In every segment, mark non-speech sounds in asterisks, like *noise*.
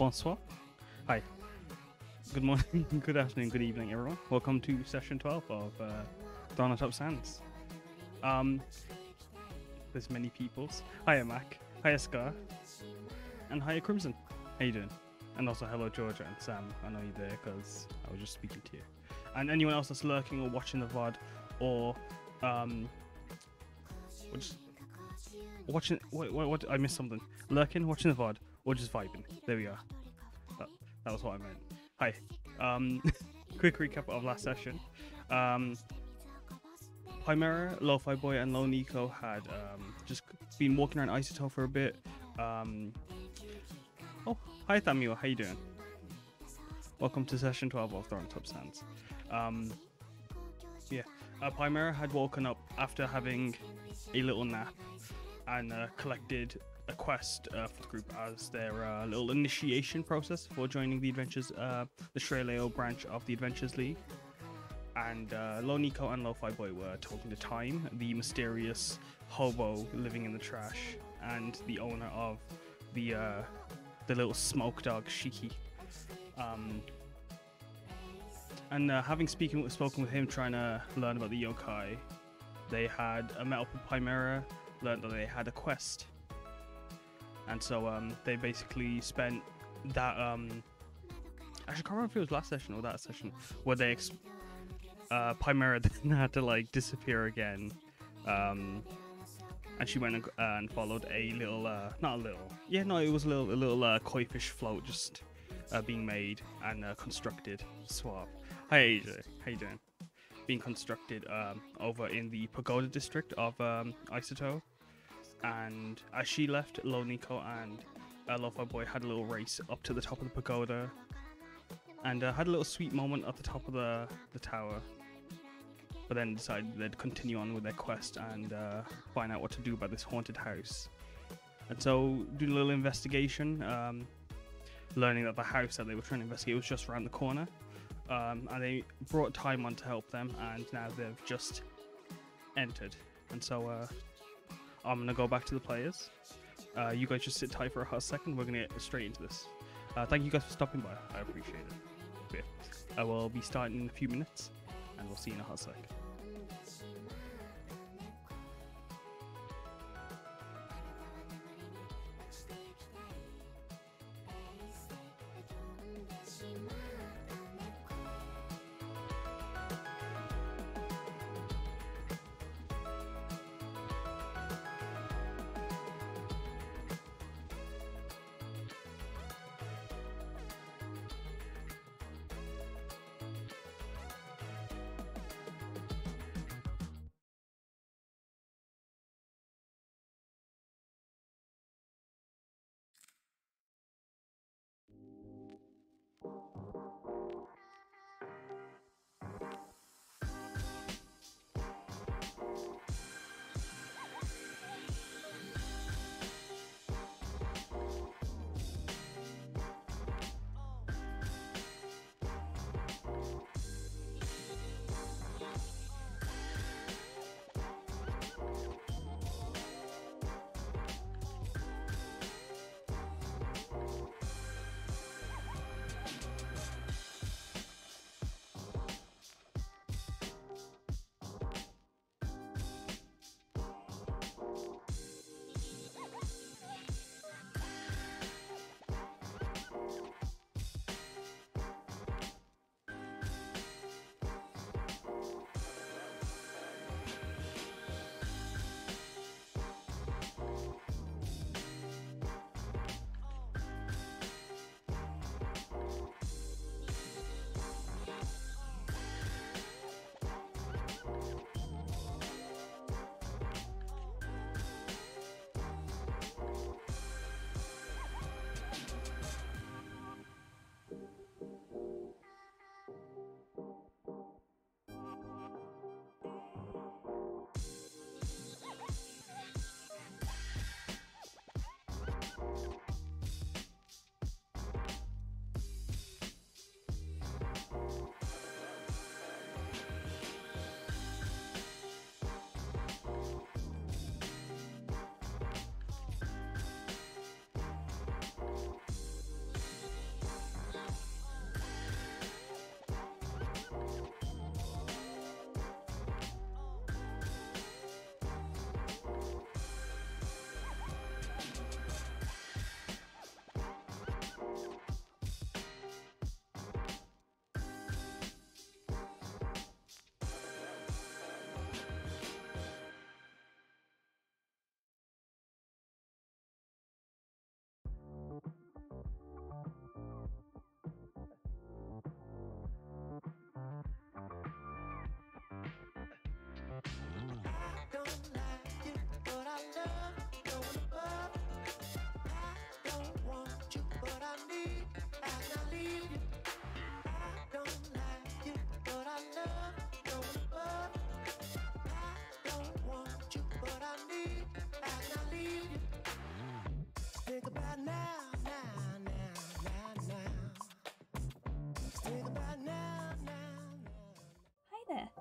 bonsoir. Hi. Good morning, *laughs* good afternoon, good evening, everyone. Welcome to session 12 of uh, on Top Sands. Um, there's many peoples. Hiya, Mac. Hiya, Scar. And hiya, Crimson. How you doing? And also hello, Georgia and Sam. I know you're there because I was just speaking to you. And anyone else that's lurking or watching the VOD or um, or just watching. What, what, what? I missed something. Lurking, watching the VOD, or just vibing. There we are. That, that was what I meant. Hi. Um, *laughs* quick recap of last session. Um, Pymera, Lo-Fi Boy, and Lo Ni-Ko had um, just been walking around Isotope for a bit. Um, oh, hi Thamio, how you doing? Welcome to session 12 of Throne Atop Sands. Um, yeah, uh, had woken up after having a little nap and uh, collected quest uh, for the group as their uh, little initiation process for joining the Adventures, uh, the Shreleo branch of the Adventures League. And uh, Lo Ni-Ko and Lo-Fi Boy were talking to Time, the mysterious hobo living in the trash, and the owner of the uh, the little smoke dog Shiki. Um, and uh, having speaking spoken with him, trying to learn about the yokai, they had met up with Pymera, learned that they had a quest, and so um, they basically spent that. Um, actually, I can't remember if it was last session or that session where they ex- uh, Pymera *laughs* then had to like disappear again. Um, and she went and, uh, and followed a little, uh, not a little, yeah, no, it was a little, a little uh, koi fish float just uh, being made and uh, constructed. Swap. Hi AJ, how you doing? Being constructed um, over in the Pagoda district of um, Isoto. And as she left, Lo Ni-Ko and uh, Lo-Fi Boy had a little race up to the top of the pagoda and uh, had a little sweet moment at the top of the, the tower. But then decided they'd continue on with their quest and uh, find out what to do about this haunted house. And so, doing a little investigation, um, learning that the house that they were trying to investigate was just around the corner. Um, and they brought time on to help them, and now they've just entered. And so, uh, I'm gonna go back to the players. Uh, you guys just sit tight for a hot second. We're gonna get straight into this. Uh, thank you guys for stopping by. I appreciate it. I will be starting in a few minutes, and we'll see you in a hot sec.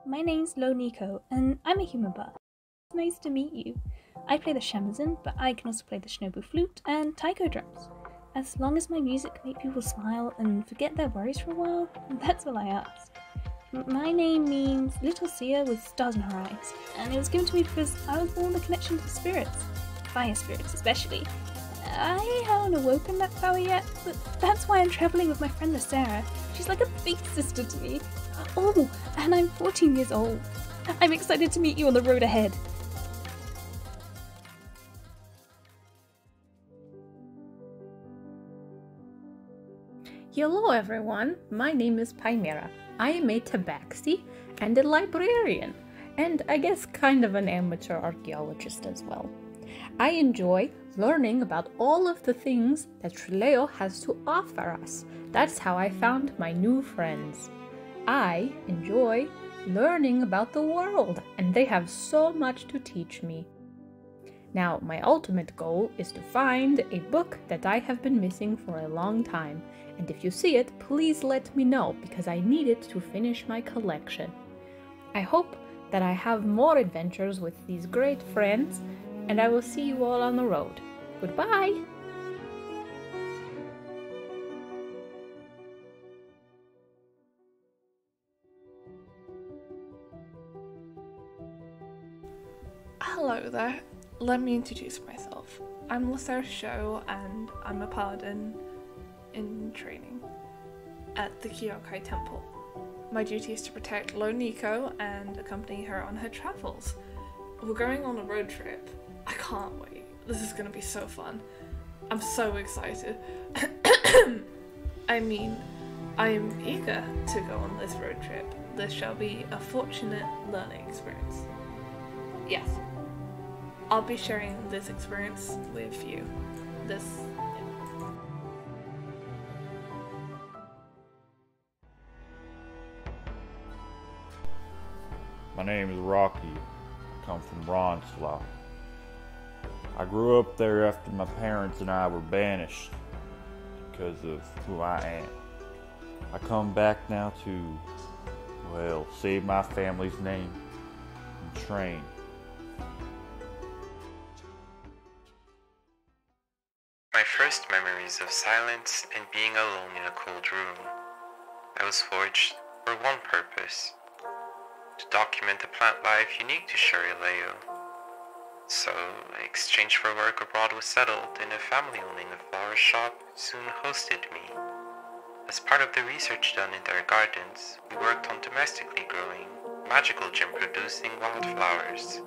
My name's Lo Ni-Ko, and I'm a human bug. It's nice to meet you. I play the shamisen, but I can also play the shinobue flute and taiko drums. As long as my music makes people smile and forget their worries for a while, *laughs* that's all I ask. My name means Little Seer with stars in her eyes, and it was given to me because I was born with a connection to spirits, fire spirits especially. I haven't awoken that power yet, but that's why I'm traveling with my friend the Sarah. She's like a big sister to me. Oh, and I'm 14 years old. I'm excited to meet you on the road ahead. Hello everyone, my name is Pymera. I am a tabaxi and a librarian, and I guess kind of an amateur archaeologist as well. I enjoy learning about all of the things that Trileo has to offer us. That's how I found my new friends. I enjoy learning about the world, and they have so much to teach me. Now, my ultimate goal is to find a book that I have been missing for a long time, and if you see it, please let me know because I need it to finish my collection. I hope that I have more adventures with these great friends, and I will see you all on the road. Goodbye! Hello there. Let me introduce myself. I'm Lasser Show and I'm a paladin in training at the Kyokai Temple. My duty is to protect Lo Ni-Ko and accompany her on her travels. We're going on a road trip. I can't wait. This is gonna be so fun. I'm so excited. *coughs* I mean, I am eager to go on this road trip. This shall be a fortunate learning experience. Yes, I'll be sharing this experience with you. This. My name is Rocky. I come from Ronslaw. I grew up there after my parents and I were banished because of who I am. I come back now to, well, save my family's name and train. Memories of silence and being alone in a cold room. I was forged for one purpose to document the plant life unique to Sharileo. So, exchange for work abroad was settled, and a family owning a flower shop soon hosted me. As part of the research done in their gardens, we worked on domestically growing, magical gem producing wildflowers.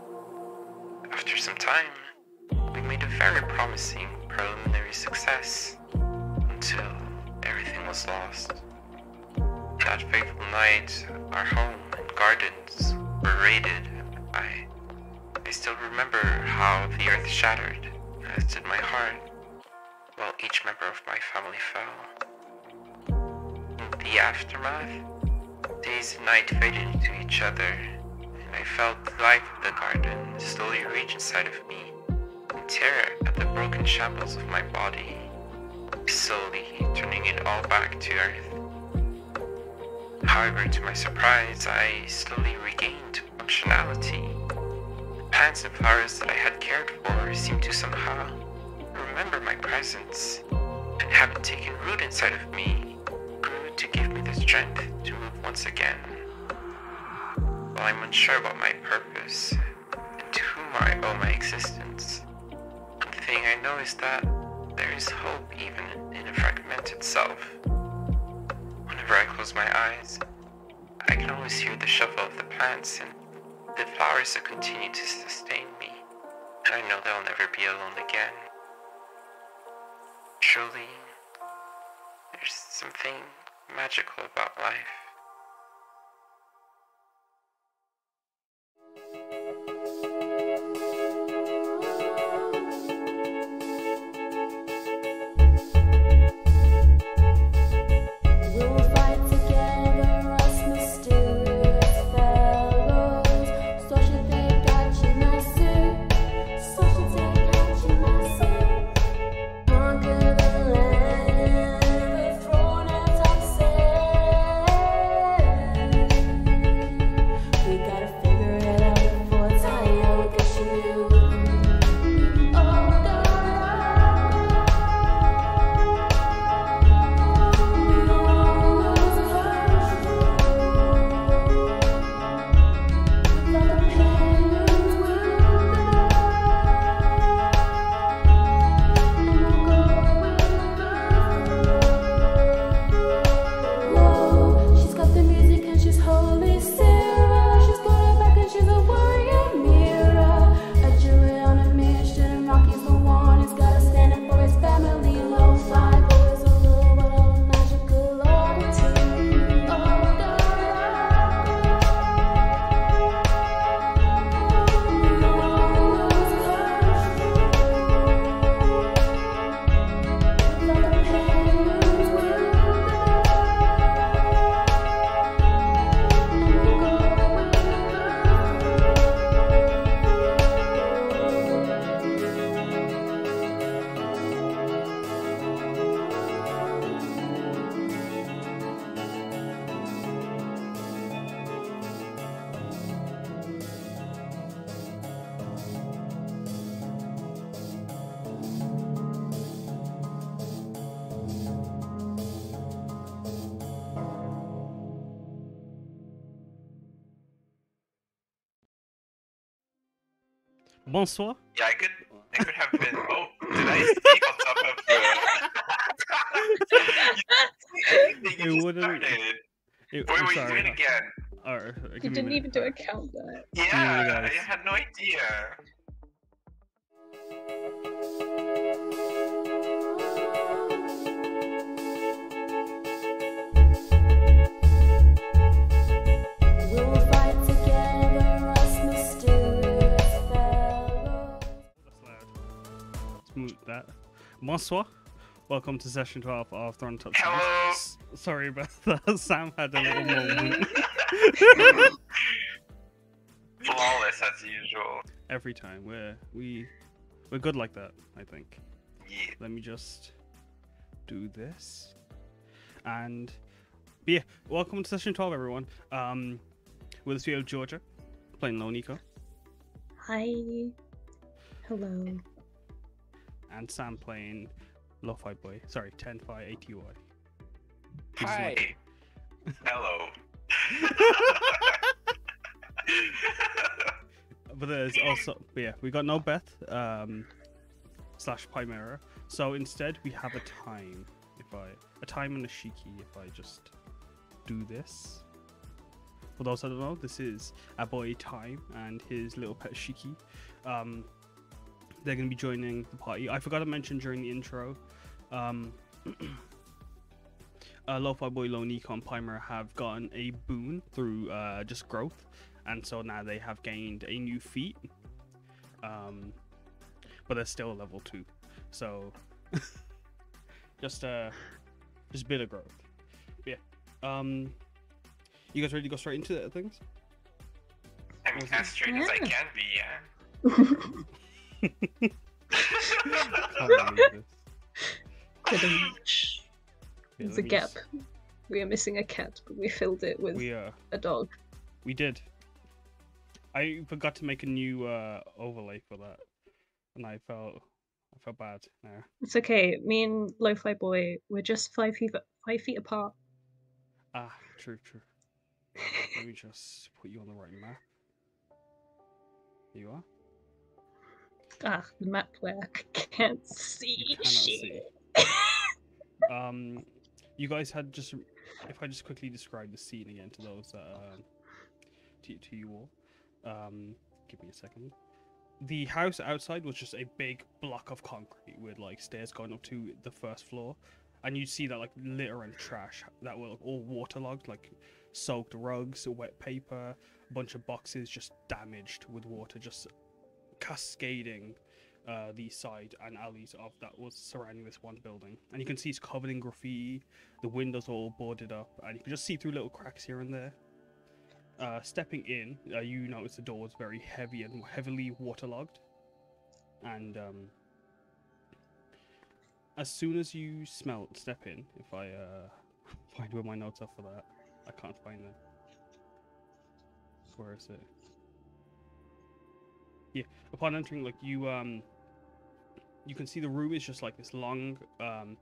After some time, we made a very promising preliminary success until everything was lost. That fateful night, our home and gardens were raided by. I still remember how the earth shattered, as did my heart, while each member of my family fell. In the aftermath, days and night faded into each other, and I felt the life of the garden slowly reach inside of me tear at the broken shambles of my body, slowly turning it all back to earth. However, to my surprise, I slowly regained functionality. The plants and flowers that I had cared for seemed to somehow remember my presence, and having taken root inside of me, grew to give me the strength to move once again. While I'm unsure about my purpose and to whom I owe my existence, thing I know is that there is hope even in a fragmented self. Whenever I close my eyes, I can always hear the shuffle of the plants and the flowers that continue to sustain me, and I know that I'll never be alone again. Truly, there's something magical about life. Bonsoir. Yeah, I could. I could have been. Oh, did I speak on top of the? *laughs* *laughs* It you just wouldn't- started. It- Wait, I'm wait, do it again. Alright, You didn't even do a countdown. Yeah. I had no idea. That. Bonsoir. Welcome to session 12 of Throne Touch. Hello. Sorry about that. *laughs* Sam had a little moment. *laughs* Flawless as usual. Every time. We're we we're good like that, I think. Yeah. Let me just do this. And but yeah, welcome to session 12 everyone. Um with us we have Georgia playing Lo Ni-Ko Hi. Hello. And Sam playing Lo-Fi Boy. Sorry, 10FI 80Y. Hi. *laughs* Hello. *laughs* But there's also but yeah, we got no Beth um slash Pymera. So instead we have a time. If I a time and a shiki if I just do this. For those that don't know, this is our boy Time and his little pet Shiki. Um, they're going to be joining the party. I forgot to mention during the intro, um, *clears throat* uh, Lo-Fi Boy, Lo Ni-Ko, and Pymera have gotten a boon through uh, just growth, and so now they have gained a new feat. Um, but they're still level two, so *laughs* just uh, just a bit of growth. But yeah. Um, you guys ready to go straight into the things? I'm as straight as I can be, yeah. *laughs* *laughs* Can't believe this. Yeah, There's a gap. just- We are missing a cat, but we filled it with We a dog. we did. I forgot to make a new uh overlay for that, and I felt I felt bad now. It's okay. Me and Lo-Fi Boy, we're just five feet five feet apart. Ah, true, true. Let me just put you on the right map. Here you are. Ah, the map where I can't see shit. see. *laughs* Um, you guys had just if I just quickly describe the scene again to those that um, to, to you all. Um, give me a second. The house outside was just a big block of concrete with like stairs going up to the first floor, and you see that like litter and trash that were like, all waterlogged, like soaked rugs, wet paper, a bunch of boxes just damaged with water, just cascading uh, the side and alleys of that was surrounding this one building. And you can see it's covered in graffiti. The windows are all boarded up, and you can just see through little cracks here and there. Uh, stepping in, uh, you notice the door is very heavy and heavily waterlogged. And um, as soon as you smell step in, if I uh, *laughs* find where my notes are for that, I can't find them. Where is it? Yeah, upon entering, like you um, you can see the room is just like this long um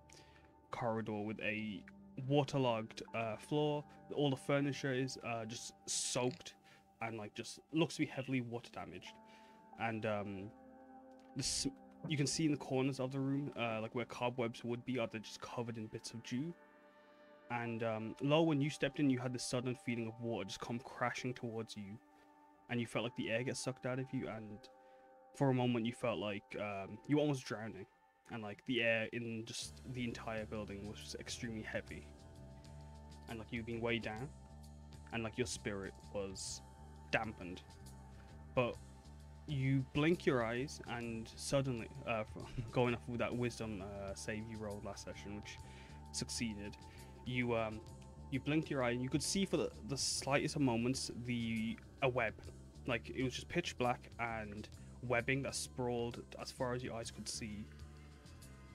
corridor with a waterlogged uh, floor. All the furniture is uh, just soaked and like just looks to be heavily water damaged. And um, this you can see in the corners of the room, uh, like where cobwebs would be, are they just covered in bits of dew. And um, Lo, when you stepped in, you had this sudden feeling of water just come crashing towards you, and you felt like the air gets sucked out of you. And for a moment, you felt like um, you were almost drowning and like the air in just the entire building was extremely heavy and like you being weighed down and like your spirit was dampened but you blink your eyes and suddenly uh, *laughs* going off with that wisdom uh, save you rolled last session which succeeded you um you blinked your eye and you could see for the, the slightest of moments the a web like it was just pitch black and webbing that sprawled as far as your eyes could see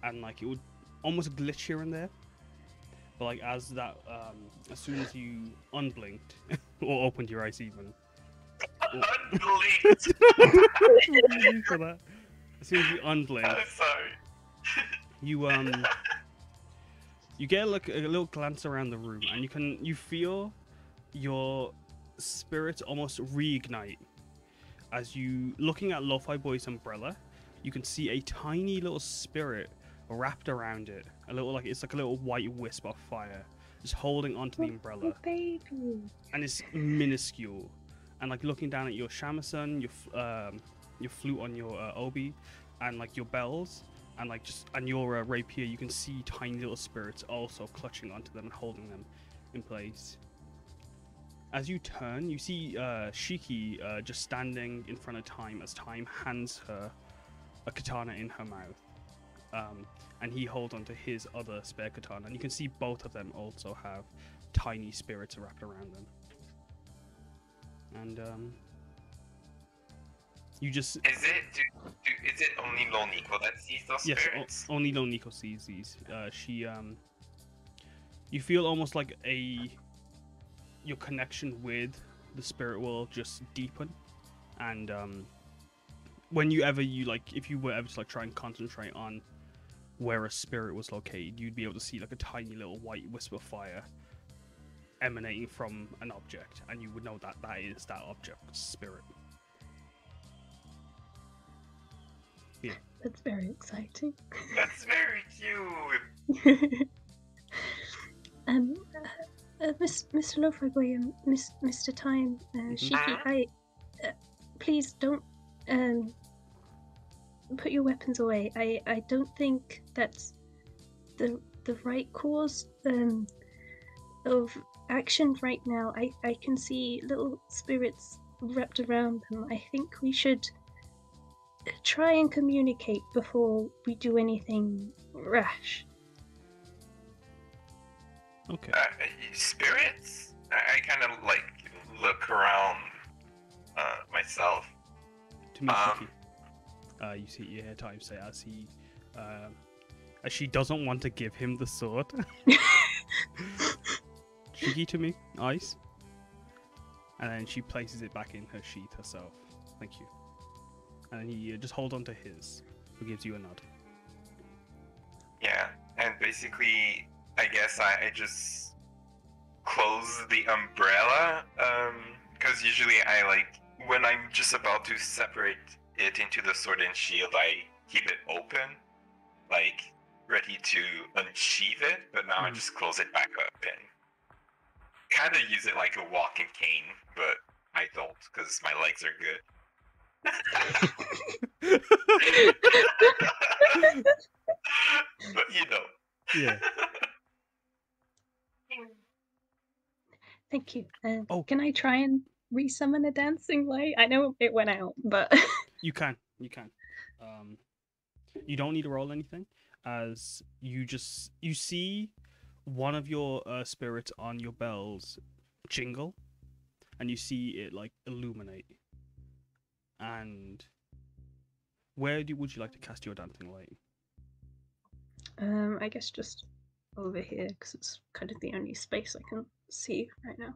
and like it would almost glitch here and there. But like as that, um, as soon as you unblinked *laughs* or opened your eyes, even Unblinked. *laughs* for that, as soon as you unblinked, I'm sorry. you um, you get like a little glance around the room, and you can you feel your spirit almost reignite as you looking at Lo-Fi Boy's umbrella, you can see a tiny little spirit wrapped around it. A little like it's like a little white wisp of fire, just holding onto the umbrella, baby. and it's minuscule. And like looking down at your shamisen, your um, your flute on your uh, obi, and like your bells, and like just and your uh, rapier, you can see tiny little spirits also clutching onto them and holding them in place. As you turn, you see uh, Shiki uh, just standing in front of Time as Time hands her a katana in her mouth. Um, and he holds onto his other spare katana. And you can see both of them also have tiny spirits wrapped around them. And um, you just. Is it do, do, is it only Lo Ni-Ko that sees those Yes, o- only Lo Ni-Ko sees these. Uh, she, um, you feel almost like a your connection with the spirit world just deepen, and um, when you ever you like, if you were ever to like try and concentrate on where a spirit was located, you'd be able to see like a tiny little white wisp of fire emanating from an object, and you would know that that is that object's spirit. yeah That's very exciting. That's very cute. *laughs* um, uh, Miss, Mr. Lo-Fi and Miss, Mr. Time, uh, Shiki, I, uh, please don't um put your weapons away. I, I don't think that's the the right course um of action right now. I, I can see little spirits wrapped around them. I think we should try and communicate before we do anything rash. Okay. Uh, spirits? I, I kind of like look around uh, myself. to me, Um, Uh, you see, you hear Time say as he, um, as she doesn't want to give him the sword. *laughs* Shiki to me, ice, and then she places it back in her sheath herself. Thank you. And then he uh, just hold on to his, who gives you a nod. Yeah, and basically, I guess I, I just close the umbrella. Um, because usually I like when I'm just about to separate it into the sword and shield, I keep it open, like ready to unsheath it. But now I Mhm. just close it back up and kind of use it like a walking cane, but I don't because my legs are good. *laughs* *laughs* but you know. Yeah. *laughs* Thank you. Uh, Oh. Can I try and resummon a dancing light? I know it went out, but *laughs* You can, you can. Um, you don't need to roll anything, as you just you see one of your uh, spirits on your bells jingle, and you see it like illuminate. And where do would you like to cast your dancing light? um, I guess just over here because it's kind of the only space I can see right now.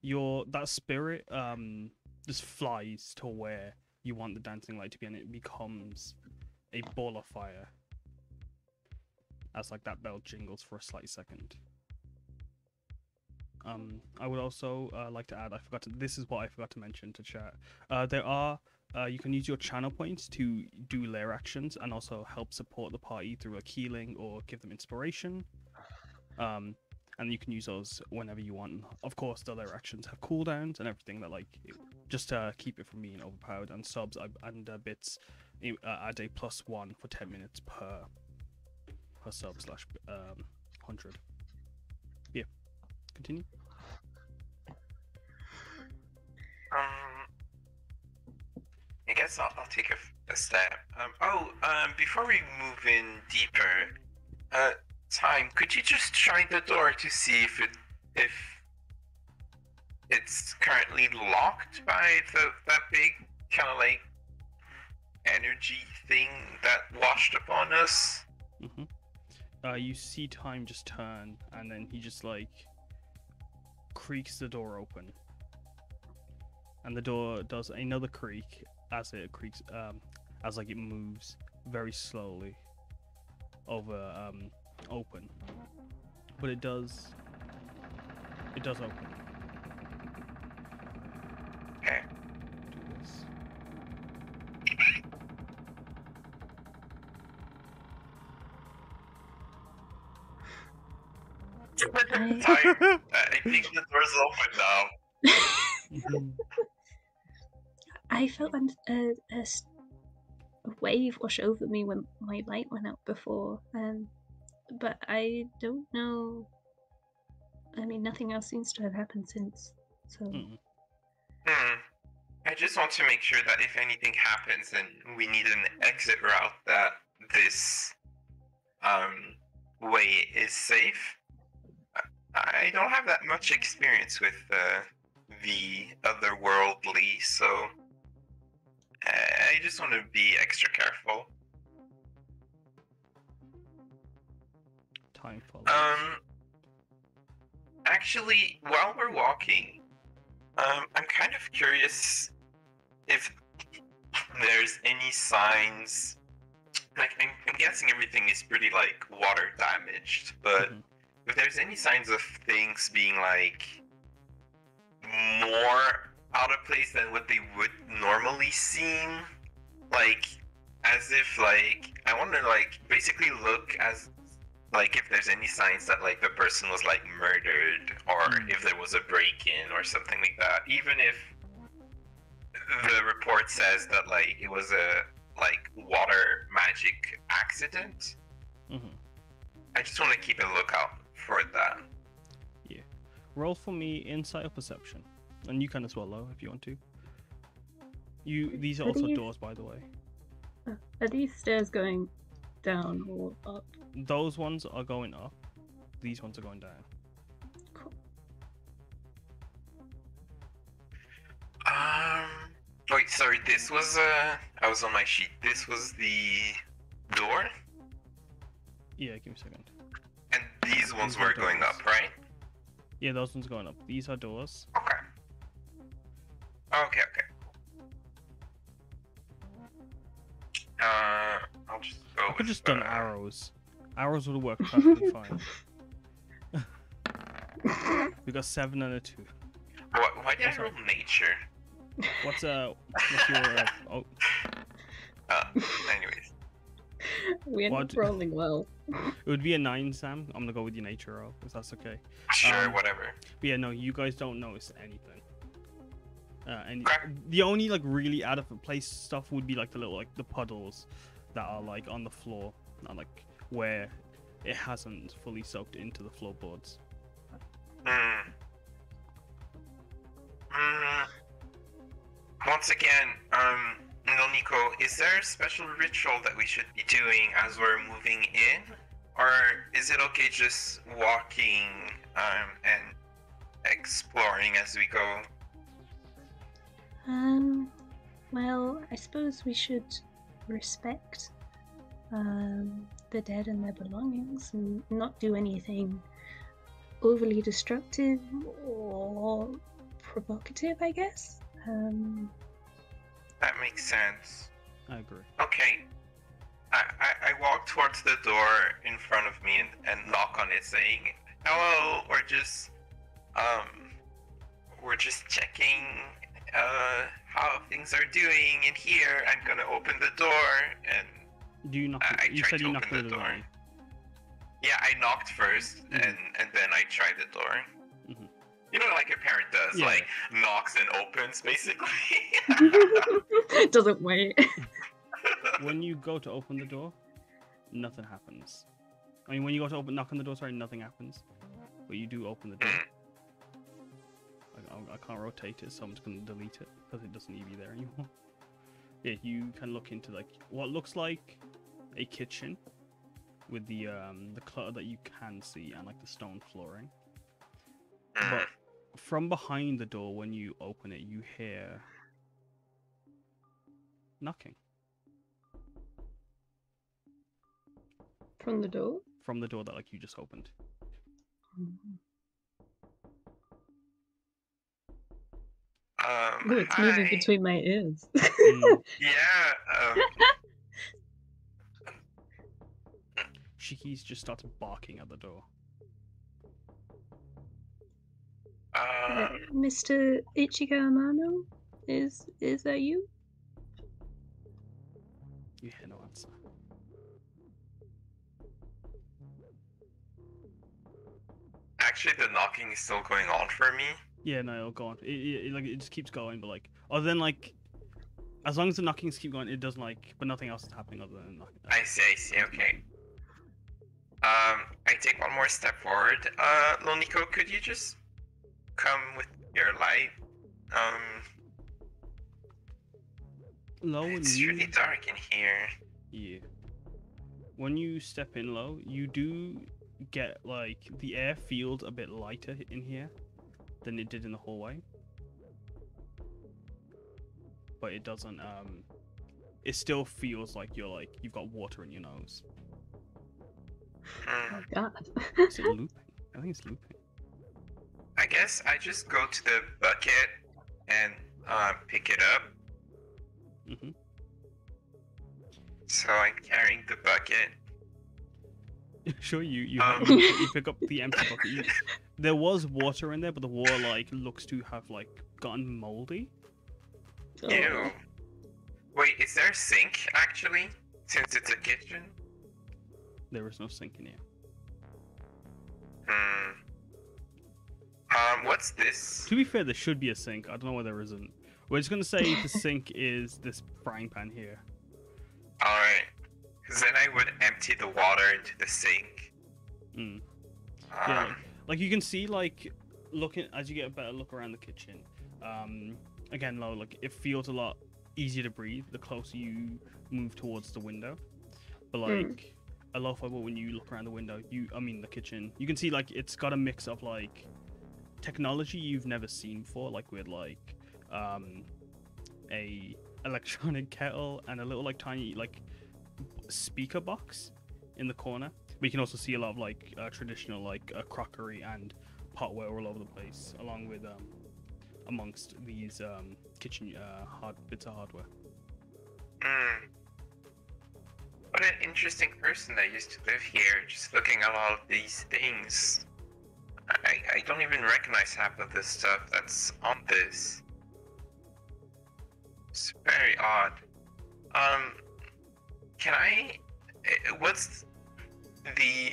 Your that spirit um just flies to where you want the dancing light to be, and it becomes a ball of fire. As like that bell jingles for a slight second. Um, I would also uh, like to add. I forgot to. This is what I forgot to mention to chat. Uh, there are. Uh, you can use your channel points to do lair actions and also help support the party through like healing or give them inspiration. Um, and you can use those whenever you want. Of course, the lair actions have cooldowns and everything that like just to keep it from being overpowered. And subs and uh, bits uh, add a plus one for ten minutes per per sub slash um hundred. Yeah, continue. Guess I'll, I'll take a step. Um, oh, um, before we move in deeper, uh, time. Could you just try the door to see if it if it's currently locked by the that big kind of like energy thing that washed upon us? hmm Uh, you see time just turn, and then he just like creaks the door open, and the door does another creak as it creaks, um, as like it moves very slowly over um, open. But it does, it does open. Do this. I, I think the door's open now. Mm-hmm. *laughs* I felt an, a, a s- a wave wash over me when my light went out before, um, but I don't know. I mean, nothing else seems to have happened since. So Mm. Hmm. I just want to make sure that if anything happens and we need an exit route, that this um, way is safe. I- I don't have that much experience with uh, the otherworldly, so I just want to be extra careful. Time for Um, actually, while we're walking, um, I'm kind of curious if there's any signs. Like, I'm, I'm guessing everything is pretty like water damaged, but Mhm. if there's any signs of things being like more out of place than what they would normally seem, like as if like I want to like basically look as like if there's any signs that like the person was like murdered or Mm. if there was a break-in or something like that even if the report says that like it was a like water magic accident Mhm. i just want to keep a lookout for that Yeah. Roll for me insight or perception, and you can as well, though, if you want to. You these are Are also these- doors, by the way. are these stairs going down or up? Those ones are going up. These ones are going down. Cool. um wait sorry this was uh i was on my sheet this was the door Yeah, give me a second. and these ones These were going doors. up right Yeah, those ones going up. These are doors. Okay. Okay, okay. Uh, I'll just go. I could with, just done uh, arrows. Arrows would work *laughs* perfectly fine. *laughs* we got seven and a two. Why, why did Oh, I sorry. roll nature? What's uh? *laughs* What's your uh, oh? Uh, anyways. We're What? not rolling well. It would be a nine, Sam. I'm gonna go with your nature roll, if that's okay. Sure, Um, whatever. But yeah, no, you guys don't notice anything. Uh, and Okay. the only like really out of place stuff would be like the little like the puddles that are like on the floor, not like where it hasn't fully soaked into the floorboards. Hmm. Hmm. Once again, um, Nico, is there a special ritual that we should be doing as we're moving in? Or is it okay just walking um, and exploring as we go? Um, well, I suppose we should respect um, the dead and their belongings and not do anything overly destructive or provocative, I guess. Um, That makes sense. I agree. Okay. I, I, I walk towards the door in front of me and, and knock on it saying, hello, or just, um, we're just checking, uh, how things are doing in here. I'm gonna open the door and, Do you knock? I- I you said you knocked the the door. door. yeah, I knocked first Mhm. and, and then I tried the door. Mhm. You know, like a parent does, Yeah. like knocks and opens, basically. *laughs* *laughs* doesn't wait. *laughs* When you go to open the door, nothing happens. I mean, when you go to open knock on the door, sorry, nothing happens. But you do open the door. I, I, I can't rotate it, so I'm just gonna delete it because it doesn't need to be there anymore. *laughs* Yeah, you can look into like what looks like a kitchen with the um the clutter that you can see and like the stone flooring. But from behind the door, when you open it, you hear knocking From the door? from the door that like you just opened. Um, Ooh, it's moving hi. between my ears. Mm. *laughs* Yeah, um, Shiki's just starts barking at the door. Uh, um, Mr. Ichigo Amano? Is is that you? You hear no answer. Actually the knocking is still going on for me? Yeah, no, it'll go on. It, it, it, like it just keeps going, but like other than like, as long as the knockings keep going, it doesn't like, but nothing else is happening other than knocking. I see, I see, okay. Um, I take one more step forward. Uh, Lo Ni-Ko, could you just come with your light? Um, Low it's really dark in here. yeah. When you step in low, you do get like the air feels a bit lighter in here than it did in the hallway. But it doesn't um it still feels like you're like you've got water in your nose. Hmm. Oh god. Is it looping? I think it's looping. I guess I just go to the bucket and uh, pick it up. hmm So I'm carrying the bucket. *laughs* Sure, you you, Um. you, you pick up the empty bucket. You, *laughs* there was water in there, but the water like looks to have like gotten moldy. Oh. Ew. Wait, is there a sink actually? Since it's a kitchen? There is no sink in here. Hmm. Um, what's this? To be fair, there should be a sink. I don't know why there isn't. We're just gonna say the *laughs* sink is this frying pan here. Alright. Because then I would empty the water into the sink. Mm. Um, Yeah. Like you can see, like looking as you get a better look around the kitchen. Um, again, low like it feels a lot easier to breathe the closer you move towards the window. But like Mm. a lot of when you look around the window, you I mean the kitchen, you can see like it's got a mix of like technology you've never seen before, like with like um a electronic *laughs* kettle and a little like tiny like speaker box in the corner. We can also see a lot of like uh, traditional like uh, crockery and potware all over the place, along with um, amongst these um, kitchen uh, hard bits of hardware. hmm. What an interesting person that used to live here, just looking at all of these things. I, I don't even recognize half of this stuff that's on this. It's very odd. Um, can I? eh, What's the?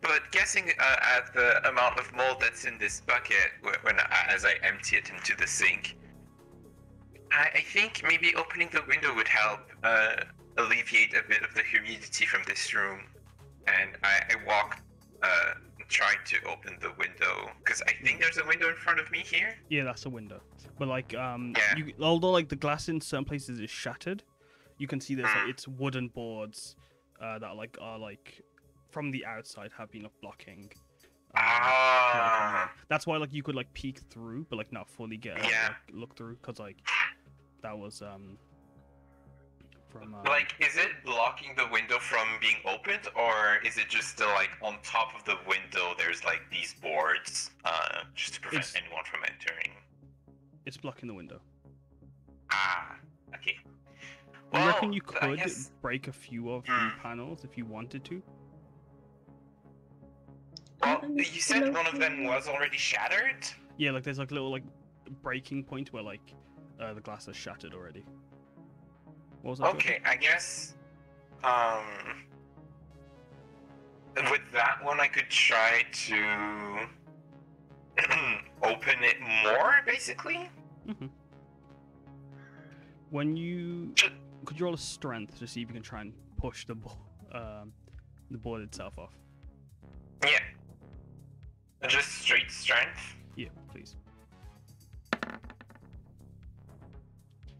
But guessing uh, at the amount of mold that's in this bucket when I, as I empty it into the sink, I, I think maybe opening the window would help uh, alleviate a bit of the humidity from this room. And I, I walk, uh, try to open the window because I think there's a window in front of me here. Yeah, that's a window. But like um, Yeah. you, although like the glass in certain places is shattered, you can see there's like Mm. it's wooden boards uh, that like are like from the outside have been like, blocking. um, Ah. That's why like you could like peek through, but like not fully get Yeah. like, look through, cause like that was um from uh, Like, is it blocking the window from being opened, or is it just like on top of the window? There's like these boards, uh, just to prevent anyone from entering. it's blocking the window. Ah, okay. I reckon you could guess- break a few of the Mm. panels if you wanted to. Well, Um, you said one of them was already shattered. Yeah, like there's like a little like breaking point where like uh, the glass is shattered already. What was that? Joker? Okay, I guess. Um. With that one, I could try to *clears throat* open it more, basically. When you Ju- could you roll a strength to see if you can try and push the bo- um, the board itself off. Yeah. Just straight strength. Yeah, please.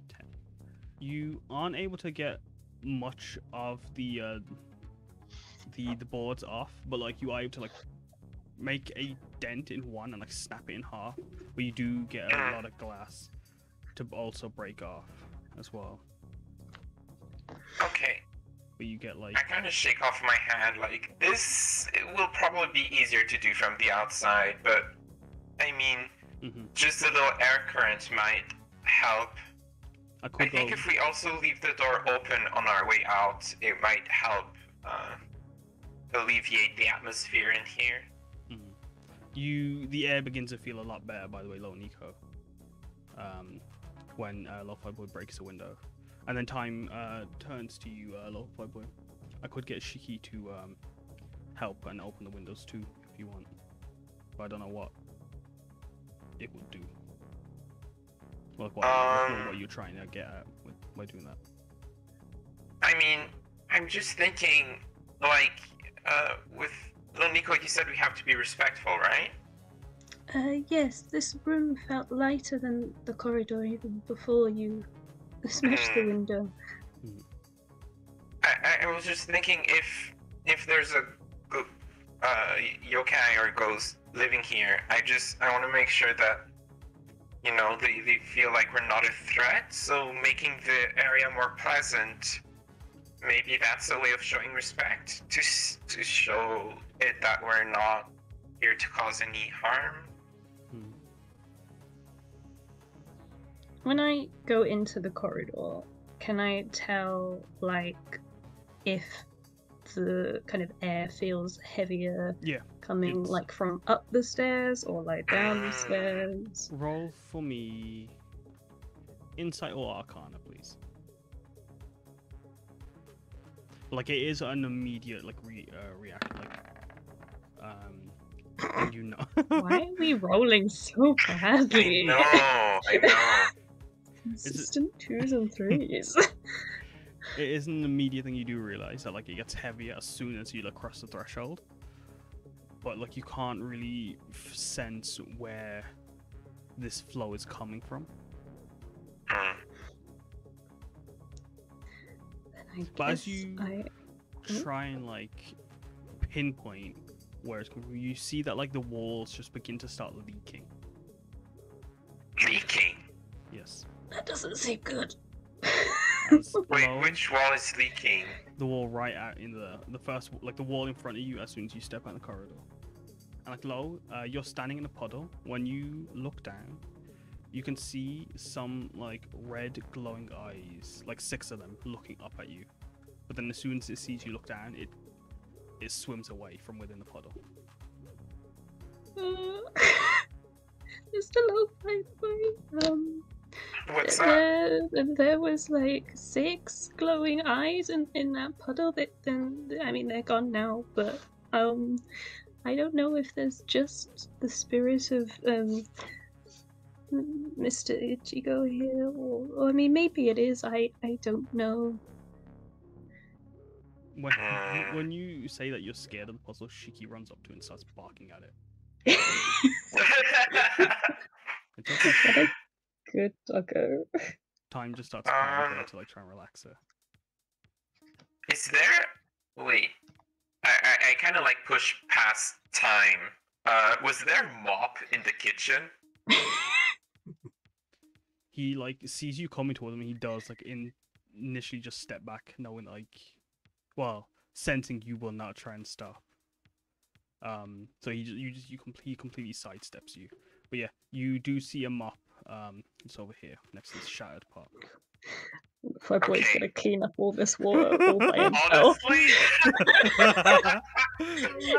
Ten. You aren't able to get much of the uh, the the boards off, but like you are able to like make a dent in one and like snap it in half. But you do get a lot of glass to also break off as well. Okay. But you get like I kind of shake off my hand, like, this it will probably be easier to do from the outside, but I mean, mhm. just a little air current might help. I I think go. if we also leave the door open on our way out, it might help uh, alleviate the atmosphere in here. Mhm. You the air begins to feel a lot better. By the way, Lo Ni-Ko. Um, when uh, Lo-Fi Boy breaks a window, and then time uh, turns to you, uh, Lo-Fi Boy. I could get Shiki to um, help and open the windows too, if you want. but I don't know what it would do. Like what, what- Um, what you're trying to get at with, by doing that. I mean, I'm just thinking, like, uh, with Little Nico, you said we have to be respectful, right? Uh, yes, this room felt lighter than the corridor even before you smashed the window. I, I- was just thinking if if there's a uh, yokai or ghost living here, I just I want to make sure that you know they, they feel like we're not a threat. So making the area more pleasant, maybe that's a way of showing respect to to show it that we're not here to cause any harm. When I go into the corridor, can I tell, like, if the kind of air feels heavier Yeah. coming, it's- like, from up the stairs or, like, down the stairs? Roll for me Insight or Arcana, please. Like it is an immediate like re uh, reaction, like um, and you know. Why are we *laughs* rolling so badly I badly? know, I know. Consistent twos and *laughs* threes. *laughs* it is an immediate thing you do realize that like it gets heavier as soon as you look across the threshold but like you can't really f- sense where this flow is coming from. I But as you- I... Hmm? try and like pinpoint where it's coming from you see that like the walls just begin to start leaking Leaking. yes That doesn't seem good. *laughs* Wait, flow- which wall is leaking? the wall right out in the the first like the wall in front of you as soon as you step out the corridor and like low uh, you're standing in a puddle when you look down you can see some like red glowing eyes like six of them looking up at you but then as soon as it sees you look down it it swims away from within the puddle *laughs* Mr. Lo-Fi um, What's that? there, there was like six glowing eyes in, in that puddle. That then, I mean, they're gone now. But um, I don't know if there's just the spirit of um, Mr. Ichigo here, or, or I mean, maybe it is. I I don't know. when when you say that you're scared of the puzzle shiki runs up to it and starts barking at it *laughs* it's *laughs* okay. Good doggo. time just starts crying for her Um, to like try and relax her Is there? Wait, I I, I kind of like push past time. Uh, was there mop in the kitchen? *laughs* he like sees you coming toward him and he does like in initially just step back knowing like well sensing you will not try and stop um so he just you just you complete he completely sidesteps you but yeah you do see a mop um it's over here next to the shattered park. My boy's Okay. gonna clean up all this water all by *laughs* himself. *laughs* Honestly,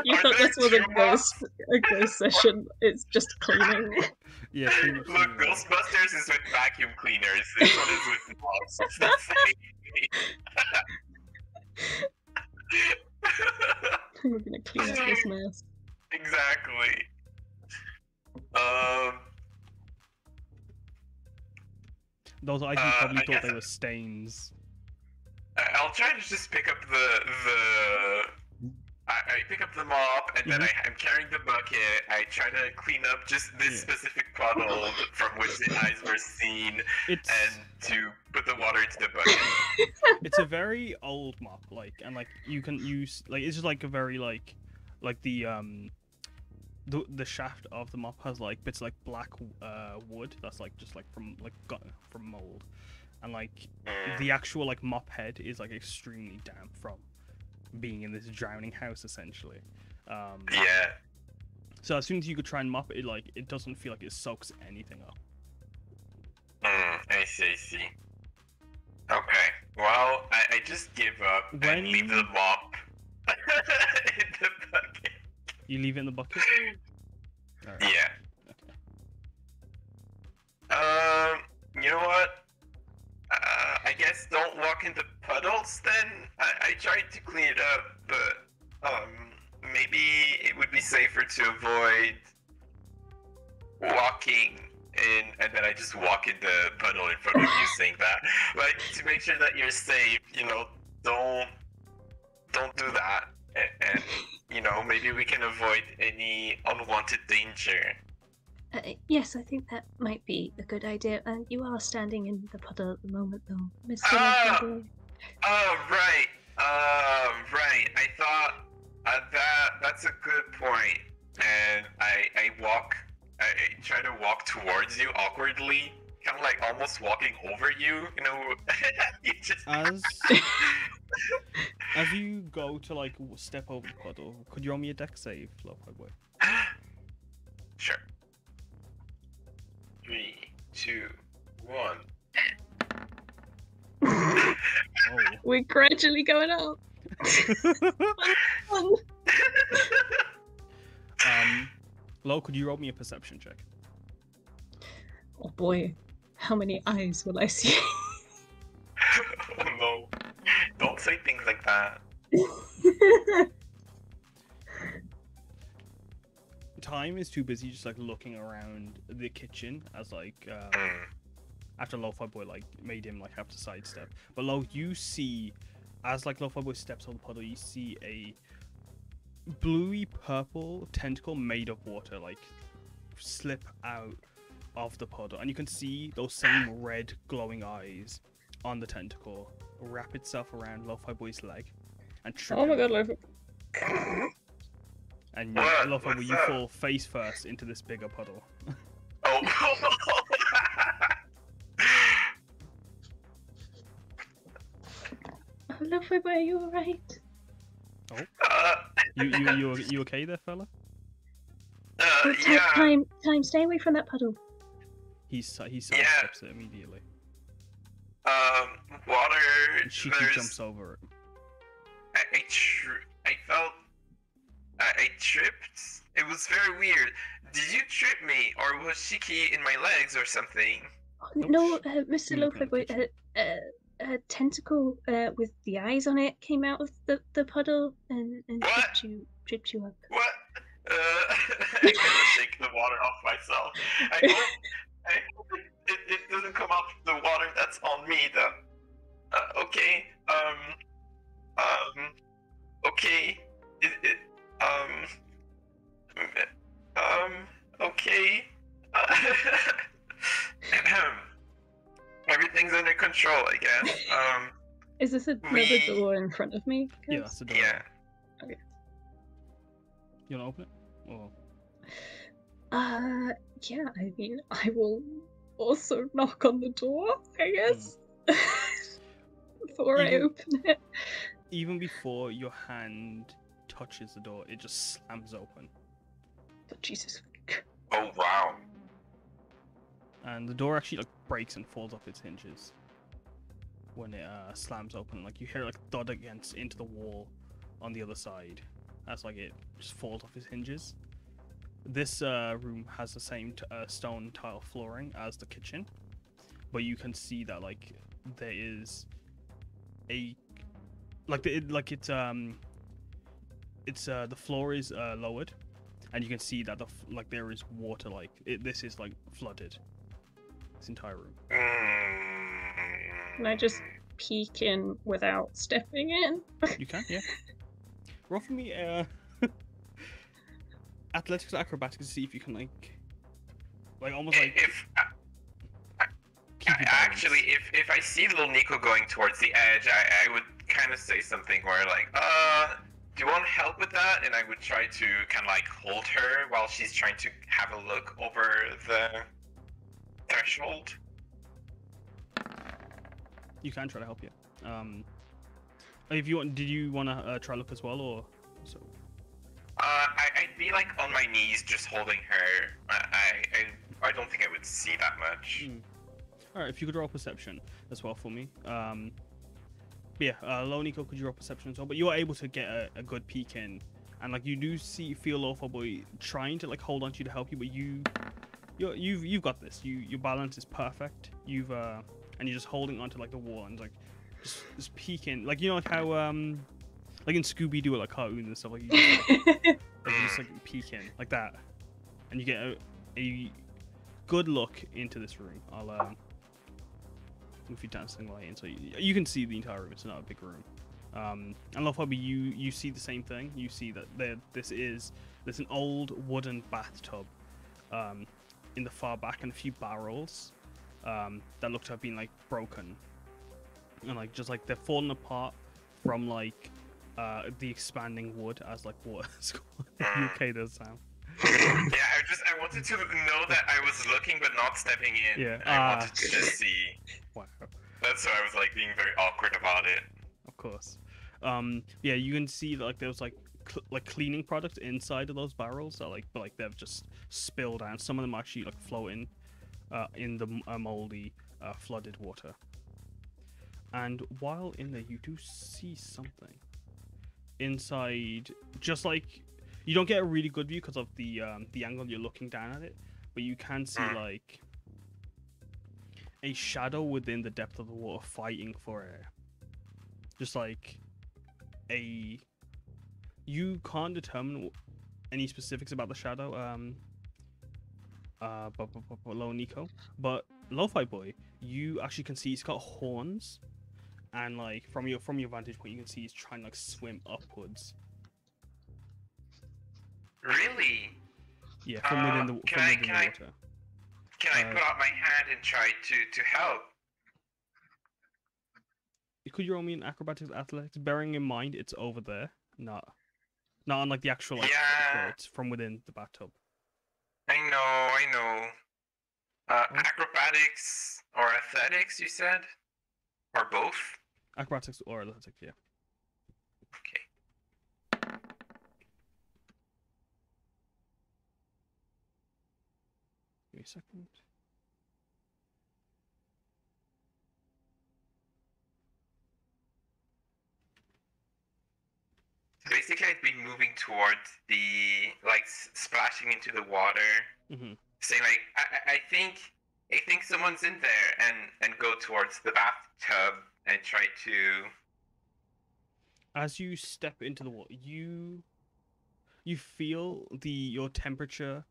You Are thought this was a two mops? ghost, a ghost session. It's just cleaning. yeah clean up Look, some, Ghostbusters is with vacuum cleaners. This one is with mops. It's the same. *laughs* We're gonna clean up this mess. exactly. Um. Those eyes you uh, probably I thought they I- were stains I- I'll try to just pick up the the. I, I pick up the mop and then I, I'm carrying the bucket. I try to clean up just this Yeah. specific puddle from which the eyes were seen, it's and to put the water into the bucket. *laughs* it's a very old mop like and like you can use like it's just like a very like like the um the the shaft of the mop has like bits of, like black uh wood that's like just like from like got from mold and like Mm. the actual like mop head is like extremely damp from being in this drowning house essentially um Yeah. so as soon as you could try and mop it, it like it doesn't feel like it soaks anything up Mm, I see, I see. Okay. Well, I, I just give up and leave the mop in the bucket. You leave it in the bucket Alright. Yeah. Um, you know what? Uh, I guess don't walk into puddles then. I, I tried to clean it up, but um, maybe it would be safer to avoid walking in, and then I just walk in the puddle in front of you, *laughs* saying that, like to make sure that you're safe. You know, don't don't do that, and, and you know maybe we can avoid any unwanted danger. Uh, yes, I think that might be a good idea. And you are standing in the puddle at the moment, though, Mr. Ah! Lovejoy. Oh right, um, right. I thought uh, that that's a good point. point, and I I walk, I, I try to walk towards you awkwardly, kind of like almost walking over you. You know, *laughs* you just As *laughs* as you go to like step over the puddle, could you roll me a dex save, Lo-Fi boy? *gasps* sure. Three, two, one. Oh. *laughs* We're gradually going up. um, Lo, could you roll me a perception check? Oh boy, how many eyes will I see? oh *laughs* *laughs* no! Don't say things like that. *laughs* Time is too busy just like looking around the kitchen as like uh, Mm. after Lo-Fi Boy like made him like have to sidestep. But Lo, you see as like Lo-Fi Boy steps on the puddle, you see a bluey purple tentacle made of water like slip out of the puddle, and you can see those same red glowing eyes on the tentacle wrap itself around Lo-Fi Boy's leg and trip Oh my him. god, Lofi. And you, What? Lo-Fi Boy, you fall face first into this bigger puddle. *laughs* Oh. oh, Lovely boy, are you alright? uh, You you you you okay there, fella? uh, Oh, yeah. time, time, stay away from that puddle. He's he Yeah. it immediately. Um, water. And Shiki there's- jumps over it. I, I, tri- I felt. I, I tripped. It was very weird. Did you trip me, or was Shiki in my legs or something? No, uh, Mr. You're Lovely a, a, a tentacle uh, with the eyes on it came out of the, the puddle and, and What? tripped you, tripped you up. What? Uh, *laughs* I kind of shake the water off myself. I hope, I hope it, it, it doesn't come out from the water that's on me, though. Uh, okay. Um. Um. Okay. It. it um. Um. Okay. Uh, *laughs* everything's under control, I guess. Um. Is this another We- door in front of me? Yeah, that's the door. Yeah. Okay. You wanna open it? Or Uh, yeah, I mean, I will also knock on the door, I guess. *laughs* Before I open it. even before your hand touches the door, it just slams open, Oh, Jesus. Oh wow. and the door actually like breaks and falls off its hinges when it uh, slams open. Like you hear like thud against into the wall on the other side. That's like it just falls off its hinges. This uh, room has the same t- uh, stone tile flooring as the kitchen, but you can see that like there is a like the, it, like it's um it's uh the floor is uh, lowered and you can see that the f- like there is water like it, this is like flooded this entire room. Can I just peek in without stepping in? you can yeah *laughs* roll for me uh athletics or acrobatics to see if you can like like almost like if keep I- your balance. actually, if if I see little Nico going towards the edge, I, I would kind of say something where like, uh, do you want help with that? And I would try to kind of like hold her while she's trying to have a look over the threshold. you can try to help you um if you want did you want to uh, try look as well or Uh, I, I'd be like on my knees, just holding her. I, I, I, don't think I would see that much. Mm. All right, if you could roll perception as well for me. Um, yeah, uh, Lo Ni-Ko, could you roll perception as well? But you are able to get a, a good peek in, and like you do see feel Lo-Fi Boy trying to like hold on to you to help you, but you, you you've you've got this. You your balance is perfect. You've uh, and you're just holding onto like the wall and like just, just peeking, like you know like how um, like in Scooby Doo like cartoons and stuff like you just, *laughs* like, you just like peek in like that, and you get a, a good look into this room. I'll um, move your dancing light in so you, you can see the entire room. It's not a big room. Um, and Lo-Fi Boy, you you see the same thing. You see that there this is there's an old wooden bathtub um, in the far back and a few barrels um, that look to have been like broken and like just like they're falling apart from like uh, the expanding wood as like water UK does sound. yeah, I just I wanted to know that I was looking but not stepping in. Yeah, I ah. wanted to just see. *laughs* Wow. That's why I was like being very awkward about it. of course. Um, yeah, you can see that like there was like cl- like cleaning products inside of those barrels that like but like they've just spilled out. Some of them actually like floating uh, in the uh, moldy uh, flooded water. And while in there, you do see something inside. Just like you don't get a really good view because of the um, the angle you're looking down at it, but you can see Mm. like a shadow within the depth of the water fighting for air. Just like a you can't determine any specifics about the shadow um uh but, but, but, but Lo Ni-Ko but lo-fi boy you actually can see he's got horns and like from your from your vantage point you can see he's trying to like swim upwards Really? yeah from within the Uh, from I- within the I- water Can I Uh, put out my hand and try to to help? could you roll me an acrobatics athletics bearing in mind it's over there not not on like the actual like Yeah. it's from within the bathtub I know, I know. Uh, Oh. acrobatics or athletics, you said, or both? Acrobatics or athletics yeah Okay. Give me a second. So basically, I'd be moving towards the like splashing into the water, hmm saying like, I, I- I think, I think someone's in there, and and go towards the bathtub and try to. As you step into the water, you you feel the your temperature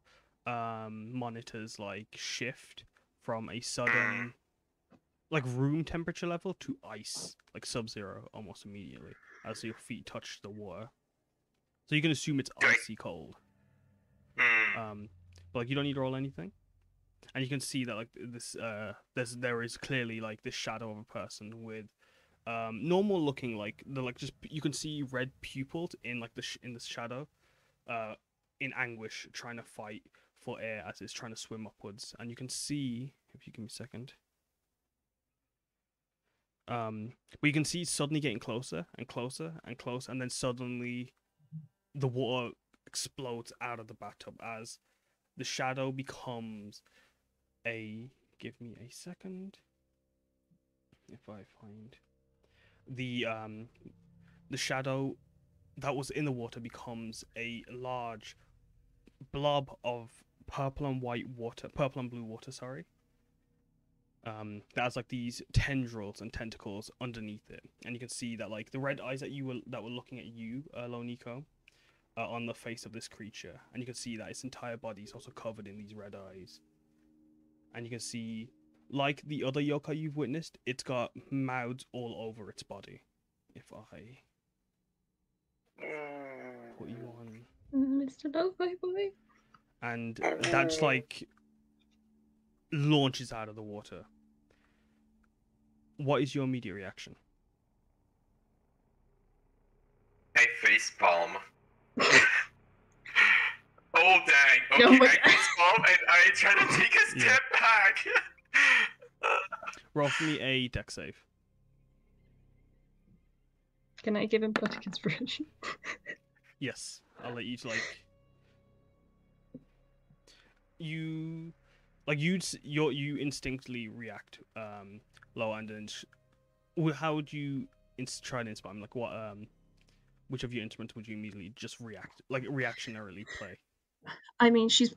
um monitors like shift from a sudden like room temperature level to ice, like sub-zero almost immediately as your feet touch the water. So you can assume it's icy cold. Hmm. Um, but like you don't need to roll anything, and you can see that like this uh there's there is clearly like this shadow of a person with um normal looking like the like just you can see red pupils in like the sh- in the shadow, uh in anguish trying to fight for air as it's trying to swim upwards, and you can see if you give me a second. Um, but you can see suddenly getting closer and closer and closer, and then suddenly the water explodes out of the bathtub as the shadow becomes a give me a second if i find the um the shadow that was in the water becomes a large blob of purple and white water purple and blue water sorry. Um that has like these tendrils and tentacles underneath it. And you can see that like the red eyes that you were that were looking at you uh, Lo Ni-Ko, uh, on the face of this creature, and you can see that its entire body is also covered in these red eyes. And you can see, like the other yokai you've witnessed, it's got mouths all over its body. If I put you on, Mr. Lo-Fi Boy. and that's like launches out of the water. What is your immediate reaction? I face palm. *laughs* oh dang! Okay, Oh my I *laughs* face palm and I try to take a Yeah. step back. Roll for me a dex save. Can I give him Bardic Inspiration? *laughs* Yes, I'll let you like. You, like you, you you instinctively react um low and then. How would you ins- try to inspire? Him? Like what um, which of your instruments would you immediately just react like reactionarily play? I mean, she's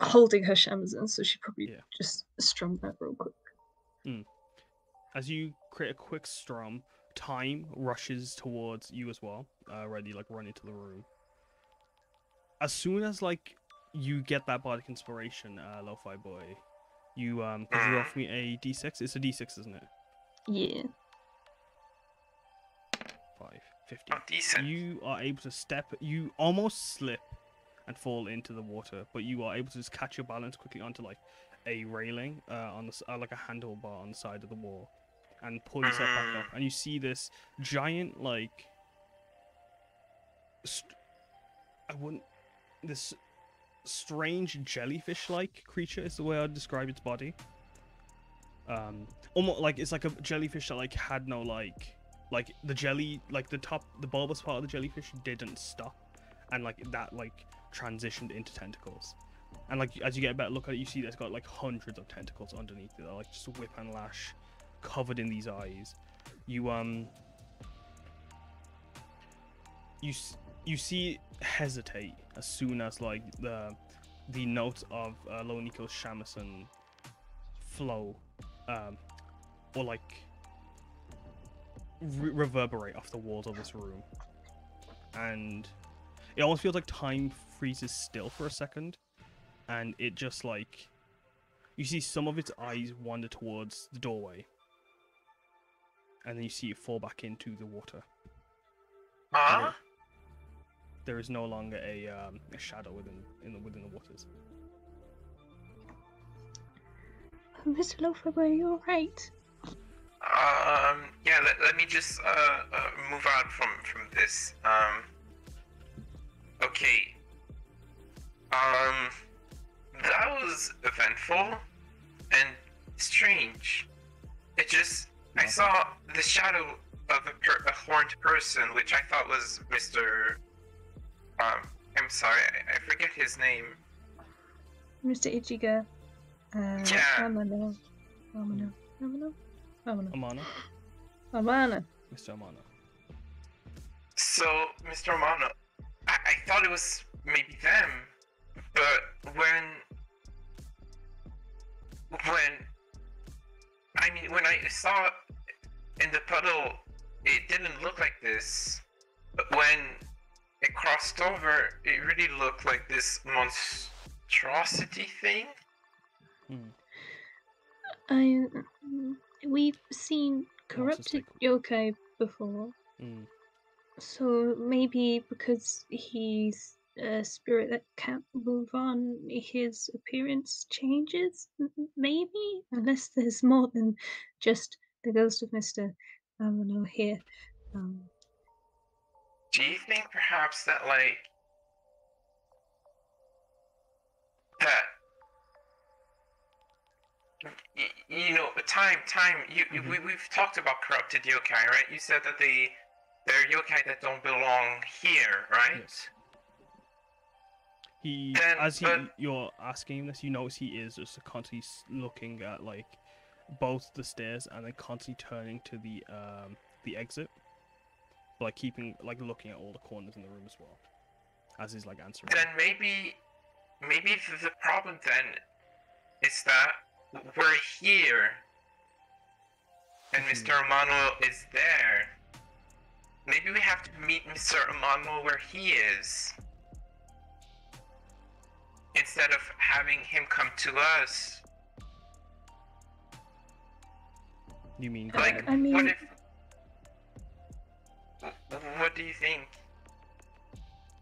holding her shamisen, so she probably Yeah. just strum that real quick. As you create a quick strum, time rushes towards you as well, uh, ready like run into the room. As soon as like you get that bardic inspiration, uh, lo-fi boy, You um, could you offer me a d6? It's a d6, isn't it? Yeah. Five. 50. Oh, decent. You are able to step. You almost slip and fall into the water, but you are able to just catch your balance quickly onto like a railing uh, on the uh, like a handlebar on the side of the wall, and pull yourself back up. And you see this giant like. St- I wouldn't. This strange jellyfish-like creature is the way I'd describe its body. Um, almost like it's like a jellyfish that like had no like like the jelly like the top the bulbous part of the jellyfish didn't stop and like that like transitioned into tentacles. And like as you get a better look at it you see there's got like hundreds of tentacles underneath it like just whip and lash covered in these eyes. You um you you see hesitate as soon as like the the notes of uh, Lo Ni-Ko's shamisen flow um or like re- reverberate off the walls of this room. And it almost feels like time freezes still for a second and it just like you see some of its eyes wander towards the doorway and then you see it fall back into the water Huh? there is no longer a, um, a shadow within in the, within the waters Mr. Loafer, were you alright? Um, yeah, let, let me just uh, uh, move on from from this. Um, okay. Um, that was eventful and strange. It just I saw the shadow of a, per- a horned person, which I thought was Mister. Um, I'm sorry, I, I forget his name. Mr. Ichigo. Uh, Yeah. Amano. Amano. Amano? Amano. amana Amano. mr amana So, Mr. Amano, I, I thought it was maybe them, but when when I mean when I saw it in the puddle, it didn't look like this. But when it crossed over, it really looked like this monstrosity thing. Hmm. I. We've seen corrupted take- yokai before, Mm. So maybe because he's a spirit that can't move on, his appearance changes? Maybe? Unless there's more than just the ghost of Mr. Amano here. Um, Do you think perhaps that like that you know time time you you- we, we've talked about corrupted yokai right you said that they they're yokai that don't belong here right Yes. He, Then- as he, but- you're asking this, you notice he is just constantly looking at like both the stairs and then constantly turning to the um the exit, but, like keeping like looking at all the corners in the room as well, as he's like answering. then maybe maybe the problem then is that we're here and. Mr. Amano is there. Maybe we have to meet Mr. Amano where he is. Instead of having him come to us. You mean Like, I mean- what if. What do you think?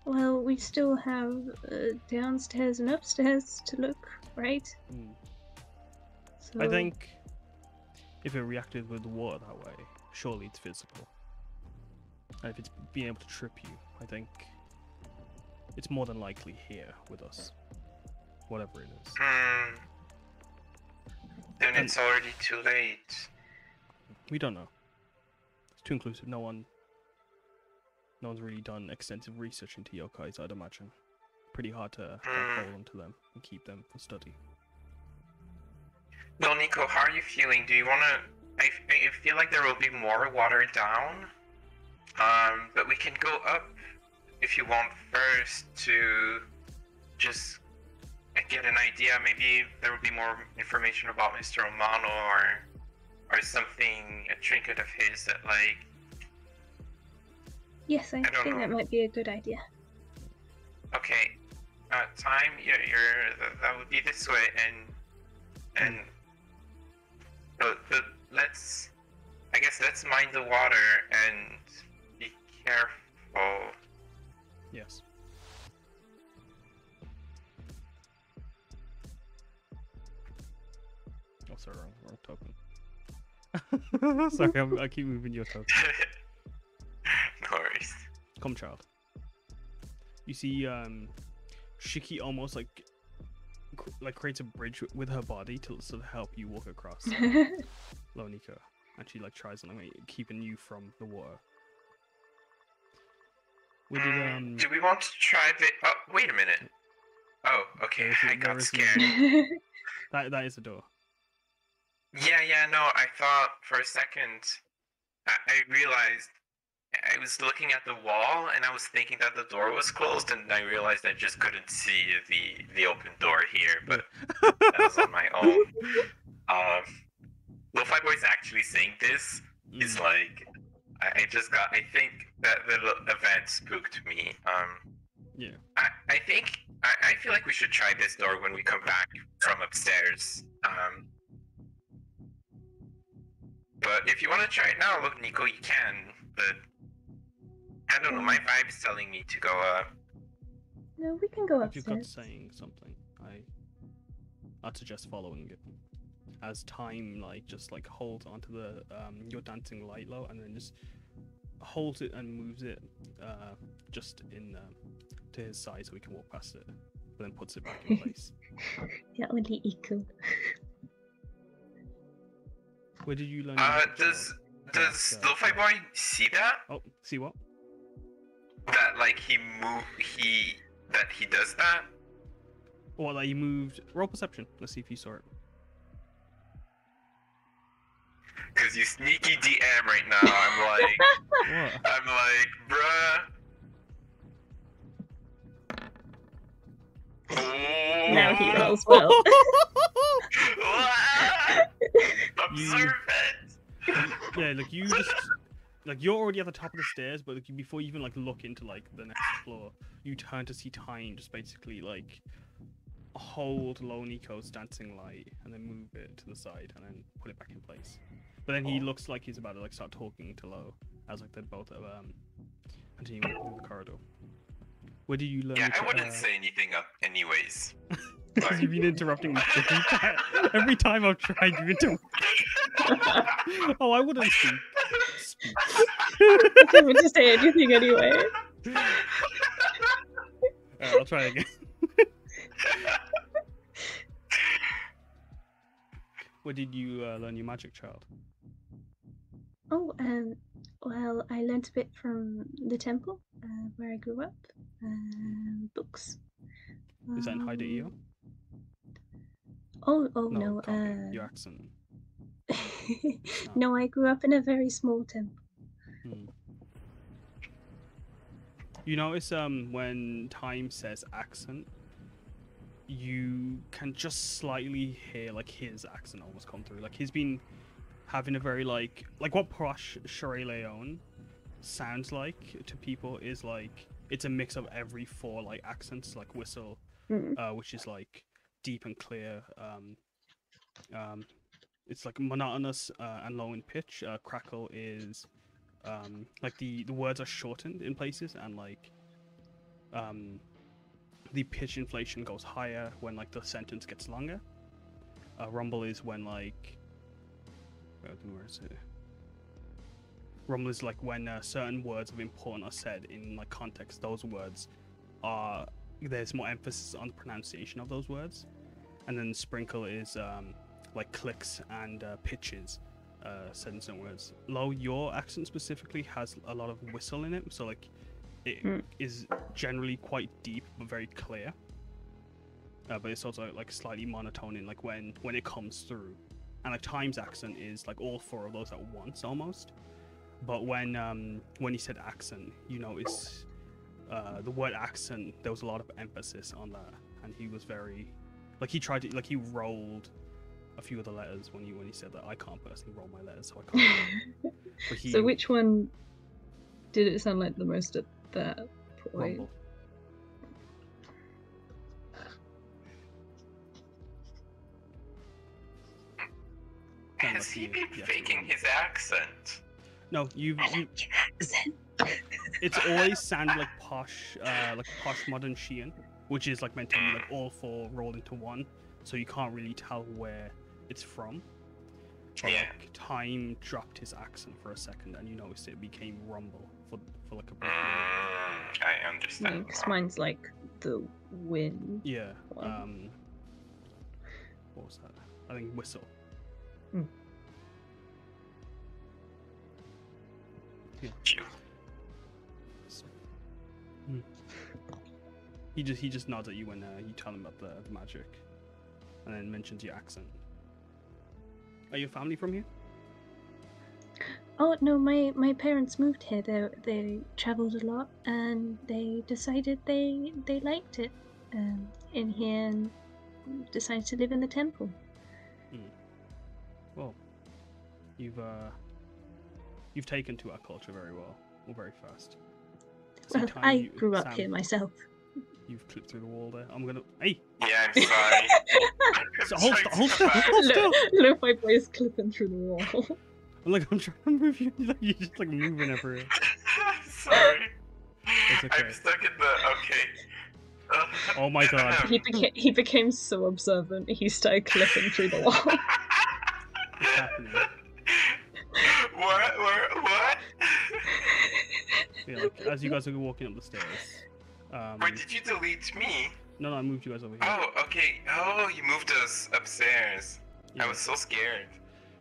well, we still have uh, downstairs and upstairs to look, right? Mm. So I think if it reacted with the water that way, surely it's physical. And if it's being able to trip you, I think it's more than likely here with us. Whatever it is. Hmm. Then And- it's already too late. We don't know. It's too inclusive. No one no one's really done extensive research into yokais, I'd imagine. Pretty hard to Mm. hold onto them and keep them for study. Well, Nico, how are you feeling? Do you want to? I, I feel like there will be more water down. Um, but we can go up if you want first to just get an idea. Maybe there will be more information about Mr. Omano or or something, a trinket of his that like. yes, I, I think know. that might be a good idea. Okay, uh, time. You're, you're th- that would be this way, and And but but let's I guess let's mind the water and careful. Yes. Oh, sorry, wrong, wrong token. *laughs* sorry, I'm, I keep moving your token. *laughs* no worries. Come, child. You see, um, Shiki almost like like creates a bridge with her body to sort of help you walk across uh, *laughs* Lonika, and she like tries and like keeping you from the water. We did Mm, um. Do we want to try the? Oh, wait a minute. Oh, okay. There is a- I there got is scared. *laughs* That that is the door. Yeah, yeah, no, I thought for a second, I, I realized I was looking at the wall and I was thinking that the door was closed, and I realized I just couldn't see the the open door here, but *laughs* that was on my own. Um, Lo-Fi Boy's actually saying this is Mm. like, I, I just got, I think that the l- event spooked me. Um, Yeah. I, I think, I, I feel like we should try this door when we come back from upstairs. Um, but if you want to try it now, look, Nico, you can. But I don't know. My vibe is telling me to go uh, up. no, we can go If you've got saying something, I I'd suggest following it. As time like just like holds onto the um your dancing light low and then just holds it and moves it uh just in um, to his side so we can walk past it. But then puts it back in place. *laughs* Yeah, only equal. Where did you learn? Uh, magic, does Charles? does That's, uh, Lo-Fi Boy see that? Oh, see what? That like he move he that he does that? well, that you moved. Roll perception. Let's see if you saw it. Cause you sneaky DM right now. I'm *laughs* like, I'm like, bruh. Oh, Now he oh. rolls well. *laughs* Observe it. yeah, like you just like you're already at the top of the stairs, but like, before you even like look into like the next floor, you turn to see time just basically like hold Low Nico's dancing light and then move it to the side and then put it back in place. But then he looks like he's about to like start talking to Low as like they're both um continuing through the corridor. Where do you learn? Yeah, to, I wouldn't uh, say anything up anyways. *laughs* Because you've been interrupting me every time. Every time I've tried, you interrupt. *laughs* oh, I wouldn't speak. Speak. *laughs* I don't say anything anyway. Alright, I'll try again. Where did you uh, learn your magic, child? Oh, um, well, I learnt a bit from the temple uh, where I grew up. Um, books. Is that in EO? Um, Oh, oh no. can't be. Your uh, accent. *laughs* no, I grew up in a very small temple. Hmm. You notice um when time says accent, you can just slightly hear like his accent almost come through. Like he's been having a very like like what Parash Shere Leone sounds like to people is like it's a mix of every four like accents, like whistle, Mm. uh, which is like deep and clear. Um, um, it's like monotonous uh, and low in pitch. Uh, crackle is um, like the the words are shortened in places and like um, the pitch inflation goes higher when like the sentence gets longer. Uh, rumble is when like where, where is it? Rumble is like when uh, certain words of importance are said in like context. Those words are there's more emphasis on the pronunciation of those words, and then sprinkle is um, like clicks and uh, pitches uh, said in certain words. Low, your accent specifically has a lot of whistle in it, so like it is Hmm. generally quite deep but very clear. Uh, but it's also like slightly monotone in like when when it comes through, and like Time's accent is like all four of those at once almost. But when um when he said accent, you notice uh, the word accent. There was a lot of emphasis on that, and he was very like he tried to like he rolled a few of the letters when he when he said that I can't personally roll my letters, so I can't. *laughs* he So which one did it sound like the most at that point? rumble. Has like he been the actual faking his accent? No, you've, you accent. *laughs* it's always sounded like posh, uh, like posh modern Sheehan, which is like meant to be like all four rolled into one, so you can't really tell where it's from. But Yeah. like time dropped his accent for a second, and you noticed it became rumble for for like a brief Mm. I understand. Because mine's like the wind. Yeah. Wow. Um. What was that? I think whistle. Phew. So- Hmm. He just he just nods at you when uh, you tell him about the, the magic, and then mentions your accent. Are your family from here? Oh no, my my parents moved here. They they traveled a lot, and they decided they they liked it um, in here, and decided to live in the temple. Well, you've uh, you've taken to our culture very well, or very fast. Well, I you- grew up Sam, here myself. You've clipped through the wall there. I'm gonna. Hey, Yeah, I'm sorry. *laughs* so hold trying still, hold still, hold still. Look, my boy is clipping through the wall. *laughs* I'm like I'm trying to move you. *laughs* Like you're just like moving everywhere. back. sorry. It's okay. I'm stuck in the. Okay. Oh my God. he became he became so observant. He started clipping through the wall. Happening? what? What? What? Yeah, like, as you guys are walking up the stairs. Um, Wait, did you delete me? no, no, I moved you guys over here. Oh, okay. Oh, you moved us upstairs. Yeah. I was so scared.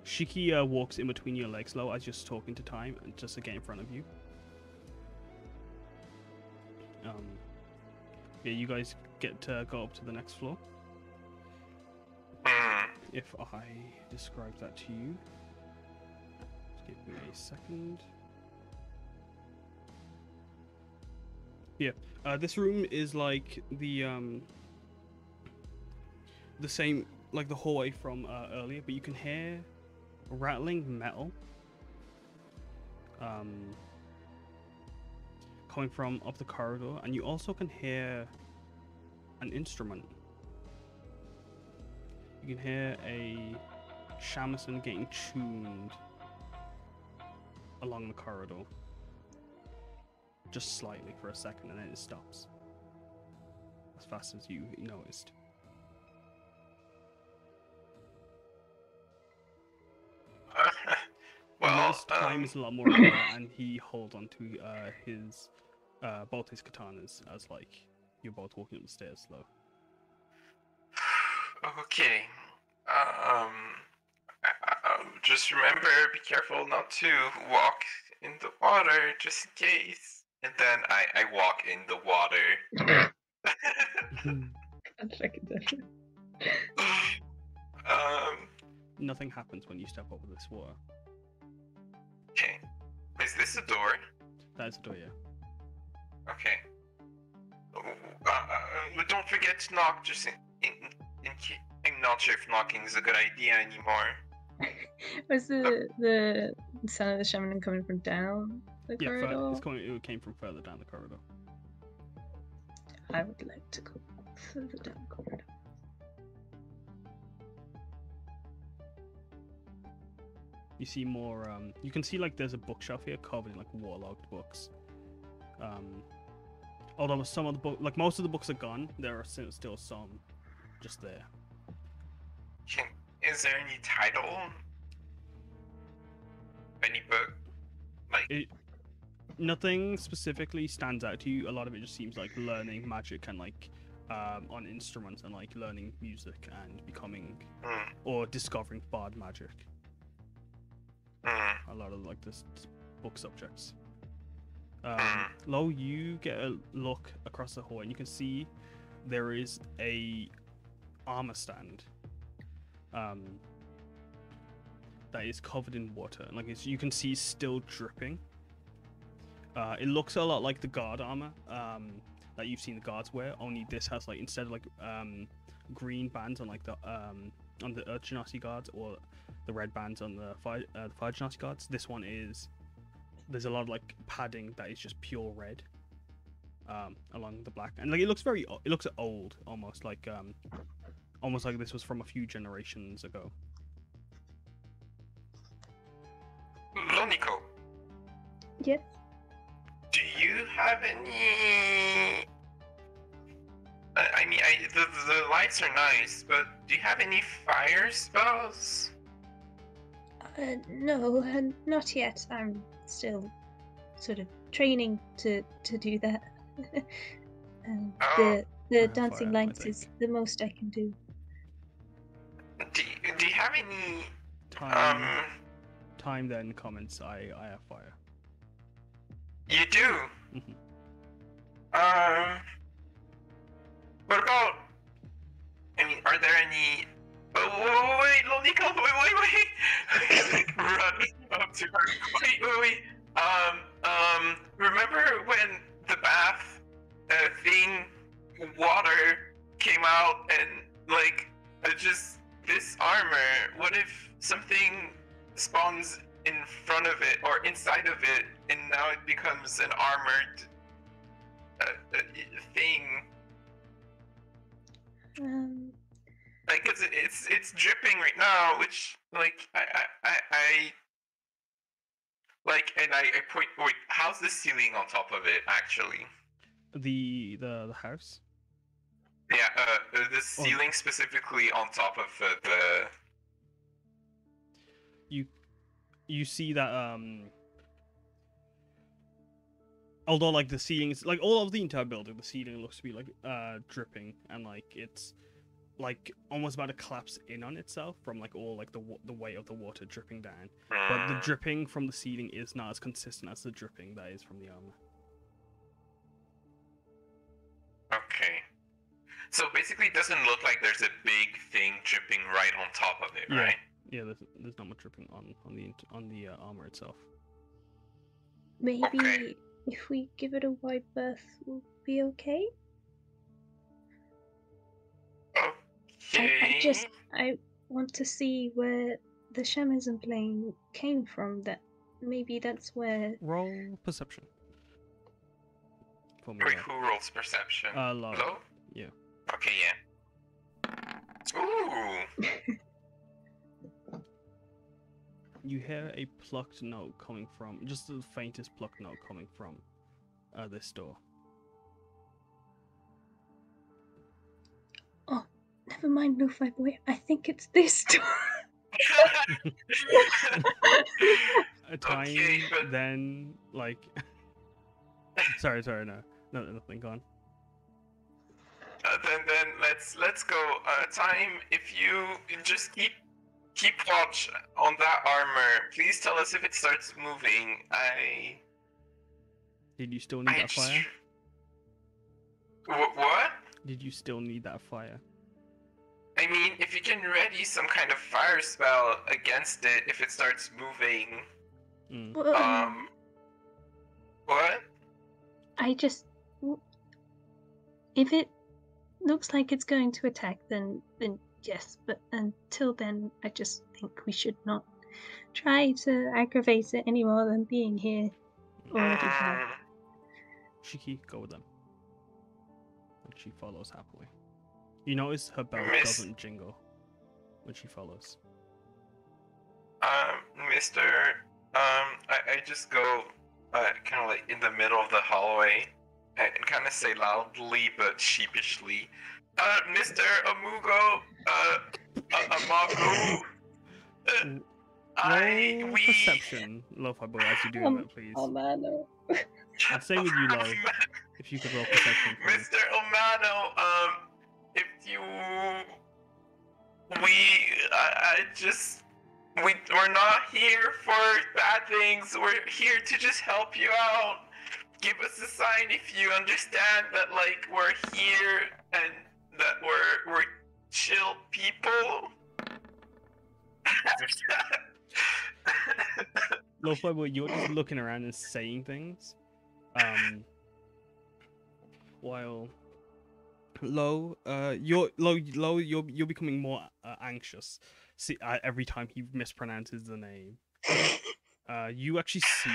Shiki uh, walks in between your legs, low, as you're just talking to time, and just to get in front of you. Um, yeah, you guys get to go up to the next floor. If I describe that to you, just give me a second. Yeah, uh, this room is like the um, the same like the hallway from uh, earlier, but you can hear rattling metal um, coming from up the corridor, and you also can hear an instrument. You can hear a shamisen getting tuned along the corridor. Just slightly for a second, and then it stops. As fast as you noticed. *laughs* Well, time um, is a lot more and he holds onto uh, his uh, both his katanas as like you're both walking up the stairs slow. Okay. Um. I- I- just remember, be careful not to walk in the water, just in case. And then I I walk in the water. *laughs* *laughs* *laughs* um. Nothing happens when you step over this water. Okay. Is this a door? That is a door, yeah. Okay. Uh, uh, don't forget to knock. Just in, in, in ca- I'm not sure if knocking is a good idea anymore. *laughs* Was the the sound of the shaman coming from down the Yeah, fur- corridor? it's coming, it came from further down the corridor. I would like to go further down the corridor. You see more. Um, you can see like there's a bookshelf here covered in like waterlogged books. Um, although some of the book, like most of the books are gone, there are still, still some just there. Can, is there any title? Any book? Like, It, nothing specifically stands out to you. A lot of it just seems like learning magic and like um, on instruments and like learning music and becoming mm, or discovering bard magic. mm, A lot of like this book subjects. Um, Mm. Lo, you get a look across the hall and you can see there is a armor stand. Um, that is covered in water. Like you can see still dripping. Uh, it looks a lot like the guard armor um, that you've seen the guards wear. Only this has like instead of like um, green bands on like the um, on the Earth Genasi guards or the red bands on the fire uh, the fire Genasi guards. This one is there's a lot of like padding that is just pure red um, along the black, and like it looks very it looks old almost like um, almost like this was from a few generations ago. Lo Ni-Ko, Yes. do you have any? I I mean, I, the the lights are nice, but do you have any fire spells? Uh, no, uh, not yet. I'm still sort of training to to do that. *laughs* um, Oh. the the dancing fire, lights is the most I can do. Do you, do you have any? Time, Um, time then comments. I, I have fire. you do. Mhm. Um, what about? I mean, are there any? Oh, wait, wait, Lonika, wait, wait, wait! *laughs* Run up to her. Wait, wait, wait. Um, um, remember when the bath uh, thing, water came out and like it just this armor? What if something spawns in front of it or inside of it, and now it becomes an armored uh, uh, thing? Um, like it's it's it's dripping right now which like i i i, I like and I, I point wait how's the ceiling on top of it actually The the the house. Yeah uh uh, the ceiling specifically on top of uh, the You you see that um. Although like the ceiling is like all of the entire building, the ceiling looks to be like uh dripping and like it's like almost about to collapse in on itself from like all like the the weight of the water dripping down. But the Mm, dripping from the ceiling is not as consistent as the dripping that is from the armor. okay so basically it doesn't look like there's a big thing dripping right on top of it Yeah. right Yeah, there's, there's not much dripping on on the on the uh, armor itself. maybe Okay. if we give it a wide berth, we'll be okay. I, okay I just I want to see where the shamisen playing came from. That maybe that's where Roll perception. For me, wait who rolls perception uh, low. Low? Yeah. okay yeah ooh You hear a plucked note coming from just the faintest plucked note coming from uh, this door. Oh, never mind, Lo-Fi Boy. I think it's this door. *laughs* A time Okay, but- then like. *laughs* sorry, sorry, no, no, nothing gone. Uh, then then let's let's go. Uh, time if you just keep keep watch on that armor. Please tell us if it starts moving. I Did you still need I that fire? Wh- what? Did you still need that fire? I mean, if you can ready some kind of fire spell against it, if it starts moving, Mm. Well, um, what? I just. If it looks like it's going to attack, then then yes. But until then, I just think we should not try to aggravate it any more than being here already have. Mm, Shiki, go with them. And she follows happily. You notice her belt Miss- doesn't jingle when she follows. Um, Mister, um, I, I just go, uh, kind of like in the middle of the hallway, and kind of say loudly but sheepishly, uh, Mister Amugo, uh, uh, Amago, uh, I Roll we. perception, Lo-Fi Boy, as you do Um, that, please. Oh man, no. And same with you, *laughs* Lo. If you could roll perception, please. Mr. Omano, um, if you, we, I, I just, we, we're not here for bad things. We're here to just help you out. Give us a sign if you understand that, like, we're here and that we're we're chill people. Lo-Fi Boy, you're just looking around and saying things. Um, while Low, uh, you're low, Lo, you're you're becoming more uh, anxious. See, uh, every time he mispronounces the name. Uh, you actually see,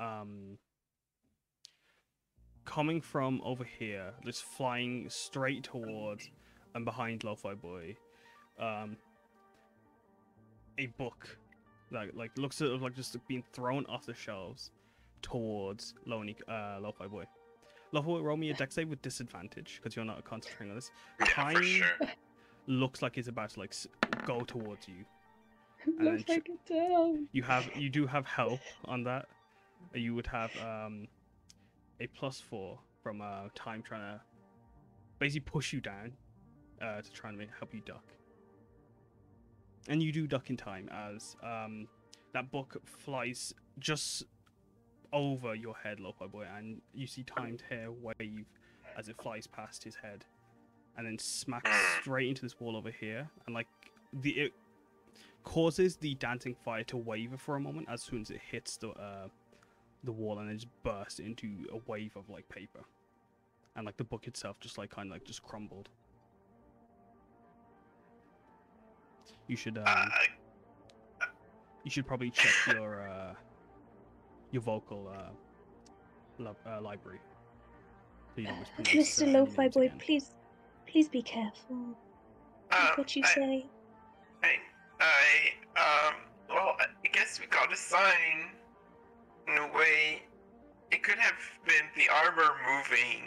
um, coming from over here, just flying straight towards and behind Lo-Fi Boy, um, a book Like like looks sort of like just being thrown off the shelves towards Lonely uh Lo-Fi Boy. Lo-Fi Boy, roll me a dex save with disadvantage because you're not concentrating on this. *laughs* Yeah, Time sure. looks like it's about to like go towards you. *laughs* And Looks like it down. You have you do have help on that. You would have um a plus four from uh time trying to basically push you down uh to try and make, help you duck. And you do duck in time as um that book flies just over your head, Lo-Fi Boy, and you see timed hair wave as it flies past his head, and then smacks straight into this wall over here, and like the it causes the dancing fire to waver for a moment as soon as it hits the uh, the wall, and it just burst into a wave of like paper, and like the book itself just like kind of like just crumbled. You should um, Uh, you should probably check *laughs* your uh, your vocal uh, li- uh, library. So you don't uh, Mr. any Lo-Fi Boy, again. please, please be careful. uh, what you I, say. I, I, um, well, I guess we got a sign. In a way, it could have been the armor moving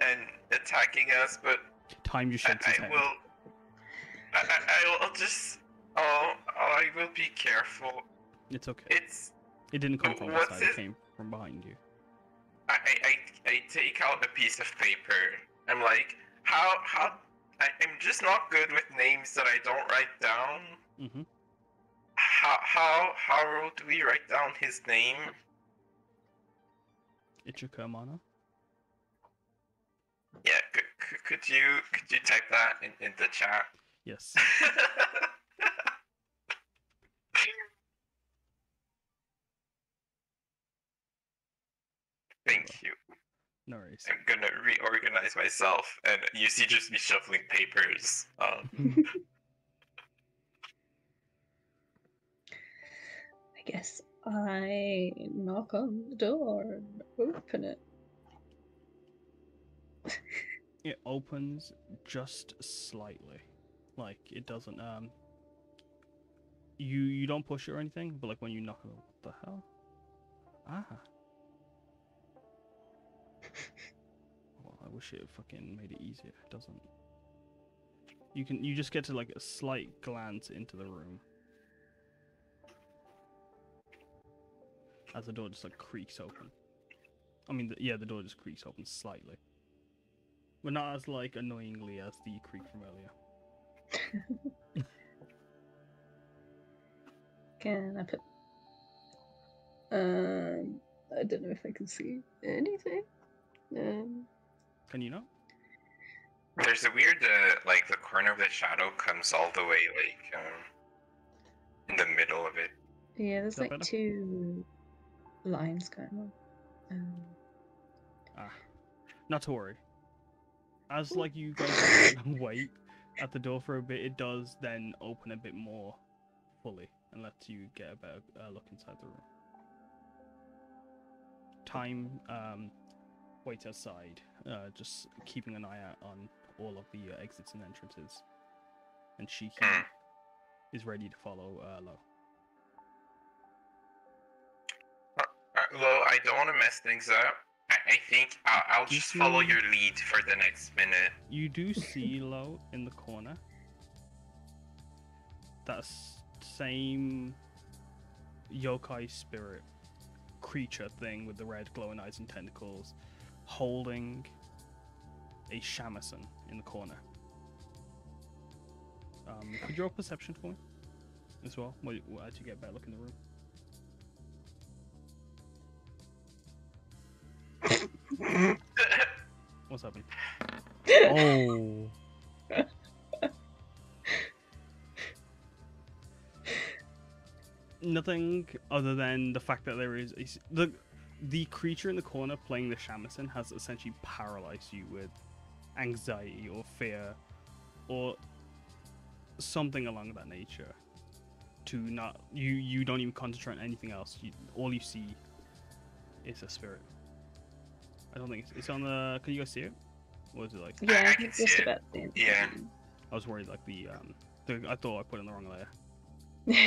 and attacking us, but Time just I, I will. I, I, I'll just. Oh, I will be careful. It's okay. It's. It didn't come from outside. It it- came from behind you. I, I, I, take out a piece of paper. I'm like, how, how. I, I'm just not good with names that I don't write down. Mm-hmm. How, how, how do we write down his name? Ichikamana. Yeah, could, could, could you could you type that in, in the chat? Yes. *laughs* Thank you. No worries. I'm gonna reorganize myself, and you see just me shuffling papers. Um, *laughs* I guess I knock on the door and open it. It opens just slightly. Like it doesn't um you you don't push it or anything, but like when you knock on it, what the hell? Ah. Well, I wish it fucking made it easier. It doesn't. You can you just get to like a slight glance into the room. As the door just like creaks open. I mean, the, yeah, the door just creaks open slightly. But not as like annoyingly as the creak from earlier. *laughs* Can I put? Um, I don't know if I can see anything. Um, Can you not? there's a weird, uh, like the corner of the shadow comes all the way, like um, in the middle of it. yeah, there's like better? two lines going on. Um, Ah, not to worry. As like you guys wait at the door for a bit, it does then open a bit more fully and lets you get a better uh, look inside the room. Time um, waits outside, uh, just keeping an eye out on all of the uh, exits and entrances, and Shiki Hmm. is ready to follow uh, Lo. Well, I don't want to mess things up. I, I think I'll, I'll just follow your lead for the next minute. You do see Lo in the corner. That same yokai spirit creature thing with the red glowing eyes and tentacles holding a shamisen in the corner. Um, could you roll perception for me as well? Well, as you get a better look in the room. What's happening? Oh. Nothing other than the fact that there is a the the creature in the corner playing the shamisen has essentially paralyzed you with anxiety or fear or something along that nature to not you you don't even concentrate on anything else you, all you see is a spirit i don't think it's, it's on the can you guys see it What is it like yeah, I I can think see just it. about the. Yeah. I was worried like the um the, I thought I put in the wrong layer. *laughs*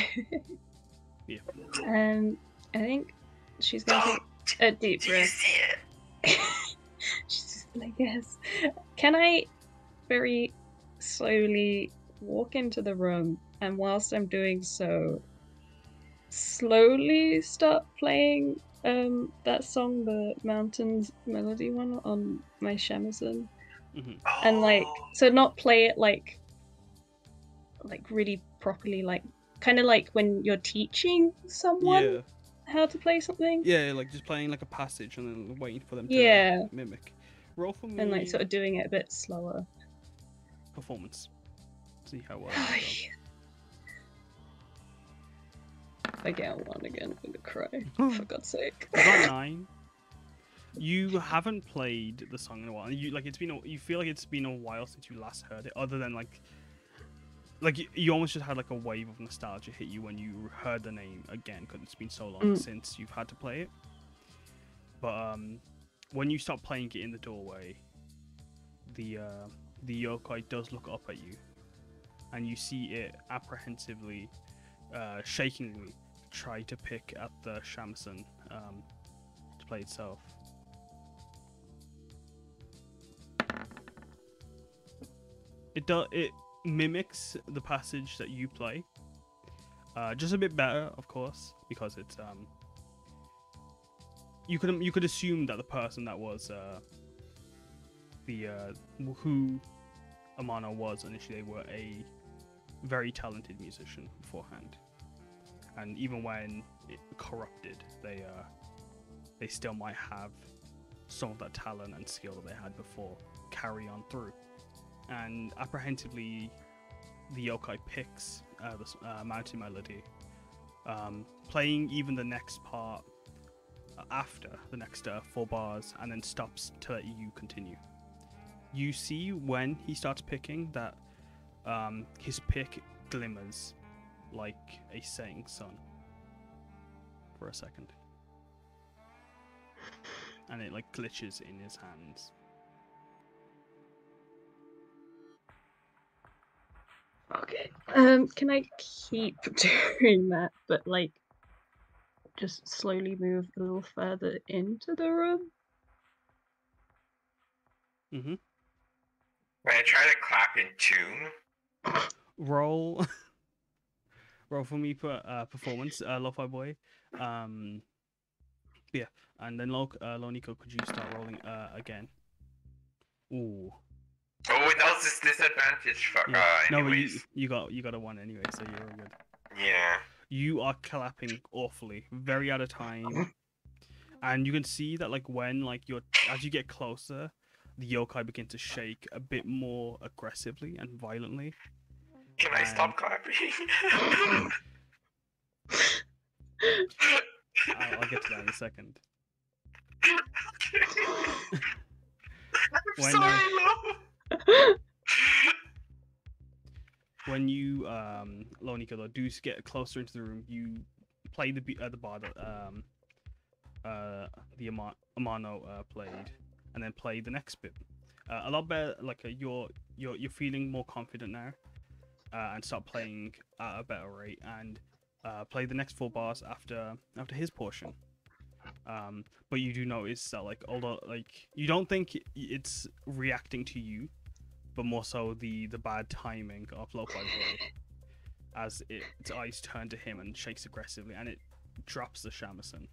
Yeah. Um, I think she's going to take a deep Do you breath. see it? *laughs* she's just like, yes. Can I very slowly walk into the room and whilst I'm doing so, slowly start playing um that song, the Mountains Melody one, on my shamisen? hmm and like Oh, so not play it like like really properly like kind of like when you're teaching someone Yeah. how to play something Yeah, like just playing like a passage and then waiting for them to Yeah. mimic. Roll for me and like sort of doing it a bit slower performance. See how well. *sighs* Ay. you if i get one again i'm gonna cry *laughs* for god's sake You got *laughs* nine. You haven't played the song in a while. You like it's been a, you feel like it's been a while since you last heard it. Other than like, like you, you almost just had like a wave of nostalgia hit you when you heard the name again because it's been so long Mm. since you've had to play it. But um, when you start playing it in the doorway, the uh, the yokai does look up at you, and you see it apprehensively, uh, shakingly try to pick at the shamisen um, to play itself. It does. It mimics the passage that you play, uh, just a bit better, of course, because it's um. You could you could assume that the person that was uh, the uh, who Amano was initially were a very talented musician beforehand, and even when it corrupted, they uh, they still might have some of that talent and skill that they had before carry on through. And apprehensively, the yokai picks uh, the uh, mountain melody, um, playing even the next part uh, after the next uh, four bars, and then stops to let you continue. You see when he starts picking that um, his pick glimmers like a setting sun. For a second. And it like glitches in his hands. okay um can i keep *laughs* doing that but like just slowly move a little further into the room? Mm-hmm. When I try to clap in tune, Roll, *laughs* roll for me per uh, performance, uh, Lo-Fi Boy. Um, yeah, and then Lo- uh, Lo Ni-Ko, could you start rolling uh, again? Ooh, oh, that was this disadvantage. Fuck. yeah. Uh, no, you, you got you got a one anyway, so you're all good. yeah. you are clapping awfully, very out of time, and you can see that like when like you're as you get closer, the yokai begin to shake a bit more aggressively and violently. Can I stop clapping? I'll, I'll get to that in a second. I'm When, sorry, Lo. When you um Lo Ni-Ko though do get closer into the room, you play the uh, the bar that um uh the Ama- Amano uh, played, and then play the next bit. Uh, a lot better. Like uh, you're you're you're feeling more confident now, uh, and start playing at a better rate, and uh, play the next four bars after after his portion. Um, but you do notice that like although like you don't think it's reacting to you, but more so the the bad timing of Lo-Fi Boy, as it, its eyes turn to him and shakes aggressively, and it drops the shamisen.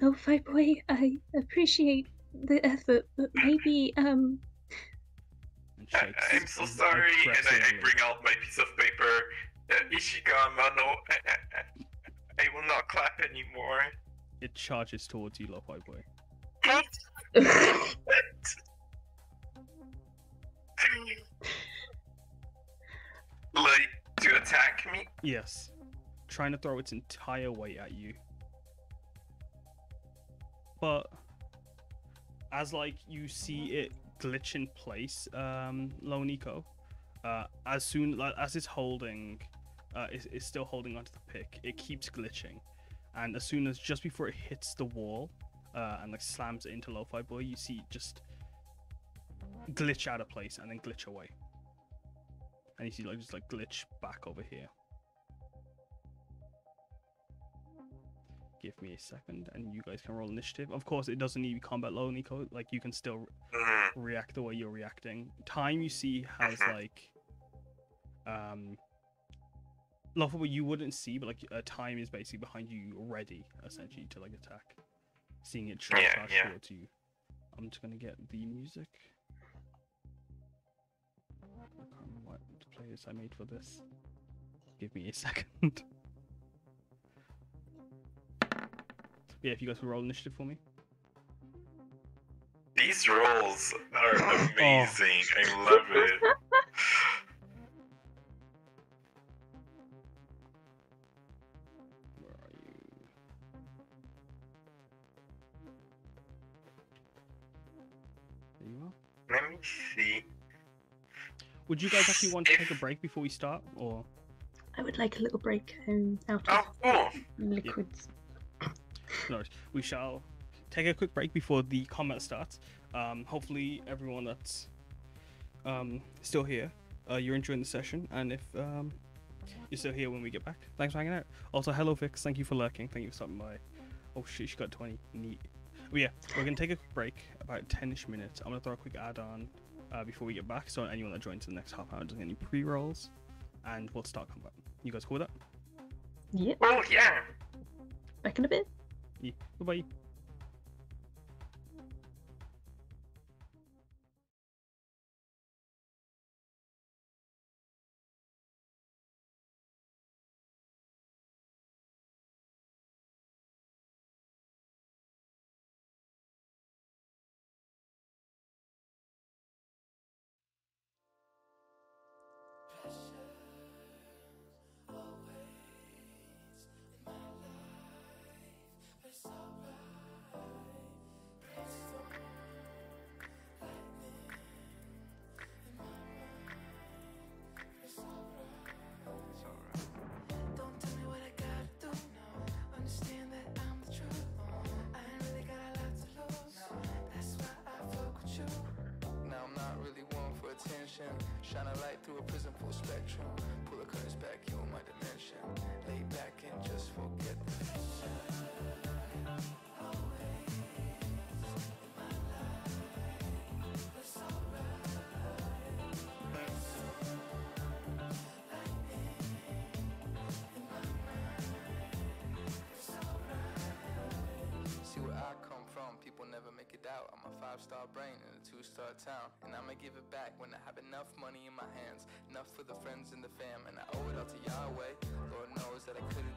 Lo-fi boy, I appreciate the effort, but maybe um And I- shakes I'm so sorry, and I, I bring out my piece of paper. Uh, Ishika Mano, I, I, I- will not clap anymore. It charges towards you, Lo-Fi Boy. *laughs* like to attack me? Yes, trying to throw its entire weight at you. But as like you see it glitch in place, um, Lo Ni-Ko, uh, as soon as it's holding, uh, it's, it's still holding onto the pick. It keeps glitching, and as soon as just before it hits the wall, uh, and like slams it into Lo-Fi Boy, you see just glitch out of place and then glitch away. And you see like just like glitch back over here. Give me a second, and you guys can roll initiative. Of course, it doesn't need to be combat low, Nico. Like you can still Mhm. react the way you're reacting. Time you see has Mhm. like um lawful you wouldn't see, but like uh, time is basically behind you ready essentially to like attack. Seeing it charge Yeah, yeah. towards you. I'm just gonna get the music. I can't remember what playlist I made for this. Give me a *laughs* second. Yeah, if you guys can roll initiative for me. These rolls are *laughs* amazing. I love it. Where are you? There you are. Let me see. Would you guys actually want to take a break before we start, or I would like a little break um, out Oh, of cool. liquids. no? Worries. We shall take a quick break before the combat starts. Um, hopefully, everyone that's um, still here, uh, you're enjoying the session, and if um, you're still here when we get back, thanks for hanging out. Also, hello Vix, thank you for lurking. Thank you for stopping by. Oh shit, she got 20. Neat. But yeah, we're gonna take a quick break, about 10ish minutes. I'm gonna throw a quick ad on uh, before we get back, so anyone that joins in the next half hour doesn't get any pre rolls, and we'll start combat. You guys cool with that? Yep, Oh, yeah. back in a bit. Yeah. Bye bye. Enough for the friends and the fam. And I owe it all to Yahweh. Lord knows that I couldn't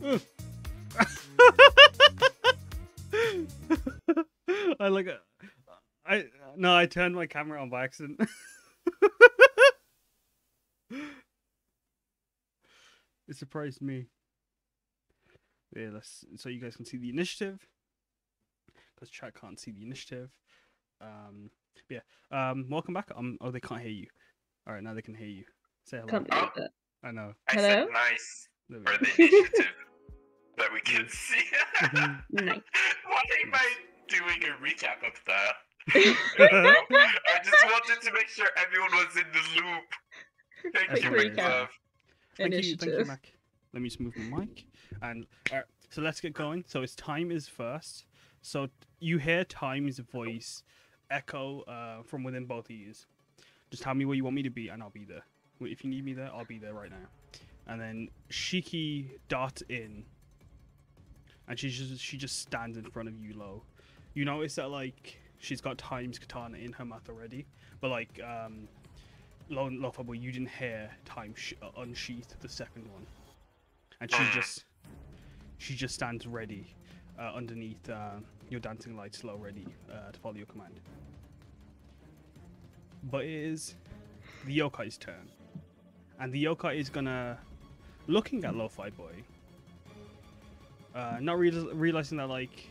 *laughs* I like it. I no, I turned my camera on by accident. *laughs* it surprised me. Yeah, let's so you guys can see the initiative. Because chat can't see the initiative. Um, yeah. Um, welcome back. Um, oh, they can't hear you. All right, now they can hear you. Say hello. Can't. I know. I Hello? said nice for the *laughs* initiative that we can see. Mhm. Nice. Why am I doing a recap of that? *laughs* I just wanted to make sure everyone was in the loop. Thank Quick you, recap. Love. Thank you, thank you, Mac. Let me just move my mic. And uh, so let's get going. So it's time is first. So you hear time's voice echo uh, from within both of you. Just tell me where you want me to be, and I'll be there. If you need me there, I'll be there right now. And then Shiki darts in, and she just she just stands in front of you, low. You notice that like she's got time's katana in her mouth already, but like um, Lo Lofable, you didn't hear time sh- uh, unsheath the second one, and she just she just stands ready uh, underneath uh, your dancing lights, low ready uh, to follow your command. But it is the yokai's turn, and the yokai is gonna looking at Lo-Fi Boy, uh, not real- realizing that like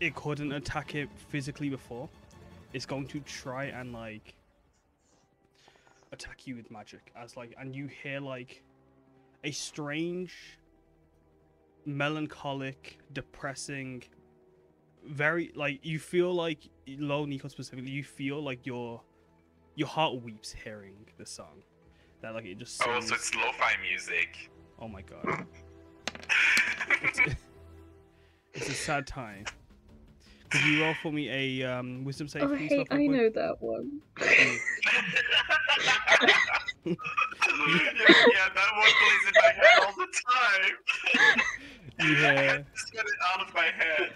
it couldn't attack it physically before. It's going to try and like attack you with magic as like and you hear like a strange melancholic depressing very like you feel like Lo Ni-Ko specifically you feel like your your heart weeps hearing this song that like it just Oh, sings, so it's lo-fi music. oh my god *laughs* it's, *laughs* *laughs* it's a sad time could you roll for me a um, wisdom save Oh, please, hey, Love I know that one. *laughs* yeah, yeah, that one plays in my head all the time. You hear had get it out of my head.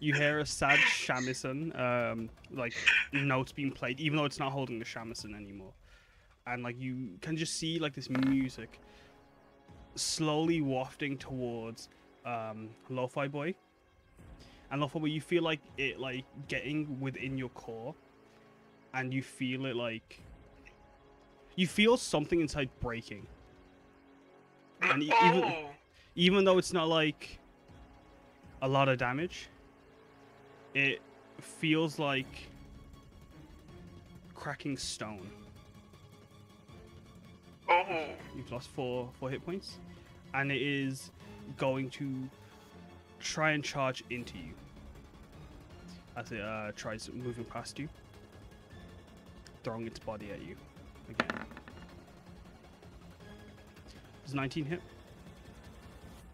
you hear a sad shamisen, um, like notes being played, even though it's not holding the shamisen anymore, and like you can just see like this music slowly wafting towards um, Lo-Fi Boy, and Lo-Fi Boy, you feel like it like getting within your core, and you feel it like you feel something inside breaking, and e- even oh, even though it's not like a lot of damage, it feels like cracking stone. Oh, You've lost four four hit points, and it is going to try and charge into you as it uh, tries moving past you, throwing its body at you again. Does 19 hit?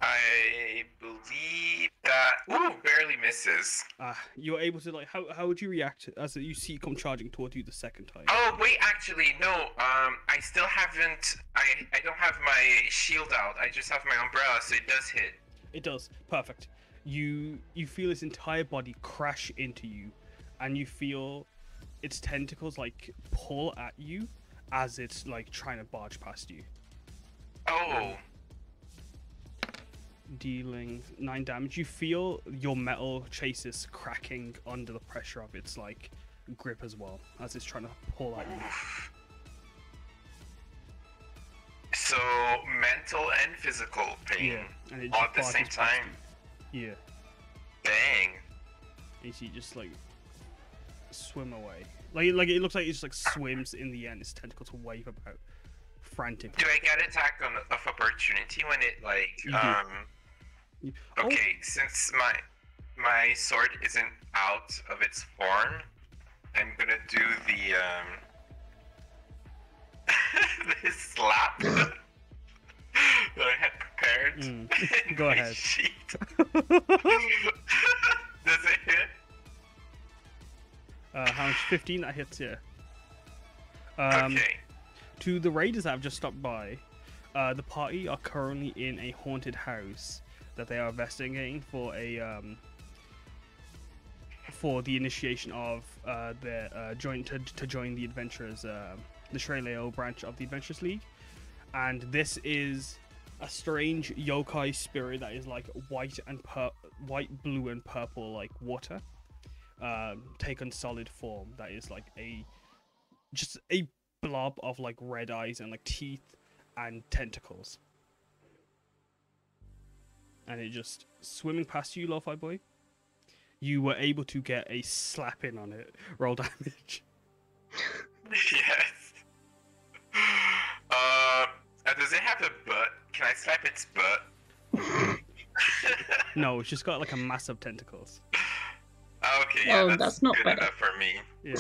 I believe that. Ooh, barely misses. Uh, you're able to like how how would you react as you see it come charging toward you the second time? Oh wait, actually no. Um, I still haven't. I I don't have my shield out. I just have my umbrella, so it does hit. It does. Perfect. You you feel its entire body crash into you, and you feel its tentacles like pull at you as it's like trying to barge past you, Oh, dealing nine damage. You feel your metal chassis cracking under the pressure of its like grip as well as it's trying to pull at you. so mental and physical pain Yeah, and all at the same time. Yeah, Dang. and you see just like swim away. Like like it looks like it just like swims in the end. Its tentacles wave about frantically. Do I get attack on of opportunity when it like um? Oh, Okay, since my my sword isn't out of its form, I'm gonna do the um *laughs* this slap *laughs* that I had prepared. Mm, *laughs* go ahead. sheet. Does it hit? Uh, how much? 15 that hits, yeah. Um, okay. To the raiders that have just stopped by, uh, the party are currently in a haunted house that they are investigating for a um, for the initiation of uh, their uh, joint to, to join the adventurers, uh, the Shreleo branch of the Adventurers League, and this is a strange yokai spirit that is like white and pur- white, blue, and purple like water. Um, take on solid form that is like a just a blob of like red eyes and like teeth and tentacles. And it just swimming past you, Lo-Fi Boy. You were able to get a slap in on it. *laughs* Roll damage. *laughs* yes. Uh, uh, does it have a butt? Can I slap its butt? *laughs* No, it's just got like a mass of tentacles. okay, yeah, Oh, that's, that's not good better. enough for me. Yeah.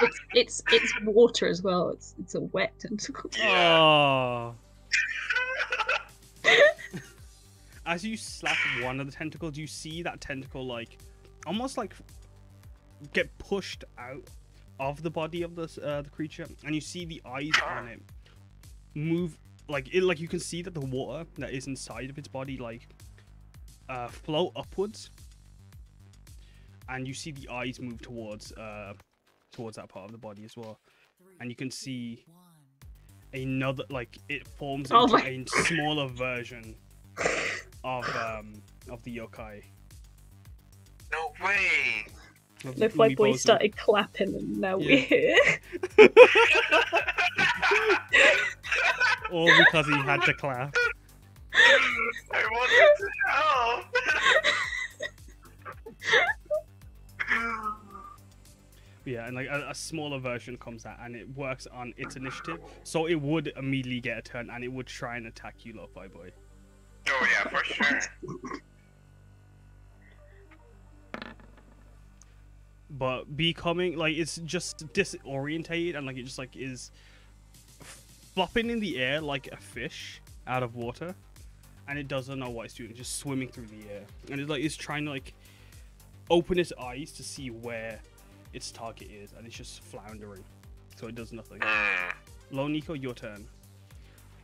It's it's it's water as well. It's it's a wet tentacle. Oh. As you slap one of the tentacles, you see that tentacle like almost like get pushed out of the body of this uh, the creature, and you see the eyes on it move like it like you can see that the water that is inside of its body like uh, flow upwards, and you see the eyes move towards uh towards that part of the body as well, and you can see another like it forms Oh into a smaller version of um of the yokai. No way! of the The boy started clapping, and now Yeah. we're here. all because he had to clap. I wanted to help! Yeah, and like a, a smaller version comes out and it works on its initiative, so it would immediately get a turn and it would try and attack you, Lo-Fi Boy. Oh yeah, for sure. But becoming like it's just disorientated and like it just like is flopping in the air like a fish out of water, and it doesn't know what it's doing, just swimming through the air, and it's like it's trying to like open its eyes to see where its target is, and it's just floundering, so it does nothing. Mm. Nico, your turn.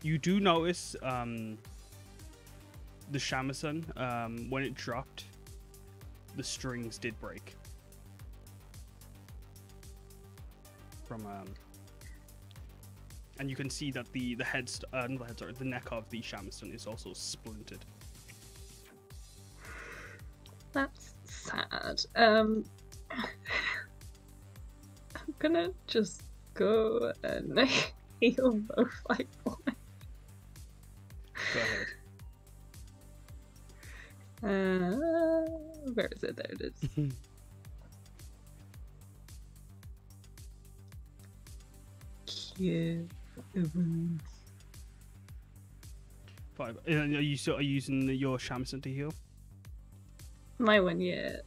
You do notice um, the shamisen um, when it dropped, the strings did break. From um, and you can see that the the head, uh, the head, sorry, the neck of the shamisen is also splintered. That's sad. Um, I'm gonna just go and *laughs* heal both like boy. Uh, where is it? There it is. *laughs* Cute. Five. Uh, Are you so are you using your shamisen to heal? My one, yeah.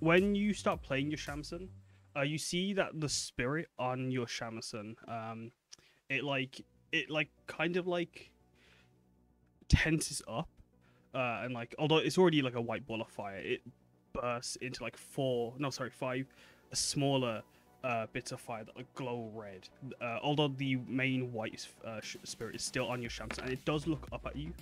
when you start playing your shamisen, uh, you see that the spirit on your shamisen, um, it like it like kind of like tenses up, uh, and like although it's already like a white ball of fire, it bursts into like four, no sorry, five smaller uh, bits of fire that like glow red. Uh, although the main white uh, spirit is still on your shamisen, and it does look up at you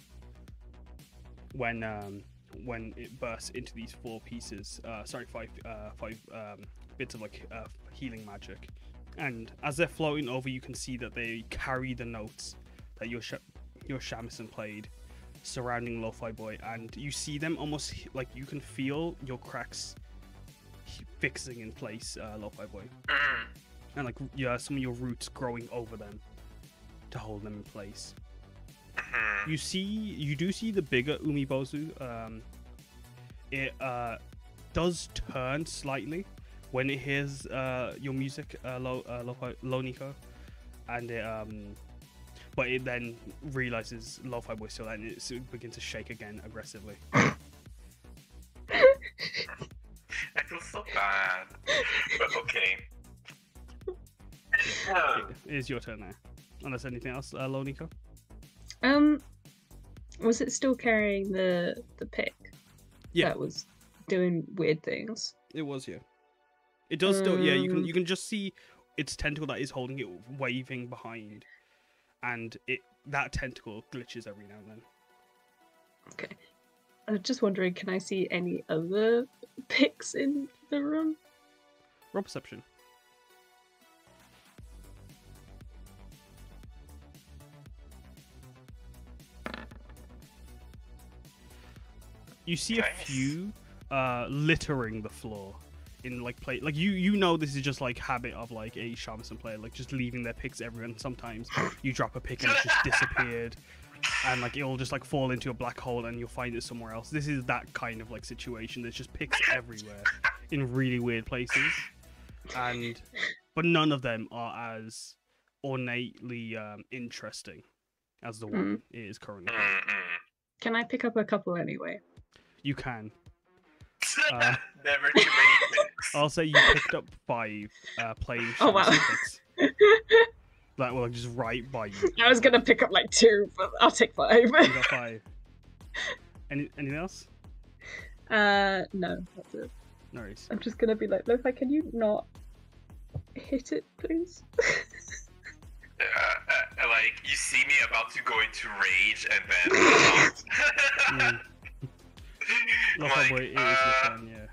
when um when it bursts into these four pieces uh sorry five uh five um bits of like uh healing magic and as they're floating over you can see that they carry the notes that your sh- your shamisen played surrounding lo-fi boy and you see them almost like you can feel your cracks fixing in place uh lo-fi boy Mm. and like yeah some of your roots growing over them to hold them in place Mhm. you see you do see the bigger umibozu um it uh does turn slightly when it hears uh your music uh low uh lo-fi Lo Ni-Ko and it um but it then realizes lo-fi boy still and it begins to shake again aggressively *laughs* I feel so bad. But okay. Um, it is your turn now unless anything else uh Lo Ni-Ko Um, was it still carrying the the pick? Yeah. That was doing weird things. It was yeah. It does still yeah. You can Um, you can just see its tentacle that is holding it waving behind, and it that tentacle glitches every now and then. Okay. I'm just wondering, can I see any other pics in the room? Roll perception. You see nice. a few uh, littering the floor in like play like you you know this is just like habit of like a shamisen player like just leaving their picks everywhere and sometimes you drop a pick and it's just *laughs* disappeared and like it'll just like fall into a black hole and you'll find it somewhere else. This is that kind of like situation. There's just picks everywhere in really weird places and but none of them are as ornately um, interesting as the one it is currently. Can I pick up a couple anyway? you can. *laughs* Uh, Never too many things. *laughs* I'll say you picked up five uh, plain Oh, wow. shamisen picks. That *laughs* were like, just right by you. I was gonna pick up like two, but I'll take five. You got *laughs* five. Any anything else? uh, no, that's it. No worries. I'm just gonna be like, Lo-Fi, can you not hit it, please? Uh, uh, like you see me about to go into rage and then Mm. Look, like, boy, it is your uh, turn, yeah.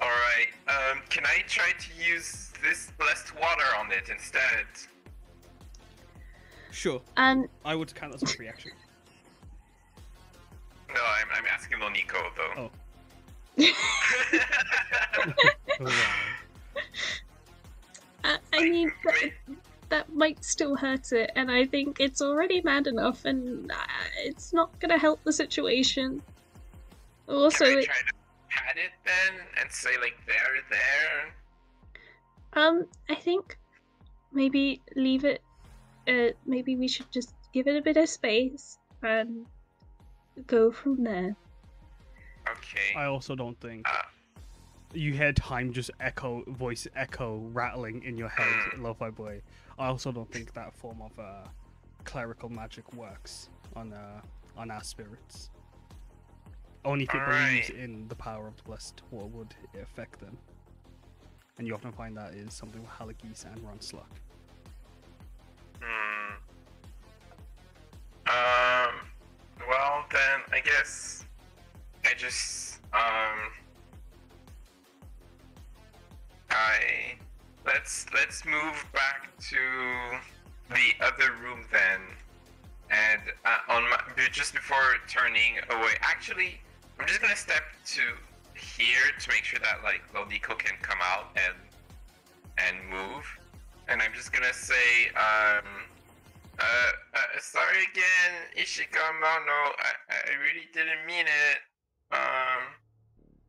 All right. Um, can I try to use this blessed water on it instead? Sure. Um, I would count that as a reaction. No, I'm, I'm asking Lo Ni-Ko though. Oh. Oh. *laughs* I, I mean, that, that might still hurt it, and I think it's already mad enough, and uh, it's not gonna help the situation. Also, Can I it, try to pat it then and say like there, there? Um, I think maybe leave it. Uh, maybe we should just give it a bit of space and go from there. Okay. I also don't think Uh, you hear time just echo, voice echo, rattling in your head, Mm. Lo-Fi Boy. I also don't think that form of uh, clerical magic works on uh, on our spirits. Only if it believes Alright. in the power of the blessed water would it affect them. And you often find that is something with Halagis and Ronslok. Hmm. Um. Well, then I guess I just um. I let's let's move back to the other room then, and uh, on my just before turning away. Actually, I'm just gonna step to here to make sure that like Lo Ni-Ko can come out and and move and I'm just gonna say, um, uh, uh sorry again, Ishikama. No, I, I really didn't mean it. Um,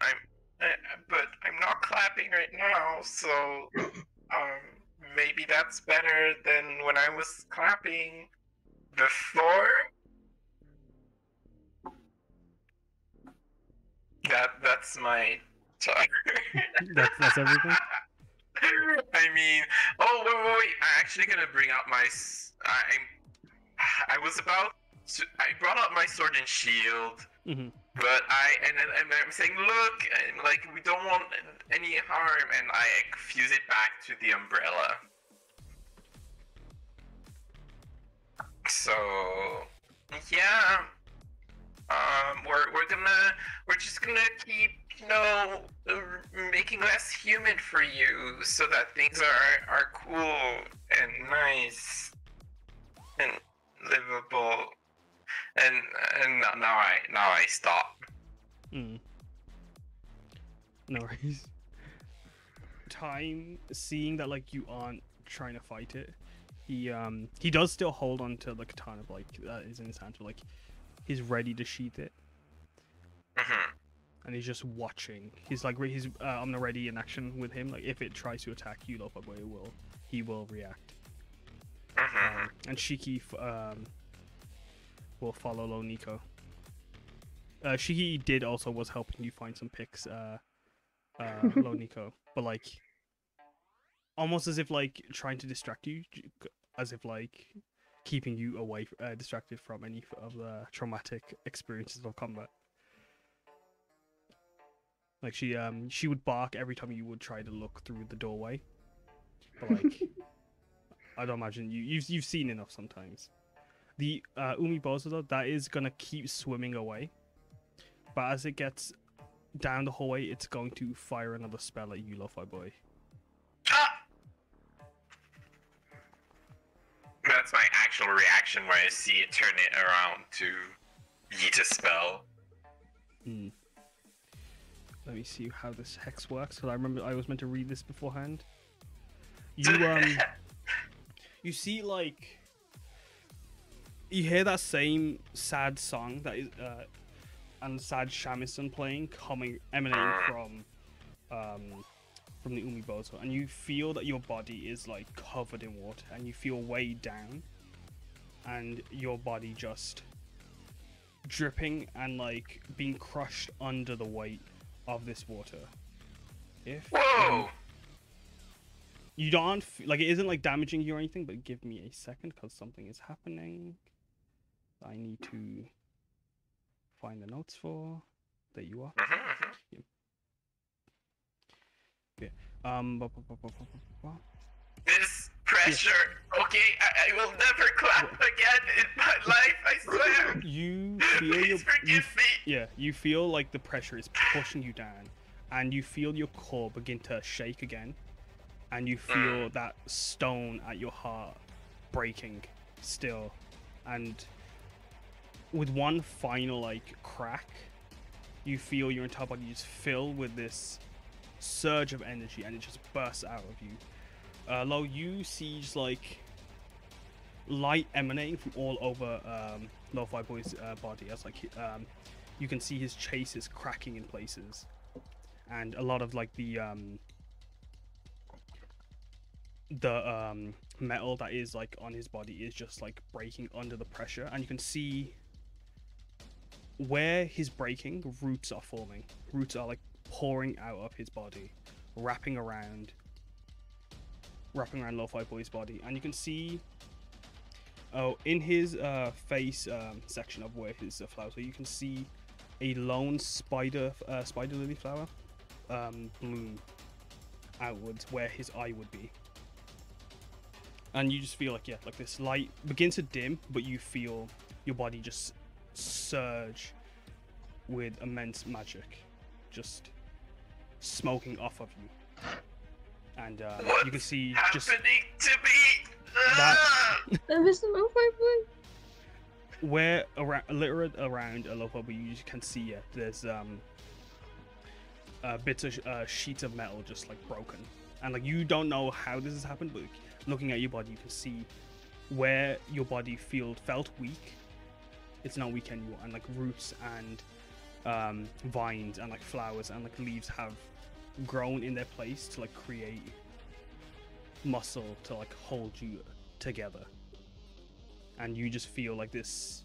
I'm, uh, but I'm not clapping right now, so, um, maybe that's better than when I was clapping before. That that's my. *laughs* That's that's everything. *laughs* I mean, oh wait, wait, wait! I'm actually gonna bring out my. I'm. I was about to. I brought out my sword and shield, hmm but I and, and I'm saying, look, and, like we don't want any harm, and I fuse it back to the umbrella. So, yeah, um, we're we're gonna we're just gonna keep you know uh, making less humid for you, so that things are are cool and nice and livable. And and now I now I stop. Mm. No worries. Time seeing that like you aren't trying to fight it, he um he does still hold on to the katana like that is in his hand, like he's ready to sheath it, Mhm. and he's just watching. He's like he's uh, on the ready in action with him. Like if it tries to attack you, Lopabwe will he will react. Mhm. Um, and Shiki f- um will follow Lo Ni-Ko. Uh, Shiki did also was helping you find some picks, uh, uh, *laughs* but like almost as if like trying to distract you, as if like keeping you away, uh, distracted from any of the traumatic experiences of combat. Like she um she would bark every time you would try to look through the doorway, but like *laughs* I don't imagine you you've you've seen enough sometimes. The uh, Umibozu though, that is gonna keep swimming away, but as it gets down the hallway, it's going to fire another spell at you, Lo-Fi Boy. Actual reaction when I see it turn it around to yeet a spell. Hmm. Let me see how this hex works. Because I remember I was meant to read this beforehand. You *laughs* um, you see like, you hear that same sad song that is uh, and sad shamisen playing coming emanating from um from the umibozu, and you feel that your body is like covered in water, and you feel weighed down, and your body just dripping and like being crushed under the weight of this water. If Whoa! you don't like it isn't like damaging you or anything, but give me a second because something is happening. I need to find the notes for. There you are. Mhm, Yeah. Um. bu- bu- bu- bu- bu- This pressure. Okay, I, I will never clap again in my life. I swear. You *laughs* feel your Please forgive you, me. yeah. You feel like the pressure is pushing you down, and you feel your core begin to shake again, and you feel mm. that stone at your heart breaking still, and with one final like crack, you feel your entire body just fill with this surge of energy, and it just bursts out of you. Uh, Lo, you see just like light emanating from all over um, Lo-Fi Boy's uh, body. As like um, you can see his chassis is cracking in places, and a lot of like the um, the um, metal that is like on his body is just like breaking under the pressure, and you can see where he's breaking. Roots are forming. Roots are like pouring out of his body, wrapping around, wrapping around Lo-Fi Boy's body, and you can see Oh, in his uh, face um, section of where his uh, flowers, you can see a lone spider, uh, spider lily flower, um, bloom outwards where his eye would be, and you just feel like yeah, like this light begins to dim, but you feel your body just surge with immense magic, just smoking off of you, and uh, you can see just Happening to me. That-! Uh, Mr. Lo-Fi Boy. where around littered around a local but you can see it there's um uh, bits of sh- uh, sheets of metal just like broken and like you don't know how this has happened but looking at your body you can see where your body feel felt weak it's not weak anymore and like roots and um vines and like flowers and like leaves have grown in their place to like create muscle to like hold you together. And you just feel like this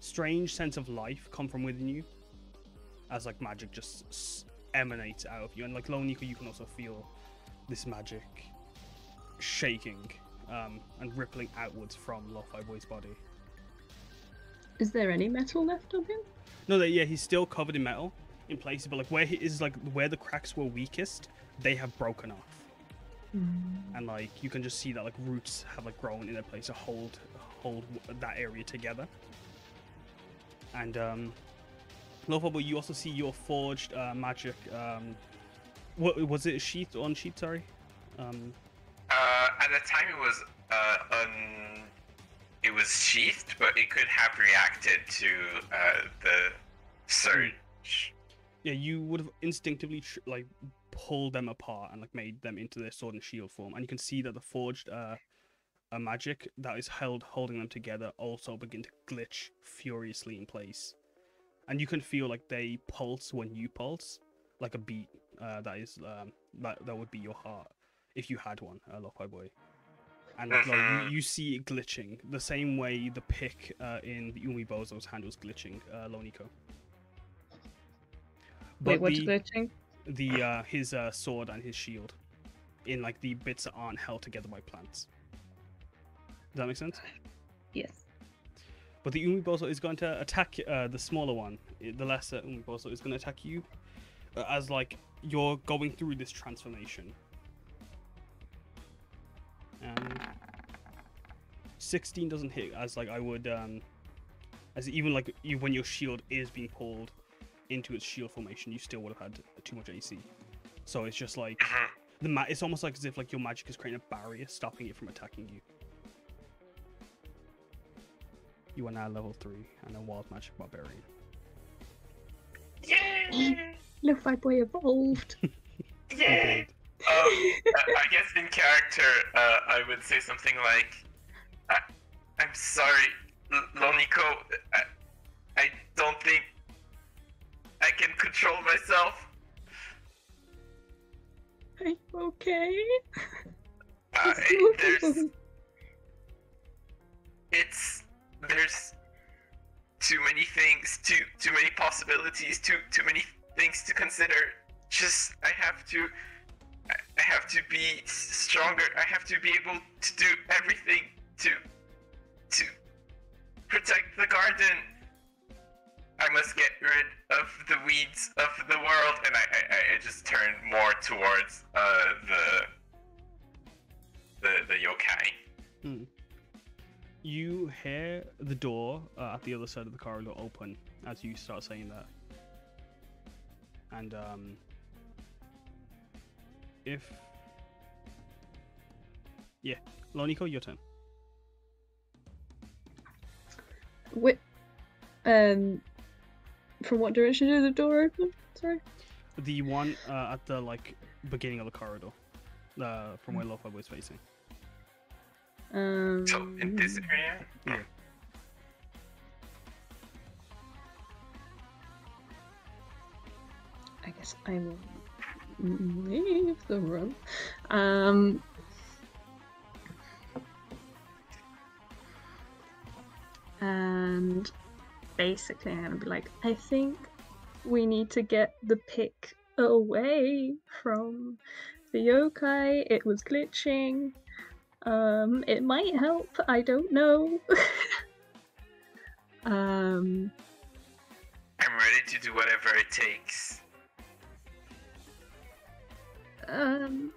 strange sense of life come from within you as like magic just s- emanates out of you. And like Lo Ni-Ko you can also feel this magic shaking um, and rippling outwards from Lo-Fi Boy's body. Is there any metal left on him? no that yeah he's still covered in metal in places but like where he is like where the cracks were weakest they have broken off. And like you can just see that like roots have like grown in their place to hold hold that area together. And um Lofa, but you also see your forged uh, magic um what was it a sheath on sheath sorry? Um Uh, at the time, it was uh, un... it was sheathed, but it could have reacted to uh, the surge. Yeah you would have instinctively tr- like pulled them apart and like made them into their sword and shield form and you can see that the forged uh a magic that is held holding them together also begin to glitch furiously in place. And you can feel like they pulse when you pulse like a beat uh that is um that, that would be your heart if you had one uh, Lo-Fi boy. And like, like, you, you see it glitching the same way the pick uh, in the Umibozu's hand was glitching uh, Lo Ni-Ko Wait, what's the- glitching? the uh, his uh, sword and his shield in like the bits that aren't held together by plants. Does that make sense? Yes. But the Umibozu is going to attack uh, the smaller one. The lesser Umibozu is going to attack you uh, as like you're going through this transformation. Um, 16 doesn't hit as like I would um as even like you when your shield is being pulled into its shield formation, you still would have had too much AC. So it's just like the ma- it's almost like as if like your magic is creating a barrier stopping it from attacking you. You are now level three and a wild magic barbarian. Lo-fi boy evolved. *laughs* Yay! Um, *laughs* I I guess in character, uh, I would say something like, I, "I'm sorry, L- Lo Ni-Ko. I, I don't think I can control myself. Are *laughs* you okay? There's, it's there's too many things, too too many possibilities, too too many things to consider. Just I have to, I I have to be stronger. I have to be able to do everything to to protect the garden. I must get rid of the weeds of the world, and I I, I- I just turn more towards uh the the the yokai. Hmm. You hear the door uh, at the other side of the corridor open as you start saying that. And um, if yeah, Lo Ni-Ko, your turn. Wait, um, from what direction did the door open? Sorry. The one uh, at the like beginning of the corridor, uh, from where Lofa was facing. Um, So in this area, Yeah. I guess I will leave the room. Um, and basically, I'm gonna be like, I think we need to get the pick away from the yokai. It was glitching. Um, it might help. I don't know. *laughs* um, I'm ready to do whatever it takes. um.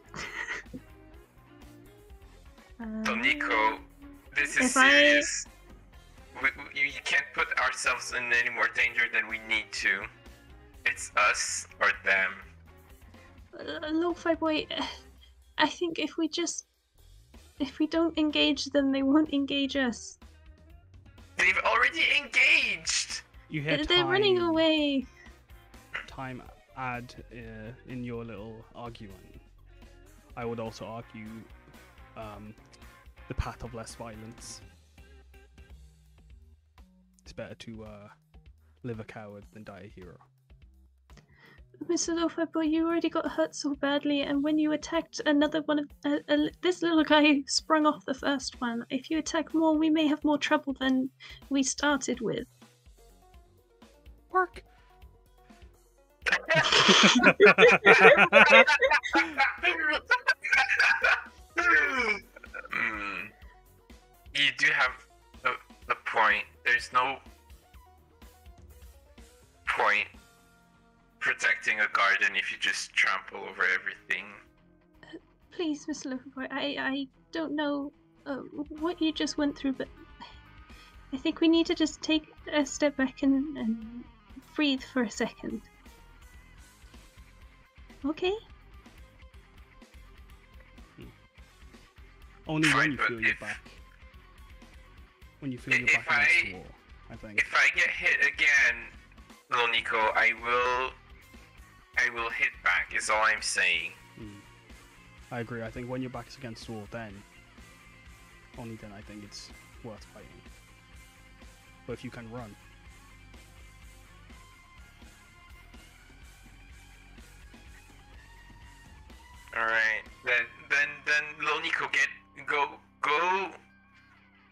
So Nico, this is If I- serious. We, we, you can't put ourselves in any more danger than we need to. It's us or them. Uh, Lo-Fi *sighs* I think if we just. If we don't engage them, they won't engage us. They've already engaged. You hear They're running away. time add uh, in your little argument. I would also argue um, the path of less violence. It's better to uh, live a coward than die a hero. Mr. Lo-Fi Boy, you already got hurt so badly, and when you attacked another one of. Uh, uh, this little guy sprung off the first one. If you attack more, we may have more trouble than we started with. Work. Mm. *laughs* You do have a, a point. There's no point protecting a garden if you just trample over everything. Please, Mr. Lo-Fi I, I don't know uh, what you just went through, but I think we need to just take a step back and, and breathe for a second. Okay? Only Fine, when you feel your back. When you feel your If back against I- the wall, I think. If I get hit again, little Nico, I will. I will hit back. Is all I'm saying. Mm. I agree. I think when your back's against the wall, then only then I think it's worth fighting. But if you can run, All right. Then then then little Nico, get go go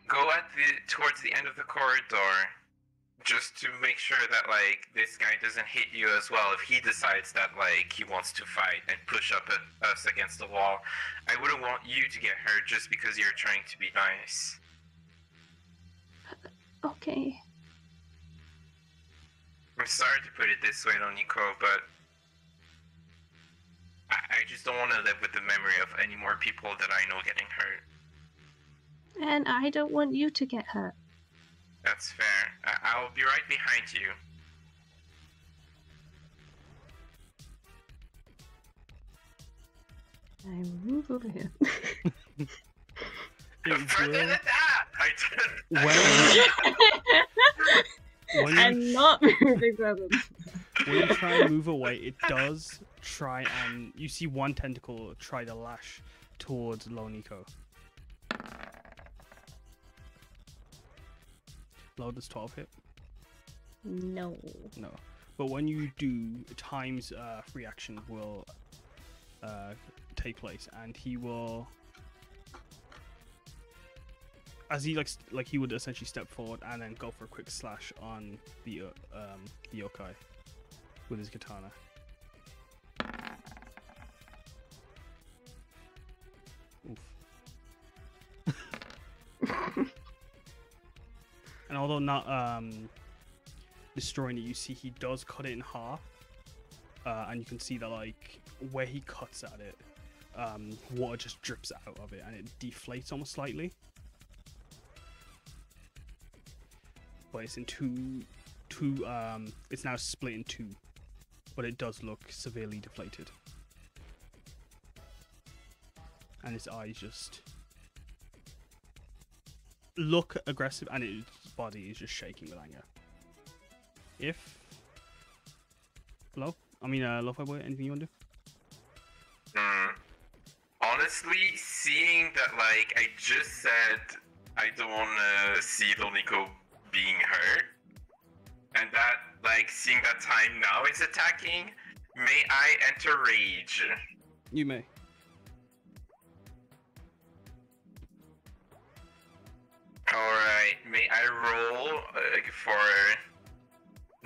go at the towards the end of the corridor, just to make sure that like this guy doesn't hit you as well. If he decides that like he wants to fight and push up at us against the wall, I wouldn't want you to get hurt just because you're trying to be nice. Okay. I'm sorry to put it this way, Nico, but I, I just don't want to live with the memory of any more people that I know getting hurt. And I don't want you to get hurt. That's fair. I- I'll be right behind you. I move over here. it Further will. than that, I when... when... *laughs* I'm not moving further. when you try and move away, it does try and you see one tentacle try to lash towards Lo Ni-Ko. Low does 12 hit? No. No. But when you do, Time's uh, reaction will uh, take place, and he will, as he like s- like he would essentially step forward and then go for a quick slash on the uh, um, the yokai with his katana. Oof. *laughs* and although not um, destroying it, you see he does cut it in half, uh, and you can see that like where he cuts at it, um, water just drips out of it, and it deflates almost slightly. But it's in two, two. Um, it's now split in two, but it does look severely deflated, and his eyes just look aggressive, and its body is just shaking with anger. If hello, I mean, uh, Lo-Fi boy, anything you want to do? Hmm. Honestly, seeing that, like, I just said I don't want to see Donico being hurt, and that, like, seeing that time now is attacking, may I enter rage? You may. Alright, may I roll uh, for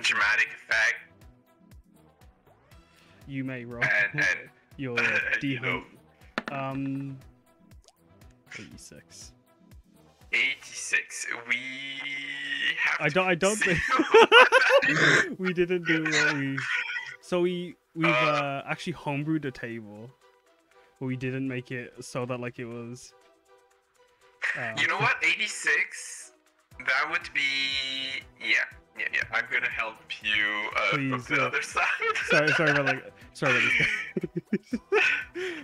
dramatic effect? You may roll And, and *laughs* your *laughs* D know, um eighty-six. 86. We have I don't. I don't think *laughs* we didn't do what we. So we we've uh, actually homebrewed a table, but we didn't make it so that like it was. You know what? 86? That would be. Yeah, yeah, yeah. I'm gonna help you uh, Please, from the yeah. other side. sorry, sorry about like. Sorry about this.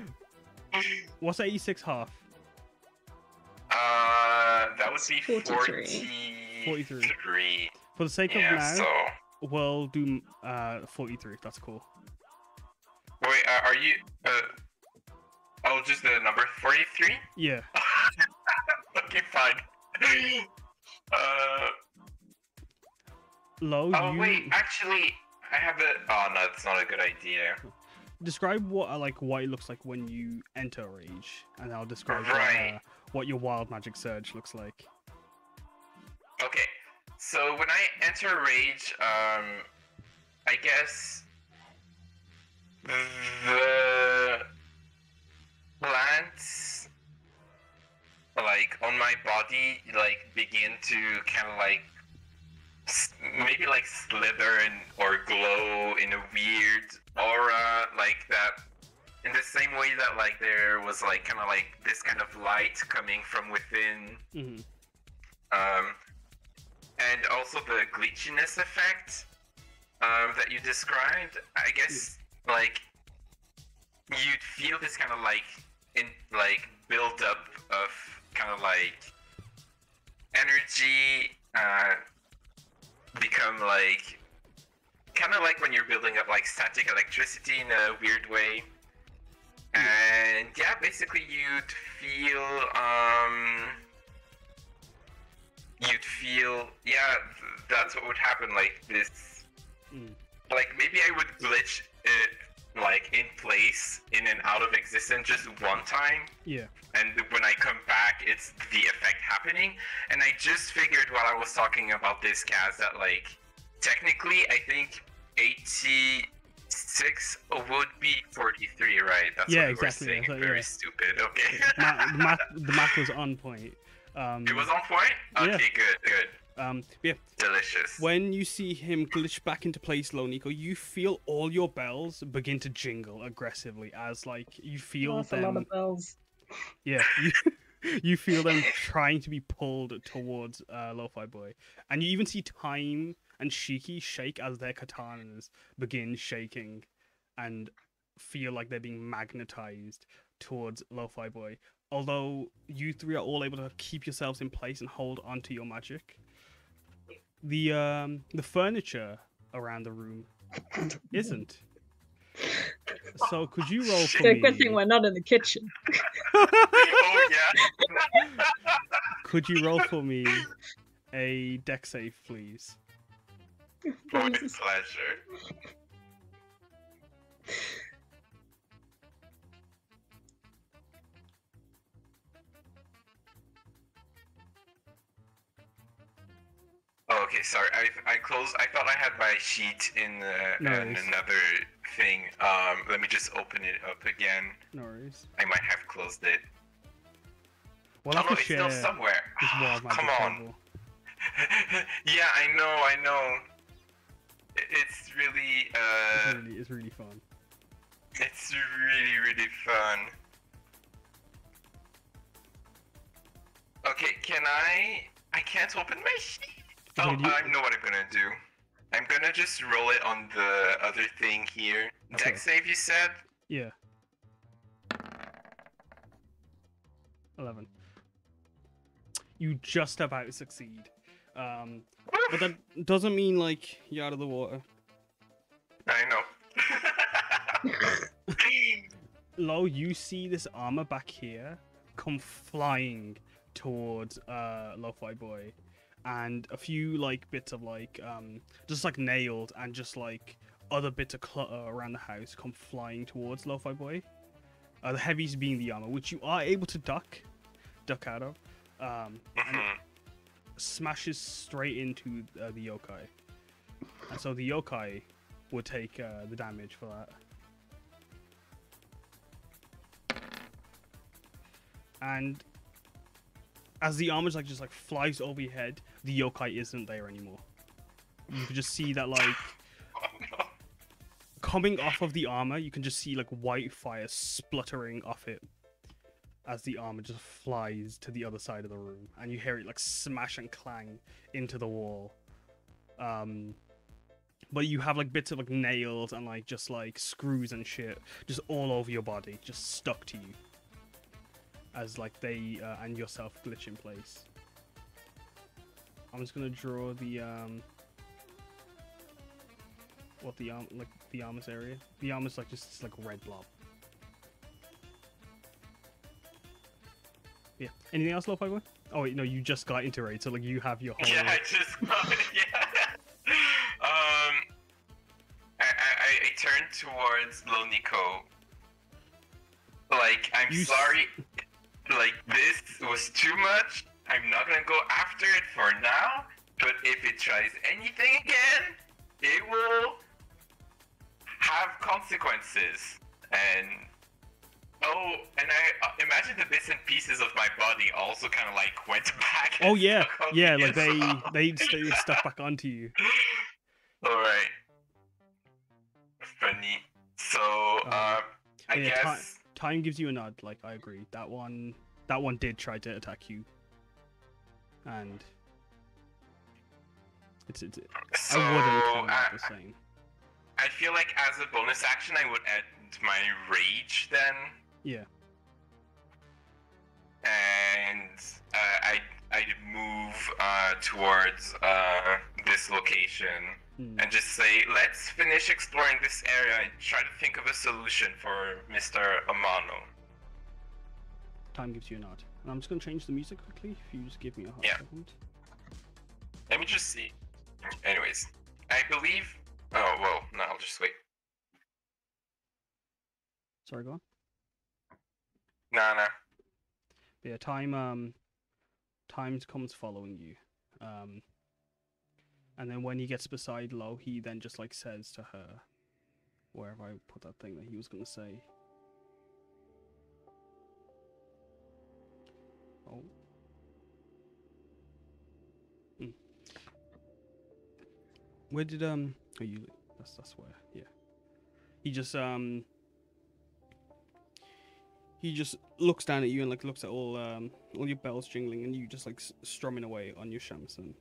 *laughs* What's eighty-six half? Uh, that would be 43. 43. 43. For the sake Yeah, of now, so. we'll do uh forty-three. That's cool. Wait, uh, are you. Uh, oh, just the number 43? Yeah. *laughs* okay, fine. *laughs* Uh, Low. oh, you wait, actually, I have a. Oh, no, that's not a good idea. describe what uh, like what it looks like when you enter rage, and I'll describe Right. uh, what your wild magic surge looks like. Okay, so when I enter rage, um, I guess the plants, like on my body, like begin to kind of like maybe like slither and or glow in a weird aura, like that. In the same way that like there was like kind of like this kind of light coming from within hmm um, and also the glitchiness effect um, that you described. I guess like you'd feel this kind of like in like build up of kind of like energy uh, become like kind of like when you're building up like static electricity in a weird way. And yeah, basically you'd feel um you'd feel yeah th- that's what would happen like this Mm. like maybe i would glitch it like in place in and out of existence just one time Yeah. and when i come back it's the effect happening and i just figured while i was talking about this cast that like technically i think 86 would be 43 right that's Yeah, what we exactly, were saying. Thought- very yeah. stupid okay the math, *laughs* the math was on point. Um, it was on point okay Yeah. good good Um, yeah. delicious When you see him glitch back into place, Lo Ni-Ko, you feel all your bells begin to jingle aggressively as like you feel That's a them. lot of bells. Yeah, *laughs* you, you feel them trying to be pulled towards uh, Lo-Fi Boy, and you even see Time and Shiki shake as their katanas begin shaking, and feel like they're being magnetized towards Lo-Fi Boy. Although you three are all able to keep yourselves in place and hold onto your magic, the um the furniture around the room *laughs* Isn't. So could you roll for me? good thing we're not in the kitchen. oh. *laughs* Could you roll for me a dex save, please? With pleasure. Okay, sorry. I I closed. I thought I had my sheet in, the, in another thing. Um, let me just open it up again. No worries. I might have closed it. We'll oh no, it's still somewhere. this wall of magic Come on. *laughs* yeah, I know, I know. It's really, It's uh, really, it's really fun. it's really, really fun. Okay, can I? I can't open my sheet. Oh, you- I know what I'm gonna do. I'm gonna just roll it on the other thing here. Okay. Dex save, you said? Yeah. Eleven. You just about succeed. Um, but that doesn't mean like you're out of the water. I know. *laughs* Lo, you see this armor back here come flying towards uh Lo-Fi Boy, and a few like bits of like um just like nailed and just like other bits of clutter around the house come flying towards Lo-Fi Boy. Uh, the heavies being the armor, which you are able to duck, duck out of, um, and it smashes straight into uh, the yokai, and so the yokai would take uh, the damage for that. and as the armor like just like flies over your head, the yokai isn't there anymore. You can just see that like coming off of the armor, you can just see like white fire spluttering off it as the armor just flies to the other side of the room, and you hear it like smash and clang into the wall. Um, but you have like bits of like nails and like just like screws and shit just all over your body, just stuck to you as like they uh, and yourself glitch in place. I'm just gonna draw the um what the arm like the armor's area. The armor's like just this, like red blob. Yeah. Anything else, Lo-Fi Boy? Oh wait, no, you just got into raid, so like you have your *laughs* whole. Yeah, I just got yeah. *laughs* Um, I, I I- I turned towards Lo Ni-Ko. Like, I'm You sorry. Like, this was too much. I'm not gonna go after it for now. But if it tries anything again, it will have consequences. And oh, and I uh, imagine the bits and pieces of my body also kind of like went *laughs* back. Oh yeah, yeah, like they well. they stay *laughs* stuck back onto you. All right. Funny. So, uh, I Yeah, guess. time gives you a nod. Like I agree. That one, that one did try to attack you, and it's it's. So, I wouldn't call I- it the same. I feel like as a bonus action, I would add my rage then, Yeah. and uh, I I'd move uh, towards uh, this location Hmm. and just say, let's finish exploring this area and try to think of a solution for Mr. Amano. Time gives you a nod. And I'm just gonna change the music quickly. If you just give me a hot Yeah. second. Let me just see. Anyways, I believe. Oh well, no, I'll just wait. Sorry, go on. Nah, nah. But yeah, time um, time comes following you. Um, and then when he gets beside Lo, he then just like says to her, wherever I put that thing that he was gonna say. Oh. Hmm. Where did um? Oh, you. That's that's where. Yeah. He just um. He just looks down at you and like looks at all um all your bells jingling and you just like strumming away on your shamisen.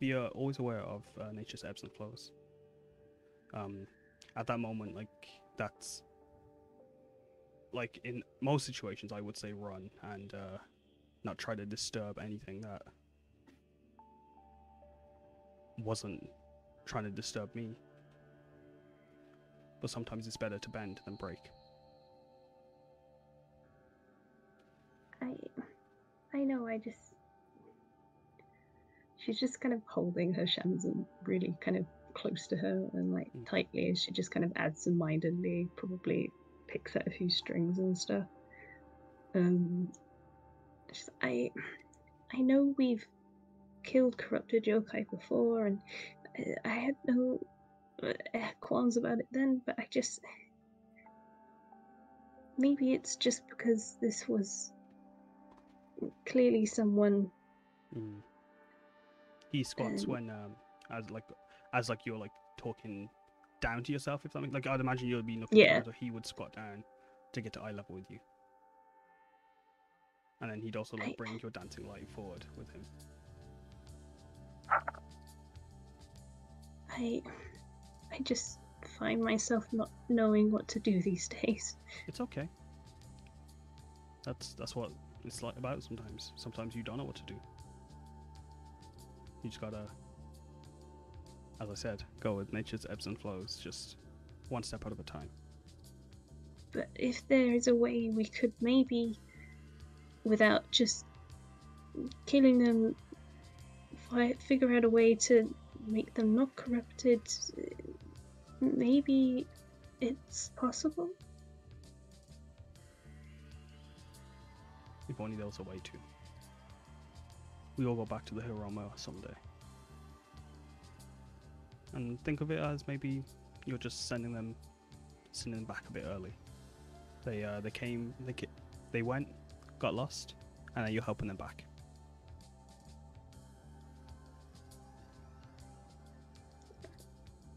Be uh, always aware of uh, nature's ebbs and flows. Um, at that moment, like that's like in most situations, I would say run and uh, not try to disturb anything that wasn't trying to disturb me. But sometimes it's better to bend than break. I, I know. I just. She's just kind of holding her Shamisen really kind of close to her and like Mm. tightly as she just kind of absent-mindedly probably picks at a few strings and stuff. Um, just, I, I know we've killed corrupted yokai before, and I, I had no uh, qualms about it then, but I just maybe it's just because this was clearly someone Mm. He squats Um, when um as like as like you're like talking down to yourself if something like I'd imagine you'll be looking Yeah. so he would squat down to get to eye level with you. And then he'd also like bring your dancing light forward with him. I I just find myself not knowing what to do these days. It's okay. That's that's what it's like about sometimes. Sometimes you don't know what to do. You just gotta as I said, go with nature's ebbs and flows, just one step at a time. But if there is a way we could maybe without just killing them figure out a way to make them not corrupted maybe it's possible If only there was a way to. We all go back to the Hiroma someday. And think of it as maybe you're just sending them, sending them back a bit early. They uh, they came, they ki- they went, got lost, and then you're helping them back.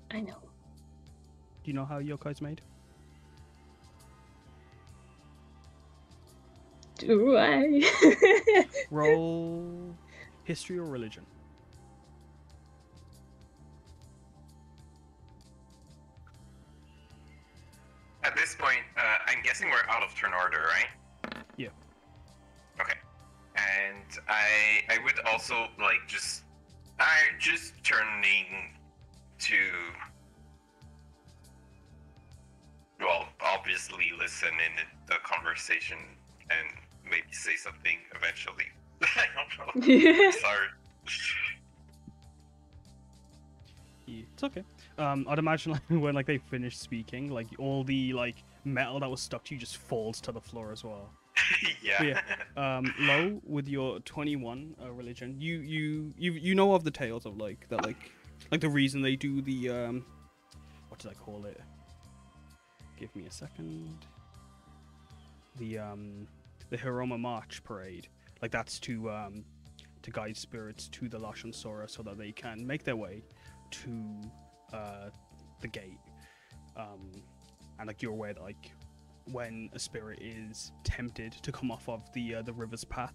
I know. Do you know how yokai's made? Do I? *laughs* Roll history or religion. At this point, uh, I'm guessing we're out of turn order, right? Yeah. Okay. And I I would also like just I just turning to well, obviously listen in the conversation and maybe say something eventually. Sorry. *laughs* Yeah, it's okay. Um, I'd imagine like *laughs* when like they finish speaking, like all the like metal that was stuck to you just falls to the floor as well. *laughs* yeah. Um, low with your twenty-one uh, religion, you you you you know of the tales of like that like like the reason they do the um, what did I call it? Give me a second. The um, the Hiroma March parade, like that's to um, to guide spirits to the Lashan Sora so that they can make their way to uh, the gate. Um, and like you're aware that like when a spirit is tempted to come off of the uh, the river's path,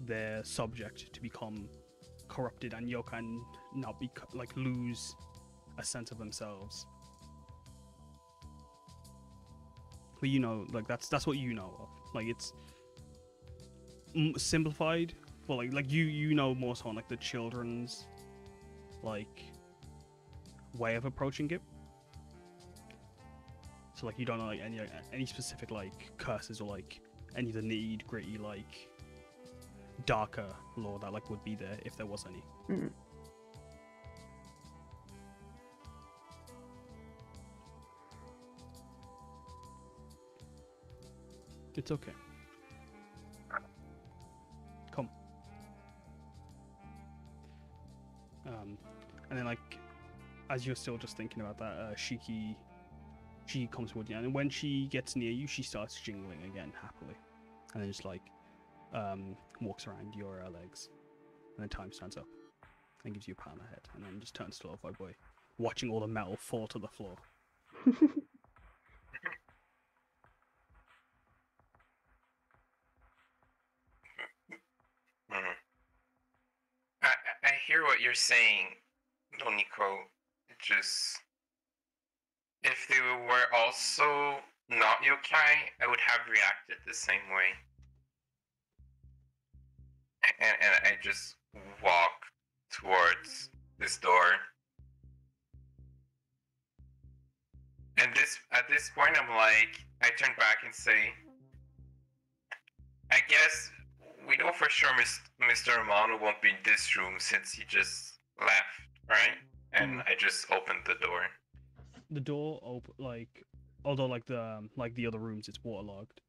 they're subject to become corrupted, and you can not be like lose a sense of themselves. But you know, like that's that's what you know of. Like it's simplified, but like like you you know more so on like the children's like way of approaching it. So like you don't know like any any specific like curses or like any of the need gritty like darker lore that like would be there if there was any. Mm. It's okay. Um, and then like, as you're still just thinking about that, uh, Shiki, she comes toward you, and when she gets near you, she starts jingling again happily, and then just like, um, walks around your uh, legs, and then time stands up, and gives you a pat on the head, and then just turns to Lo-Fi Boy, watching all the metal fall to the floor. *laughs* hear what you're saying, Donico. Just if they were also not yokai, I would have reacted the same way. And, and I just walk towards this door. And this at this point, I'm like, I turn back and say, I guess we know for sure Mr. Romano won't be in this room since he just left, right? And I just opened the door. The door open like, although like the um, like the other rooms, it's waterlogged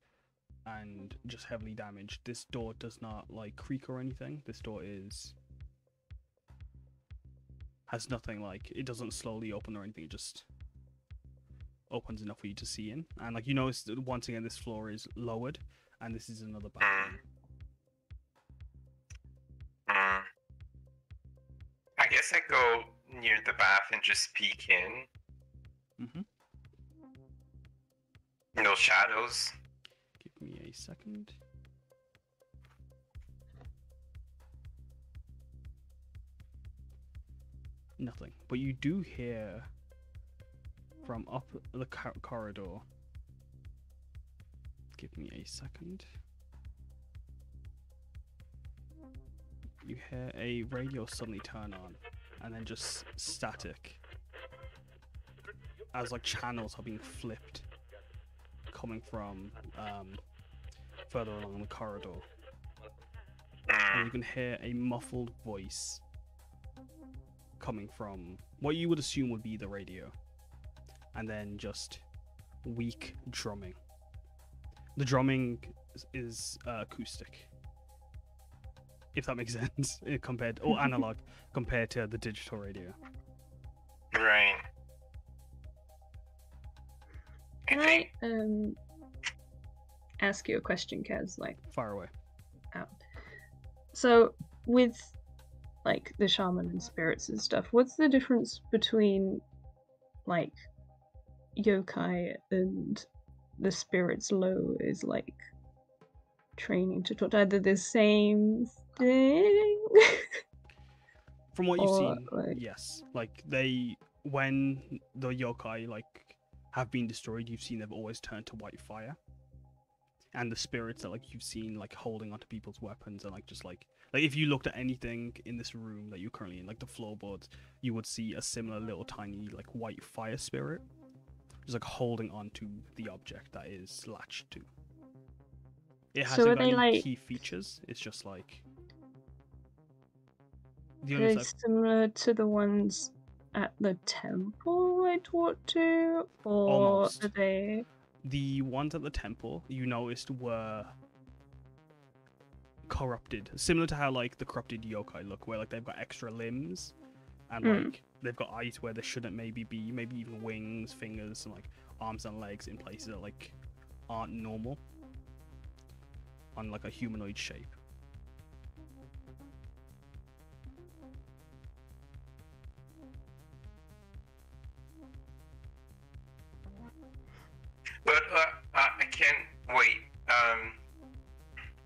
and just heavily damaged. This door does not like creak or anything. This door is has nothing like it doesn't slowly open or anything. It just opens enough for you to see in. And like you notice that once again, this floor is lowered, and this is another bathroom. Mm. I guess I go near the bath and just peek in. Mm-hmm. No shadows. Give me a second. Nothing. But you do hear from up the corridor. Give me a second. You hear a radio suddenly turn on and then just static. As like channels are being flipped coming from um, further along the corridor. And you can hear a muffled voice coming from what you would assume would be the radio. And then just weak drumming. The drumming is, is uh, acoustic. If that makes sense, *laughs* eh, compared or analog compared to the digital radio. Right. Can I um ask you a question, Kaz? Like, Far away. out. So with like the shaman and spirits and stuff, what's the difference between like yokai and the spirits low is like training to talk? Are they the same thing? From what you've Or, seen, oh, like- yes. Like they, when the yokai like have been destroyed, you've seen they've always turned to white fire. And the spirits that like you've seen like holding onto people's weapons and like just like like if you looked at anything in this room that you're currently in, like the floorboards, you would see a similar little tiny like white fire spirit, just like holding onto the object that is latched to. It So hasn't are got they, any like- key features. It's just like the similar to the ones at the temple I talked to? Or Almost. are they the ones at the temple you noticed were corrupted similar to how like the corrupted yokai look where like they've got extra limbs and Mm. like they've got eyes where there shouldn't maybe be maybe even wings fingers and like arms and legs in places that like aren't normal on like a humanoid shape But uh, uh, I can't wait. Um,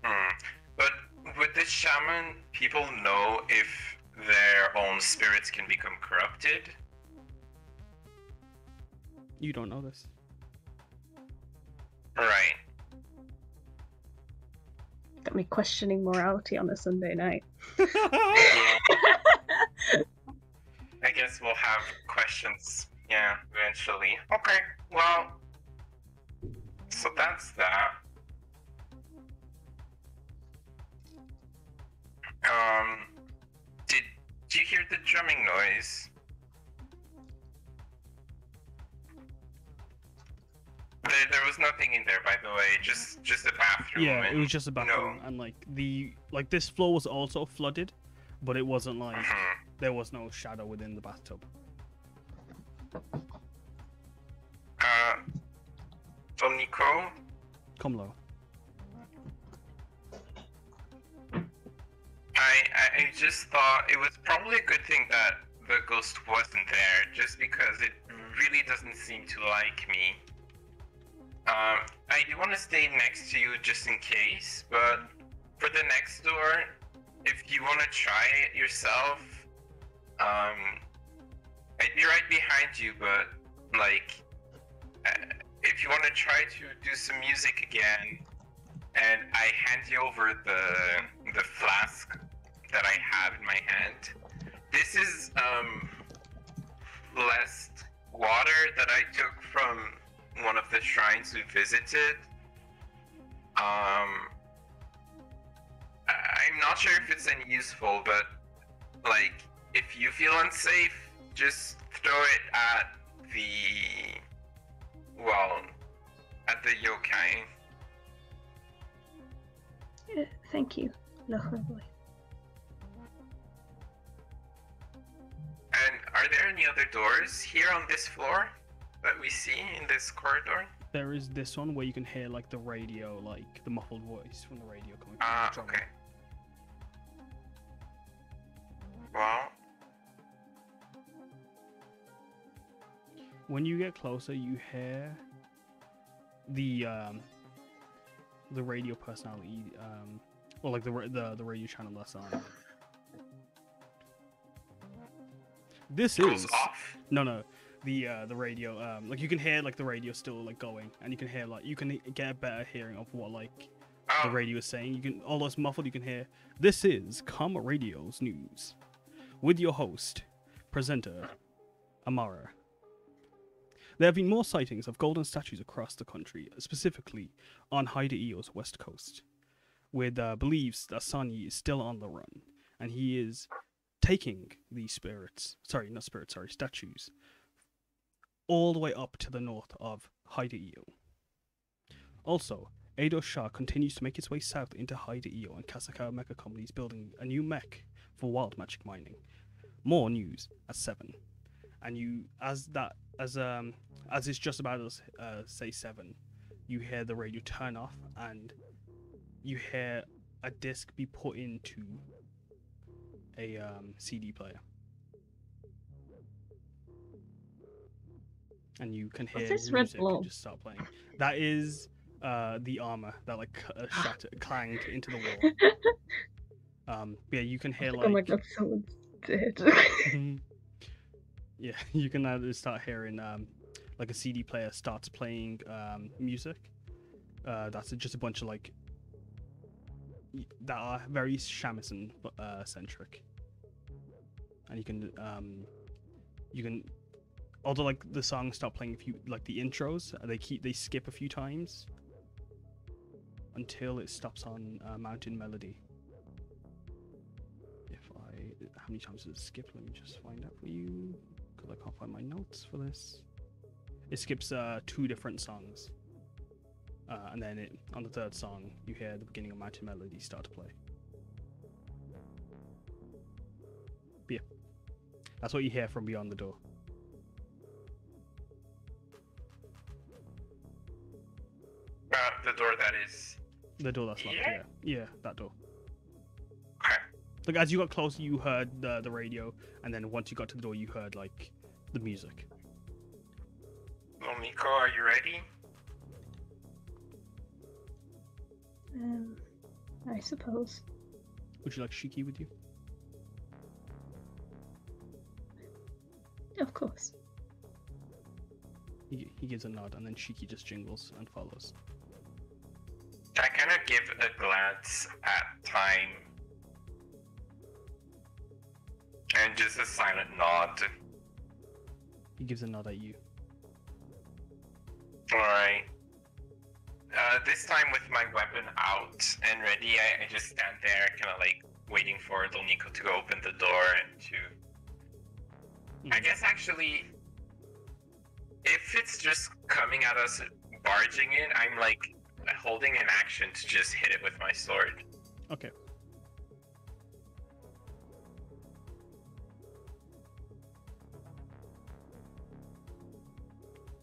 hmm. But with this shaman, people know if their own spirits can become corrupted. you don't know this Right. got me questioning morality on a Sunday night? *laughs* I guess we'll have questions. Yeah, eventually. Okay. Well. So that's that. Um. Did did you hear the drumming noise? There, there was nothing in there, by the way. Just just a bathroom. yeah it was just a bathroom and like the like this floor was also flooded but it wasn't like Mhm. there was no shadow within the bathtub Uh. So Nico, come low I, I I just thought it was probably a good thing that the ghost wasn't there, just because it really doesn't seem to like me. Um, I do want to stay next to you just in case, but for the next door, if you want to try it yourself, um, I'd be right behind you, but like, uh, if you want to try to do some music again, and I hand you over the the flask that I have in my hand. This is um blessed water that I took from trying to visit it. Um, I- I'm not sure if it's any useful, but like, if you feel unsafe, just throw it at the well, at the yokai. Uh, thank you, Lo-Fi boy. And are there any other doors here on this floor that we see in this corridor? There is this one where you can hear like the radio, like the muffled voice from the radio coming from Ah, the drum. okay. Well, When you get closer, you hear the um, the radio personality, um, or like the the the radio channel that's on. This is no no the uh, the radio um like you can hear like the radio still like going and you can hear like you can get a better hearing of what like the Oh, radio is saying. You can all those muffled. You can hear. This is Karma Radio's news, with your host, presenter, Amara. There have been more sightings of golden statues across the country, specifically on Haida Eo's west coast, with uh, beliefs that Sanyi is still on the run, and he is taking these spirits. Sorry, not spirits. Sorry, statues. All the way up to the north of Haida Eo. Also, Ado Shah continues to make its way south into Haida Eo and Kasakawa Mecha Company is building a new mech for wild magic mining. More news at seven, and you as that as um as it's just about to uh, say seven, you hear the radio turn off and you hear a disc be put into a um, CD player. And you can hear this red music blob? just start playing. That is uh, the armor that like uh, shattered, clanged into the wall. *laughs* Um, yeah, you can hear like oh my god, someone's dead. *laughs* *laughs* Yeah, *laughs* you can start hearing um, like a CD player starts playing um, music. Uh, that's just a bunch of like that are very shamisen uh, centric, and you can um, you can although like the songs stop playing a few like the intros uh, they keep they skip a few times until it stops on uh, Mountain Melody. If I how many times does it skip? Let me just find out for you because I can't find my notes for this. It skips uh, two different songs, uh, and then it on the third song you hear the beginning of Mountain Melody start to play. But yeah, that's what you hear from beyond the door. uh, the door that is. The door that's locked. Yeah? Yeah, yeah, that door. Okay. Like as you got closer, you heard the the radio, and then once you got to the door, you heard like the music. Well, Miko, are you ready? Um, I suppose. Would you like Shiki with you? Of course. He, he gives a nod, and then Shiki just jingles and follows. I kind of give a glance at time. And just a silent nod. He gives a nod at you. Alright. Uh, this time with my weapon out and ready, I, I just stand there, kind of like waiting for Donico Nico to open the door and to. I Mhm. guess actually, if it's just coming at us, barging in, I'm like holding an action to just hit it with my sword. Okay.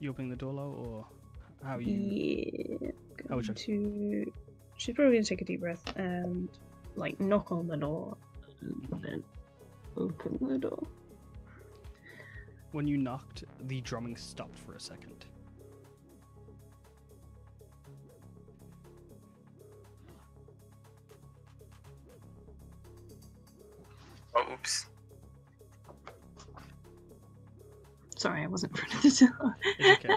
You opening the door, Lo, or how are you? Yeah. How would going to. She's probably gonna take a deep breath and like knock on the door and then open the door. When you knocked, the drumming stopped for a second. Oh, oops. Sorry, I wasn't in front of the door. It's okay.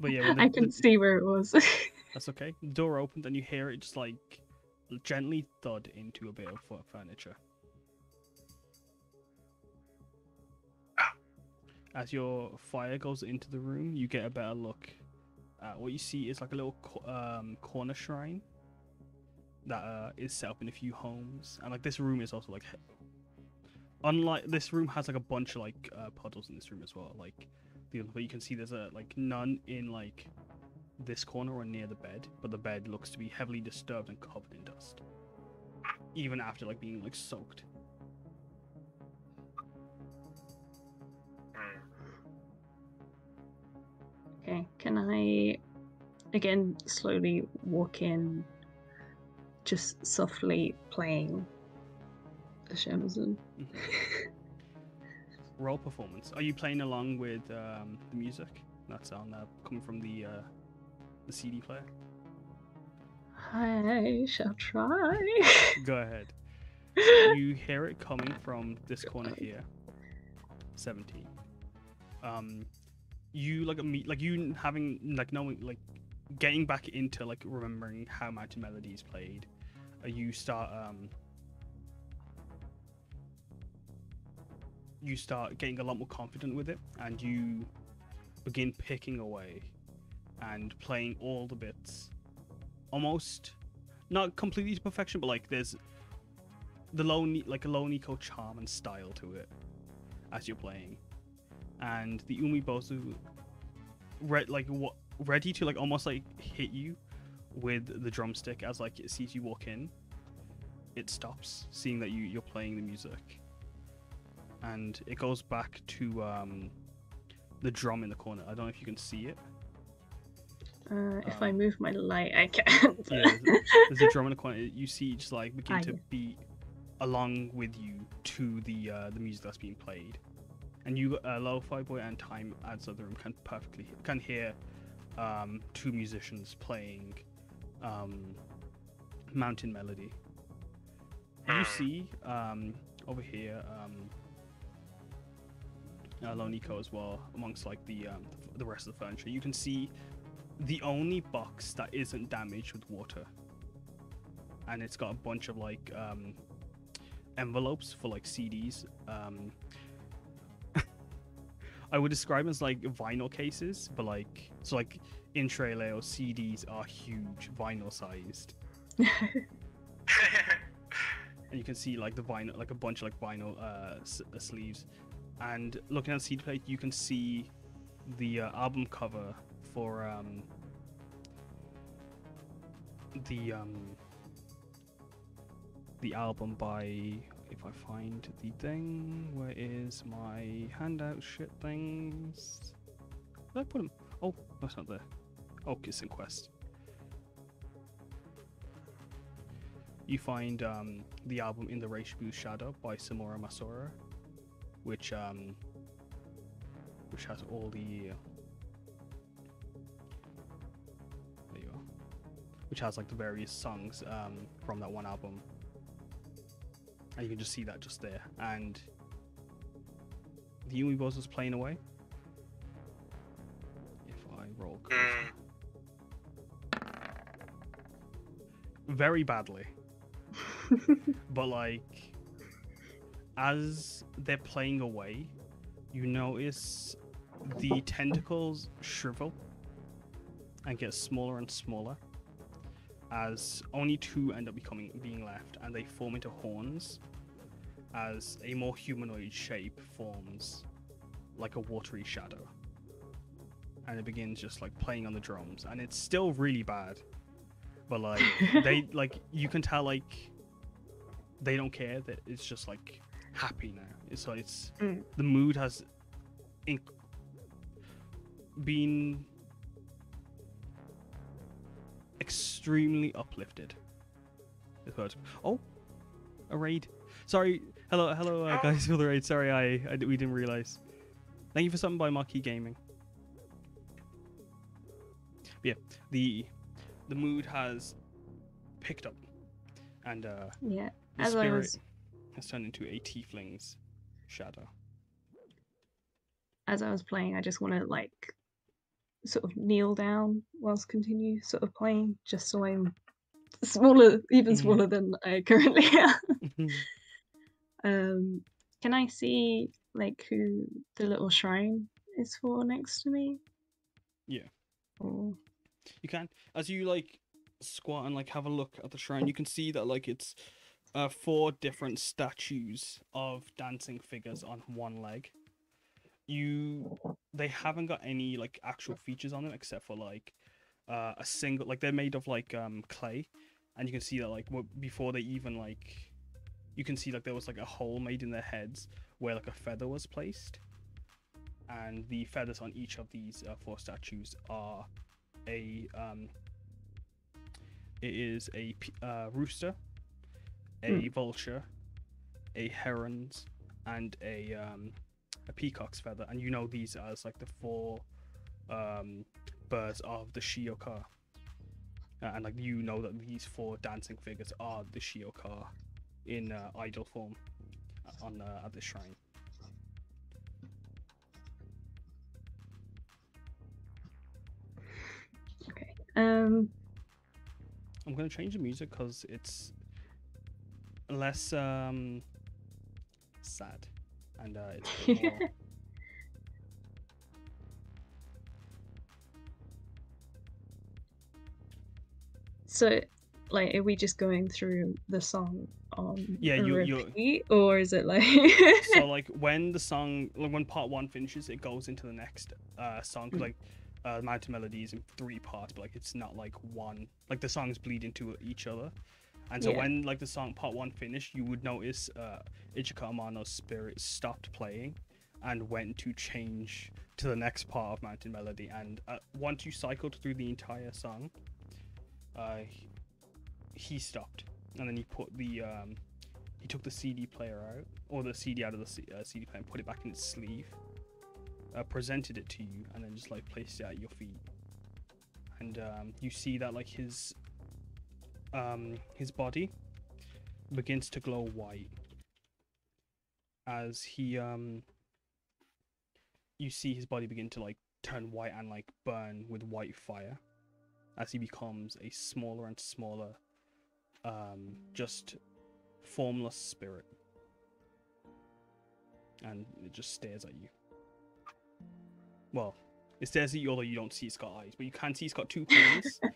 But yeah, when *laughs* the, I can the- see where it was. *laughs* that's okay. The door opened, and you hear it just like gently thud into a bit of furniture. As your fire goes into the room, you get a better look uh, what you see is like a little um, corner shrine that uh, is set up in a few homes, and like this room is also like, unlike this room has like a bunch of like uh, puddles in this room as well. Like the but you can see there's a like none in like this corner or near the bed, but the bed looks to be heavily disturbed and covered in dust, even after like being like soaked. Okay, can I again slowly walk in, just softly playing the shamisen? Roll performance. Are you playing along with um, the music that's on uh, coming from the uh, the CD player? I shall try. Go ahead. *laughs* you hear it coming from this corner here. 17. Um you like meet like you having like knowing like getting back into like remembering how Mountain Melody is played. You start um you start getting a lot more confident with it and you begin picking away and playing all the bits. Almost not completely to perfection but like there's the lone like a low Nico charm and style to it as you're playing. And the umibozu re- like what ready to like almost like hit you with the drumstick as like it sees you walk in. It stops seeing that you you're playing the music and it goes back to um the drum in the corner i don't know if you can see it Uh, if I Um, move my light, I can. yeah, there's, there's a drum in the corner. You see, just like begin Ah, to yeah. beat along with you to the uh, the music that's being played, and you, uh, Lo-Fi Boy and Time outside the room can perfectly can hear um, two musicians playing um, Mountain Melody. You see um, over here um, uh, Lo Ni-Ko as well amongst like the um, the rest of the furniture. You can see the only box that isn't damaged with water. And it's got a bunch of like um envelopes for like cds um *laughs* i would describe them as like vinyl cases but like so like in Treleo, cds are huge vinyl sized *laughs* and you can see like the vinyl like a bunch of like vinyl uh, s- uh, sleeves and looking at the CD plate you can see the uh, album cover for um the um the album by if I find the thing where is my handout shit things? Did I put them oh that's not there. Oh Kissing Quest. You find um the album in the Reishibu Shadow by Samura Masora which um which has all the there you are which has like the various songs um, from that one album. And you can just see that just there. And the Umibozu is playing away. If I roll very badly. *laughs* But like as they're playing away you notice the tentacles shrivel and get smaller and smaller as only two end up becoming being left and they form into horns as a more humanoid shape forms like a watery shadow. And it begins just like playing on the drums. And it's still really bad but like *laughs* they like you can tell like they don't care that it's just like happy now so it's Mm. the mood has inc- been extremely uplifted. Oh, a raid. Sorry. Hello, hello, uh, guys for the raid. Sorry, I, I we didn't realize. Thank you for something by Marquee Gaming. But yeah, the the mood has picked up, and uh, yeah, as I spirit was has turned into a tiefling's shadow. as I was playing, I just want to like sort of kneel down whilst continue sort of playing, just so I'm smaller, even Mhm. smaller than I currently *laughs* am. um, can I see like who the little shrine is for next to me? Yeah. Or You can as you like squat and like have a look at the shrine, you can see that like it's uh four different statues of dancing figures on one leg. You they haven't got any like actual features on them except for like uh, a single like they're made of like um clay. And you can see that like before they even like you can see like there was like a hole made in their heads where like a feather was placed. And the feathers on each of these uh, four statues are a um It is a uh, rooster a vulture a heron's and a um a peacock's feather and you know these as like the four um birds of the Shioka. Uh, and like you know that these four dancing figures are the Shioka in uh, idol form uh, on uh, at the shrine. Okay. Um. I'm gonna change the music because it's less um sad and uh, it's *laughs* more So, like, are we just going through the song on Yeah, you- you're- repeat, or is it like? so *laughs* like when the song like when part one finishes it goes into the next uh song Mm. like uh mountain melody is in three parts but like it's not like one like the songs bleed into each other and so Yeah. when like the song part one finished you would notice uh ichika amano's spirit stopped playing and went to change to the next part of mountain melody and uh, once you cycled through the entire song uh he- he stopped and then he put the um he took the CD player out, or the CD out of the C- uh, CD player, and put it back in its sleeve, uh, presented it to you, and then just like placed it at your feet. And um, you see that like his um, his body begins to glow white as he um you see his body begin to like turn white and like burn with white fire as he becomes a smaller and smaller um just formless spirit. And it just stares at you. Well, it stares at you, although you don't see it's got eyes, but you can see it's got two horns. *laughs*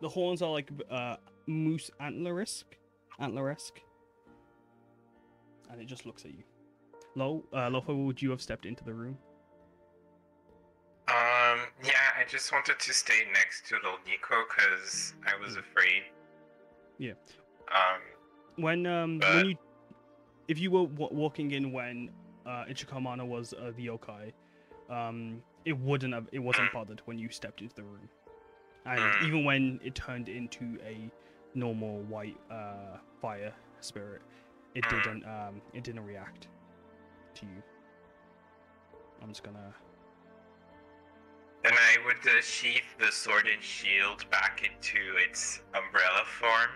the horns are like uh, moose antlerisk, antleresque, and it just looks at you. Lo, uh, Lo-Fi, would you have stepped into the room? Um, yeah, I just wanted to stay next to Lil Nico because I was afraid. Yeah. Um, when um But- when you if you were w- walking in when uh Ichikamana was uh, the yokai um it wouldn't have it wasn't bothered when you stepped into the room and Mm. even when it turned into a normal white uh fire spirit it Mm. didn't um it didn't react to you i'm just gonna then I would uh, sheath the sword and shield back into its umbrella form.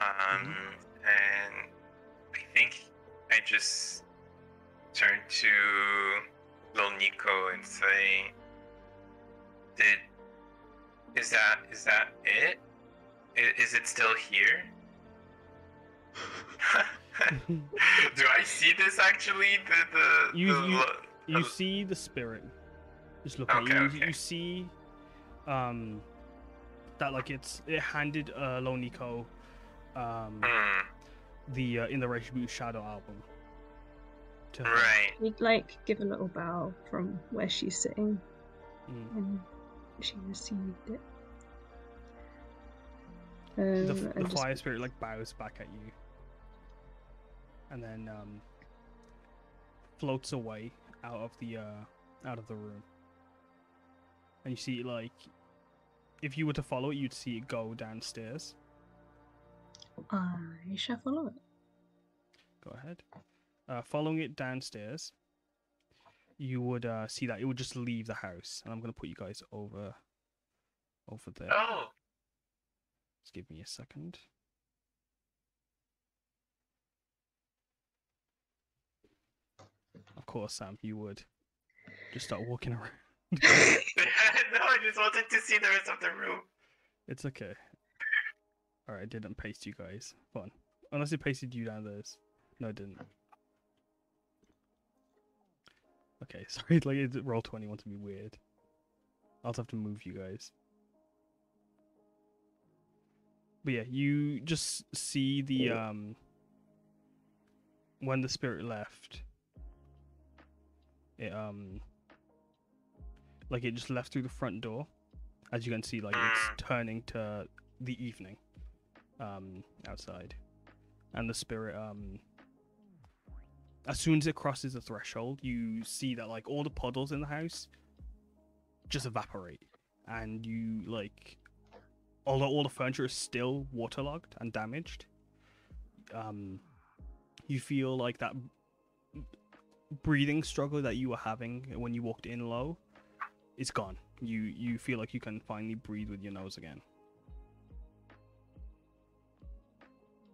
Um, and I think I just turn to little Nico and say, "Did is that is that it? Is, Is it still here?" *laughs* Do I see this actually? The the you the you, lo- you the- see the spirit just look Okay, you You- okay. you see um that like it's it handed uh Lo Ni-Ko um Hmm, the uh, in the Reshibu Shadow album to her. right. We'd like give a little bow from where she's sitting, Mm. and she received it. the, Um, f- the and just- fire spirit like bows back at you and then um floats away out of the uh out of the room and you see like if you were to follow it you'd see it go downstairs I shall follow it. go ahead uh following it downstairs you would uh see that. It would just leave the house. And i'm gonna put you guys over over there. Oh, just give me a second. Of course sam you would just start walking around. *laughs* *laughs* No, I just wanted to see the rest of the room. it's okay. All right i didn't paste you guys. Fun unless it pasted you down those no it didn't Okay, *laughs* sorry. Like it's Roll20 one to be weird. I'll just have to move you guys. But yeah, you just see the um when the spirit left. It um like it just left through the front door. As you can see, like it's turning to the evening um outside. And the spirit um as soon as it crosses the threshold, you see that like all the puddles in the house just evaporate, and you like, although all the furniture is still waterlogged and damaged, um, you feel like that breathing struggle that you were having when you walked in low is gone. You you feel like you can finally breathe with your nose again.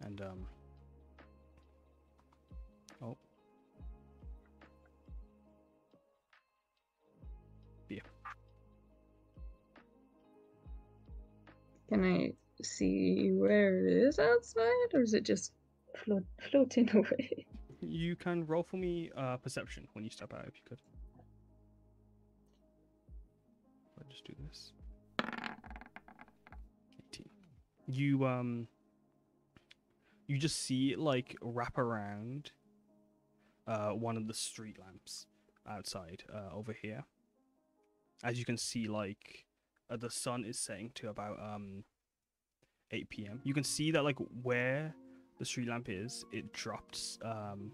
And um. Can I see where it is outside, or is it just float, floating *laughs* away? You can roll for me uh, perception when you step out, if you could. I'll just do this. 18. You um. You just see it like wrap around. Uh, one of the street lamps outside uh, over here. As you can see, like uh, the sun is setting to about um 8 p.m. You can see that like where the street lamp is, it dropped um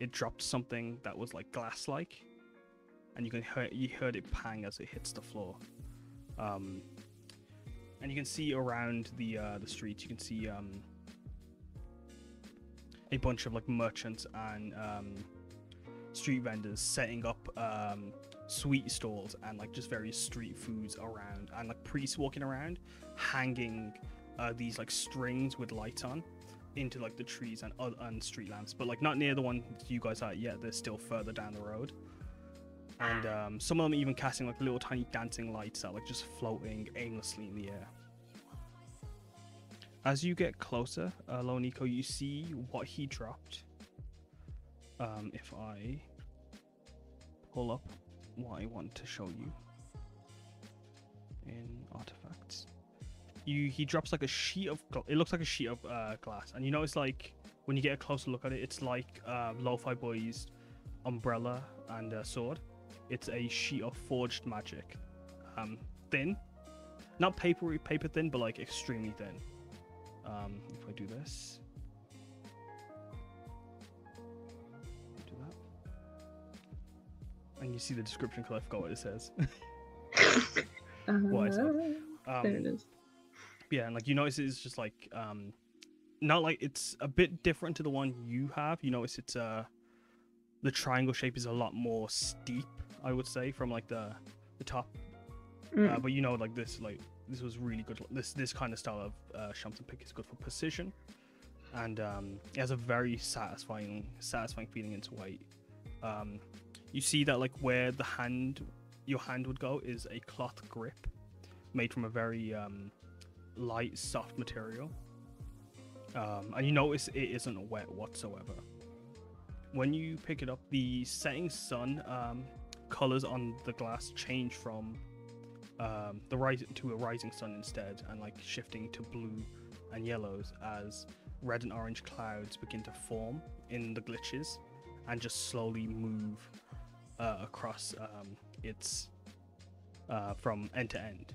it dropped something that was like glass like and you can hear you heard it pang as it hits the floor. Um and you can see around the uh the streets you can see um a bunch of like merchants and um street vendors setting up um sweet stalls and like just various street foods around and like priests walking around hanging uh, these like strings with lights on into like the trees and oth- and street lamps but like not near the one you guys are yet they're still further down the road. And um, some of them even casting like little tiny dancing lights that like just floating aimlessly in the air. As you get closer uh, Lo Ni-Ko you see what he dropped. Um, if I pull up what I want to show you in artifacts. You he drops like a sheet of it looks like a sheet of uh, glass, and you notice like when you get a closer look at it, it's like uh, Lo-Fi Boy's umbrella and uh, sword. It's a sheet of forged magic, um, thin, not papery paper thin, but like extremely thin. Um, if I do this, and you see the description because I forgot what it says. What I said. Uh, there it Um. Yeah, and like you notice it's just like um, not like it's a bit different to the one you have. You notice it's uh, the triangle shape is a lot more steep. I would say from like the the top. Uh, Mm. but you know, like this, like this was really good. This this kind of style of uh, Shumpton pick is good for precision, and um, it has a very satisfying satisfying feeling into weight. Um, you see that like where the hand your hand would go is a cloth grip made from a very um, light soft material. Um, and you notice it isn't wet whatsoever. When you pick it up the setting sun um, colors on the glass change from um, the rise to a rising sun instead and like shifting to blue and yellows as red and orange clouds begin to form in the glitches and just slowly move uh, across um, its uh, from end to end.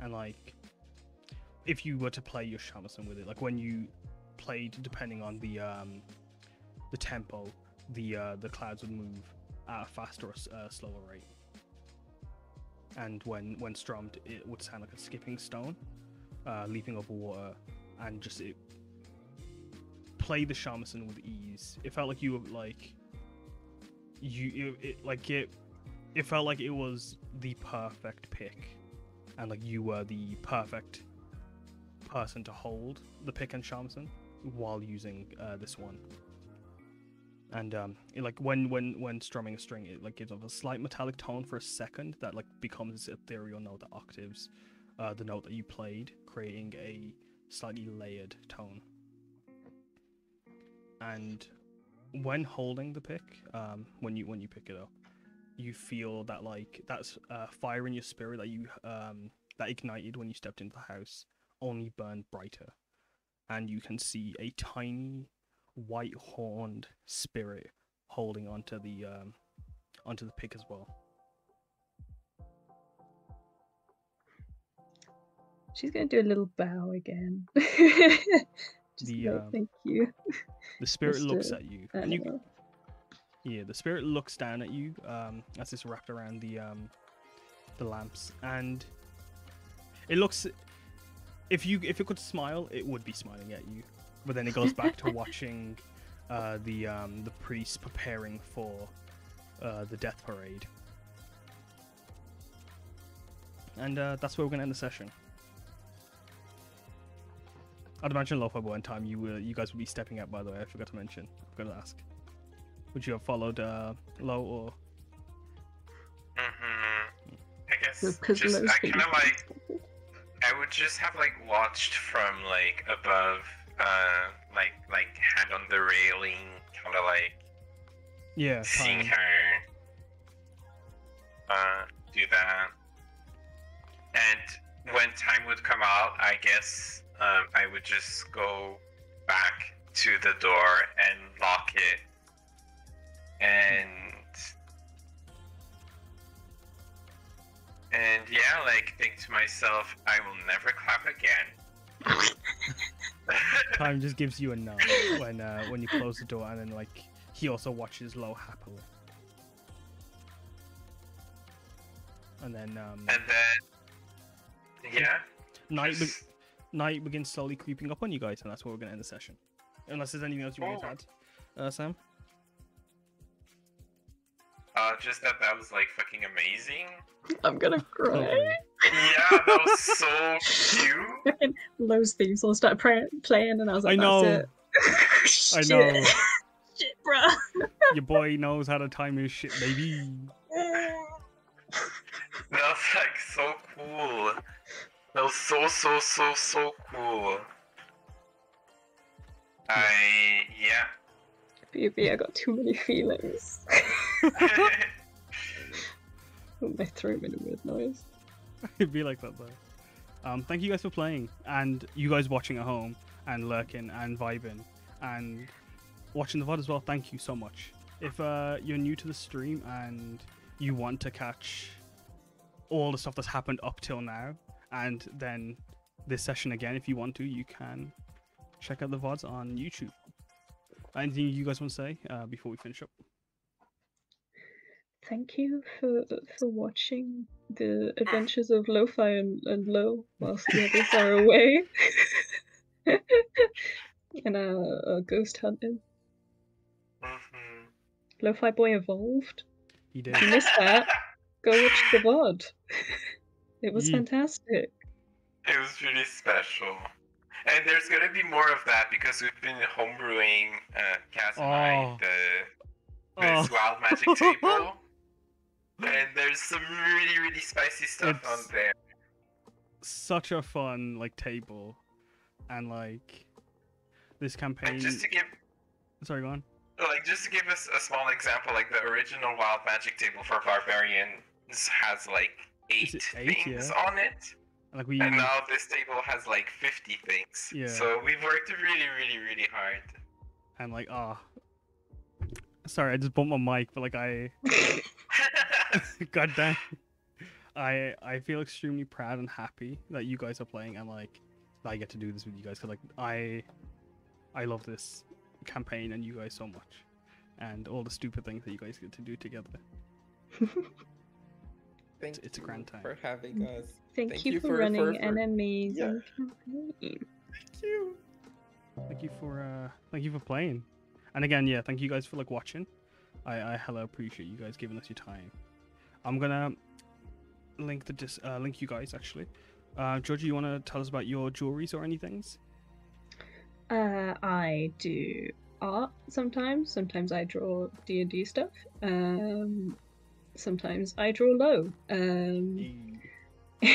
And like, if you were to play your shamisen with it, like when you played, depending on the um, the tempo, the uh, the clouds would move at a faster or uh, slower rate. And when when strummed, it would sound like a skipping stone, uh, leaping over water, and just it play the shamisen with ease. It felt like you were like you it, it like it it felt like it was the perfect pick. And like you were the perfect person to hold the pick and shamisen while using uh, this one. And um it, like when when when strumming a string it like gives off a slight metallic tone for a second that like becomes this ethereal. Note that octaves uh, the note that you played creating a slightly layered tone. And when holding the pick, um, when you when you pick it up, you feel that like that's uh, fire in your spirit that you um that ignited when you stepped into the house only burned brighter, and you can see a tiny white horned spirit holding onto the um onto the pick as well. She's gonna do a little bow again. *laughs* Just The, like, um, thank you. The *laughs* spirit looks at you, and you. Yeah, the spirit looks down at you um, as it's wrapped around the um, the lamps, and it looks. If you if it could smile, it would be smiling at you, but then it goes back to *laughs* watching uh, the um, the priest preparing for uh, the death parade, and uh, that's where we're gonna end the session. I'd imagine Lo-Fi Boy in time you will you guys will be stepping out. By the way, I forgot to mention. I forgot to ask. Would you have followed uh, Low or? Mm-hmm. I guess Because just I kind of like I would just have like watched from like above, uh, like like hand on the railing, kind of like Yeah, seeing time. her uh, do that. And when time would come out, I guess um, I would just go back to the door and lock it. And and yeah, like think to myself, I will never clap again. *laughs* Time just gives you a nod when uh, when you close the door, and then like he also watches Low happily. And then um, And then yeah, night be- just- night begins slowly creeping up on you guys, and that's where we're gonna end the session. Unless there's anything else you want to Oh. add, uh, Sam. uh, just that that was like fucking amazing. *laughs* I'm gonna cry. Yeah, that was so cute. Fucking *laughs* Lowe's theme song started pra- playing, and I was like, I know. That's it. *laughs* I know. Shit, bruh. Your boy knows how to time his shit, baby. That was like so cool. That was so so so so cool. I yeah. Baby, I got too many feelings. My throat made a weird noise. *laughs* It'd be like that though. Um, thank you guys for playing, and you guys watching at home, and lurking, and vibing, and watching the VOD as well. Thank you so much. If uh, you're new to the stream and you want to catch all the stuff that's happened up till now, and then this session again, if you want to, you can check out the VODs on YouTube. Anything you guys want to say uh, before we finish up? Thank you for for watching the adventures of Lo-Fi and, and Lo whilst the others are away. *laughs* and uh, uh, ghost hunting. Mhm. Lo-Fi Boy evolved. He did. You missed that, go watch the VOD. *laughs* It was Yeah. fantastic. It was really special. And there's gonna be more of that because we've been homebrewing uh Kaz and I the this Oh. wild magic *laughs* table. And there's some really, really spicy stuff It's- on there. such a fun like table and like this campaign And just to give sorry go on like just to give us a small example, like the original wild magic table for barbarians has like eight, eight? things Yeah. on it. like we And now this table has like 50 things. Yeah. So we've worked really, really, really hard. and like ah sorry i just bumped my mic but like i *laughs* *laughs* god damn i i feel extremely proud and happy that you guys are playing and like that i get to do this with you guys because like i i love this campaign and you guys so much and all the stupid things that you guys get to do together *laughs* Thank it's a grand time. for having us. Thank, Thank you, you for, for- running for- an for- amazing campaign. Thank you. thank you for uh thank you for playing and again yeah thank you guys for like watching i i hella appreciate you guys giving us your time i'm gonna link the dis uh link you guys actually uh georgie you want to tell us about your jewelries or anything Uh, I do art sometimes. Sometimes I draw D and D stuff. Um, sometimes I draw low. Um, *laughs*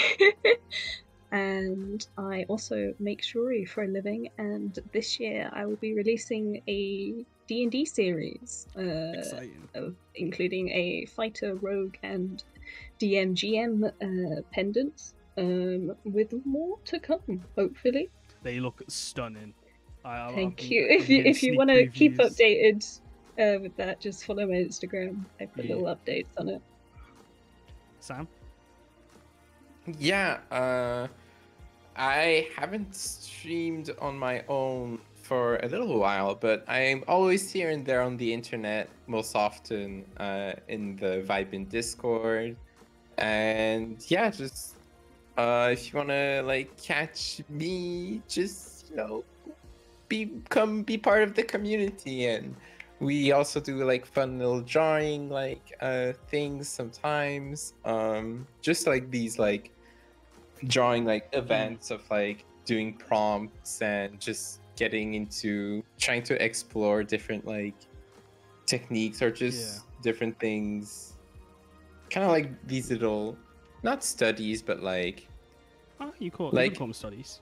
and I also make jewelry for a living. And this year I will be releasing a D and D series, uh, of, including a fighter, rogue, and DMGM uh, pendants. Um, with more to come, hopefully. They look stunning. I, Thank you. I've If you if you want to keep updated uh, with that, just follow my Instagram. I put Yeah. little updates on it. Sam, Yeah, uh, I haven't streamed on my own for a little while, but I'm always here and there on the internet, most often uh, in the Vibin Discord. And yeah, just uh, if you want to like catch me, just, you know, be come be part of the community and we also do like fun little drawing like uh things sometimes um just like these like drawing like events of like doing prompts and just getting into trying to explore different like techniques or just different things kind of like these little not studies but like oh, you call Like- like home studies.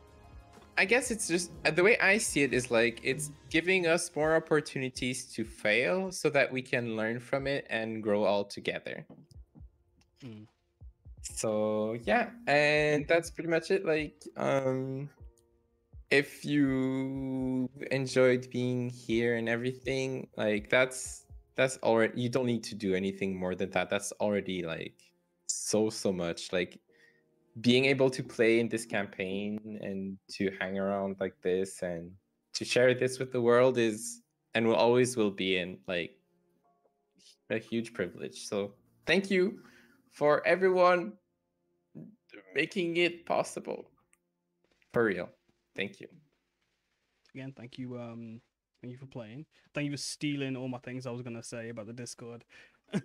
I guess it's just uh, the way I see it is like it's giving us more opportunities to fail so that we can learn from it and grow all together. Mm. So yeah, and that's pretty much it. Like, um, if you enjoyed being here and everything, like that's that's already you don't need to do anything more than that. That's already like so so much. Like being able to play in this campaign and to hang around like this and to share this with the world is and will always will be in like a huge privilege. So thank you for everyone making it possible. For real. Thank you. Again, thank you. Um, thank you for playing. Thank you for stealing all my things I was gonna say about the Discord. *laughs*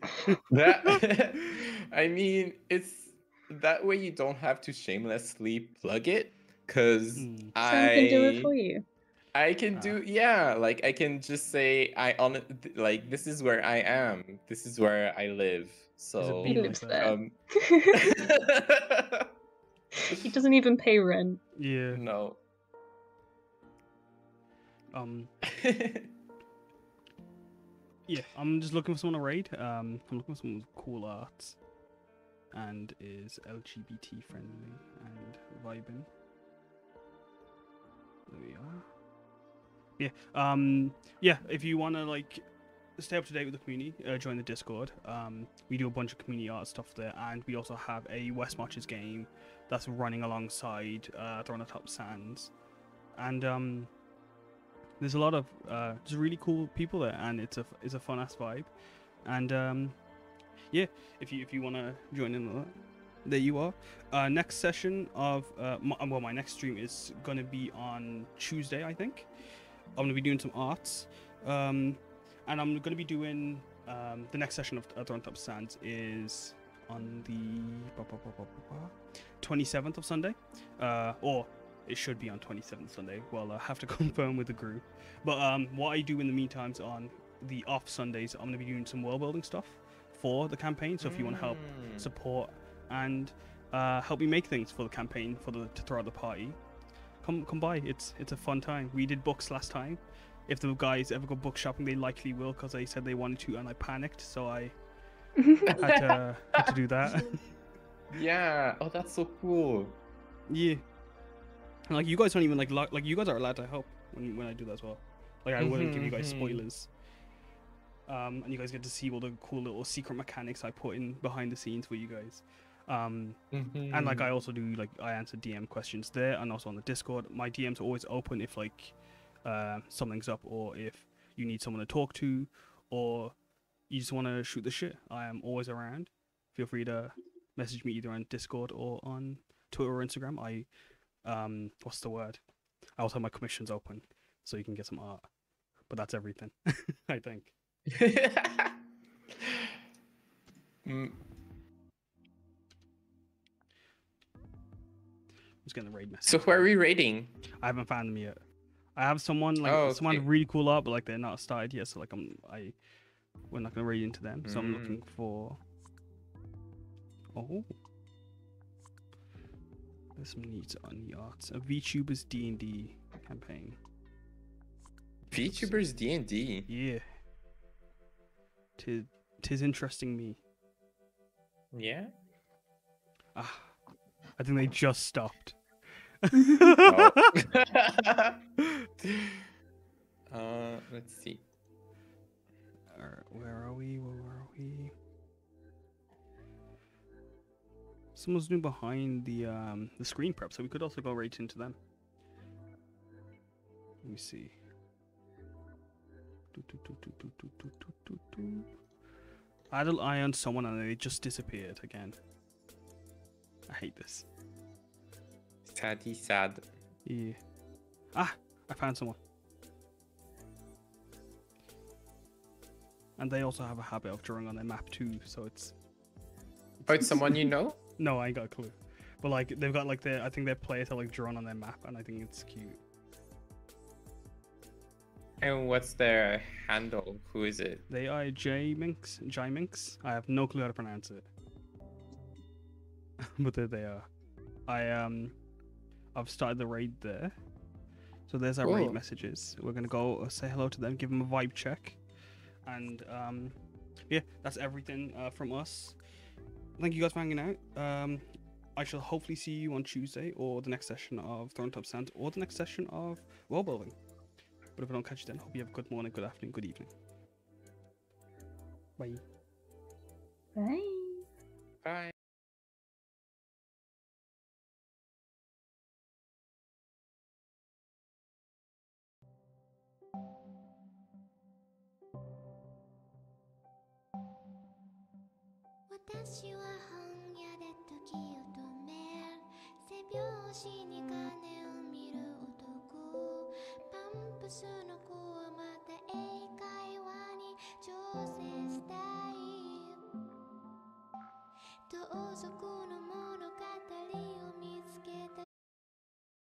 That *laughs* I mean, it's that way you don't have to shamelessly plug it because I Sam can do it for you. I can do yeah, like I can just say I on like this is where I am. This is where I live. So He lives there. um *laughs* He doesn't even pay rent. Yeah. no. Um. *laughs* yeah, I'm just looking for someone to raid. Um, I'm looking for someone with cool art and is LGBT friendly and vibing. There we are. Yeah. Um. Yeah. If you wanna like stay up to date with the community, uh, join the Discord. Um, we do a bunch of community art stuff there, and we also have a West Marches game that's running alongside uh, Throne Atop Sands, and um, there's a lot of uh, just really cool people there, and it's a it's a fun ass vibe, and um, yeah, if you if you want to join in on that, there you are. Uh, next session of uh, my, well, my next stream is gonna be on Tuesday, I think. I'm gonna be doing some arts, um, and I'm gonna be doing um, the next session of Throne Top Sands is on the ba- ba- ba- ba- ba- ba, 27th of Sunday, uh, or it should be on 27th Sunday. Well, I have to *laughs* confirm with the group. But um, what I do in the meantime is on the off Sundays, I'm going to be doing some world building stuff for the campaign. So if you want to help Mm. support and uh, help me make things for the campaign for the to throw out the party, come come by. It's it's a fun time. We did books last time. If the guys ever go book shopping, they likely will because they said they wanted to, and I panicked, so I *laughs* had to had to do that. Yeah. Oh, that's so cool. Yeah. And, Like you guys don't even like lo- like you guys are allowed to help when when I do that as well. Like I wouldn't give you guys Mhm, mhm. spoilers. Um, and you guys get to see all the cool little secret mechanics I put in behind the scenes for you guys. Um, and like I also do like I answer DM questions there and also on the Discord. My DMs are always open if like uh, something's up or if you need someone to talk to or you just want to shoot the shit. I am always around. Feel free to message me either on Discord or on Twitter or Instagram. I um what's the word? I also have my commissions open so you can get some art. But that's everything. *laughs* I think. *laughs* Mm, just getting the raid message. So who are we raiding? I haven't found them yet. I have someone like Oh, someone okay. really cool art, but like they're not started yet. So like I'm I we're not gonna raid into them. So I'm Mm. looking for. Oh. There's some neat on the arts. A VTubers D and D campaign. VTubers D and D. Yeah. Tis, tis interesting me. Yeah. Ah, I think they just stopped. *laughs* Oh. uh, let's see. Where are we? Where are we? Someone's new behind the um the screen prep, so we could also go right into them. Let me see. I had an eye on someone and they just disappeared again. I hate this. Saddy sad. Yeah. Ah, I found someone. And they also have a habit of drawing on their map too, so it's Oh, it's someone you know? *laughs* no, I ain't got a clue. But like they've got like their I think their players are like drawn on their map and I think it's cute. And what's their handle? Who is it? They are J Minx, J Minx. I have no clue how to pronounce it. *laughs* but there they are. I um I've started the raid there. So there's our raid messages. We're gonna go uh, say hello to them, give them a vibe check. And um yeah, that's everything uh, from us. Thank you guys for hanging out. Um I shall hopefully see you on Tuesday or the next session of Throne Top Sands or the next session of World Building. But if I don't catch you then, hope you have a good morning, good afternoon, good evening. Bye. Bye. Bye. "私は本屋で時を止める背拍子に鐘を ブの子はまた英会話に挑戦したい。盗賊の物語を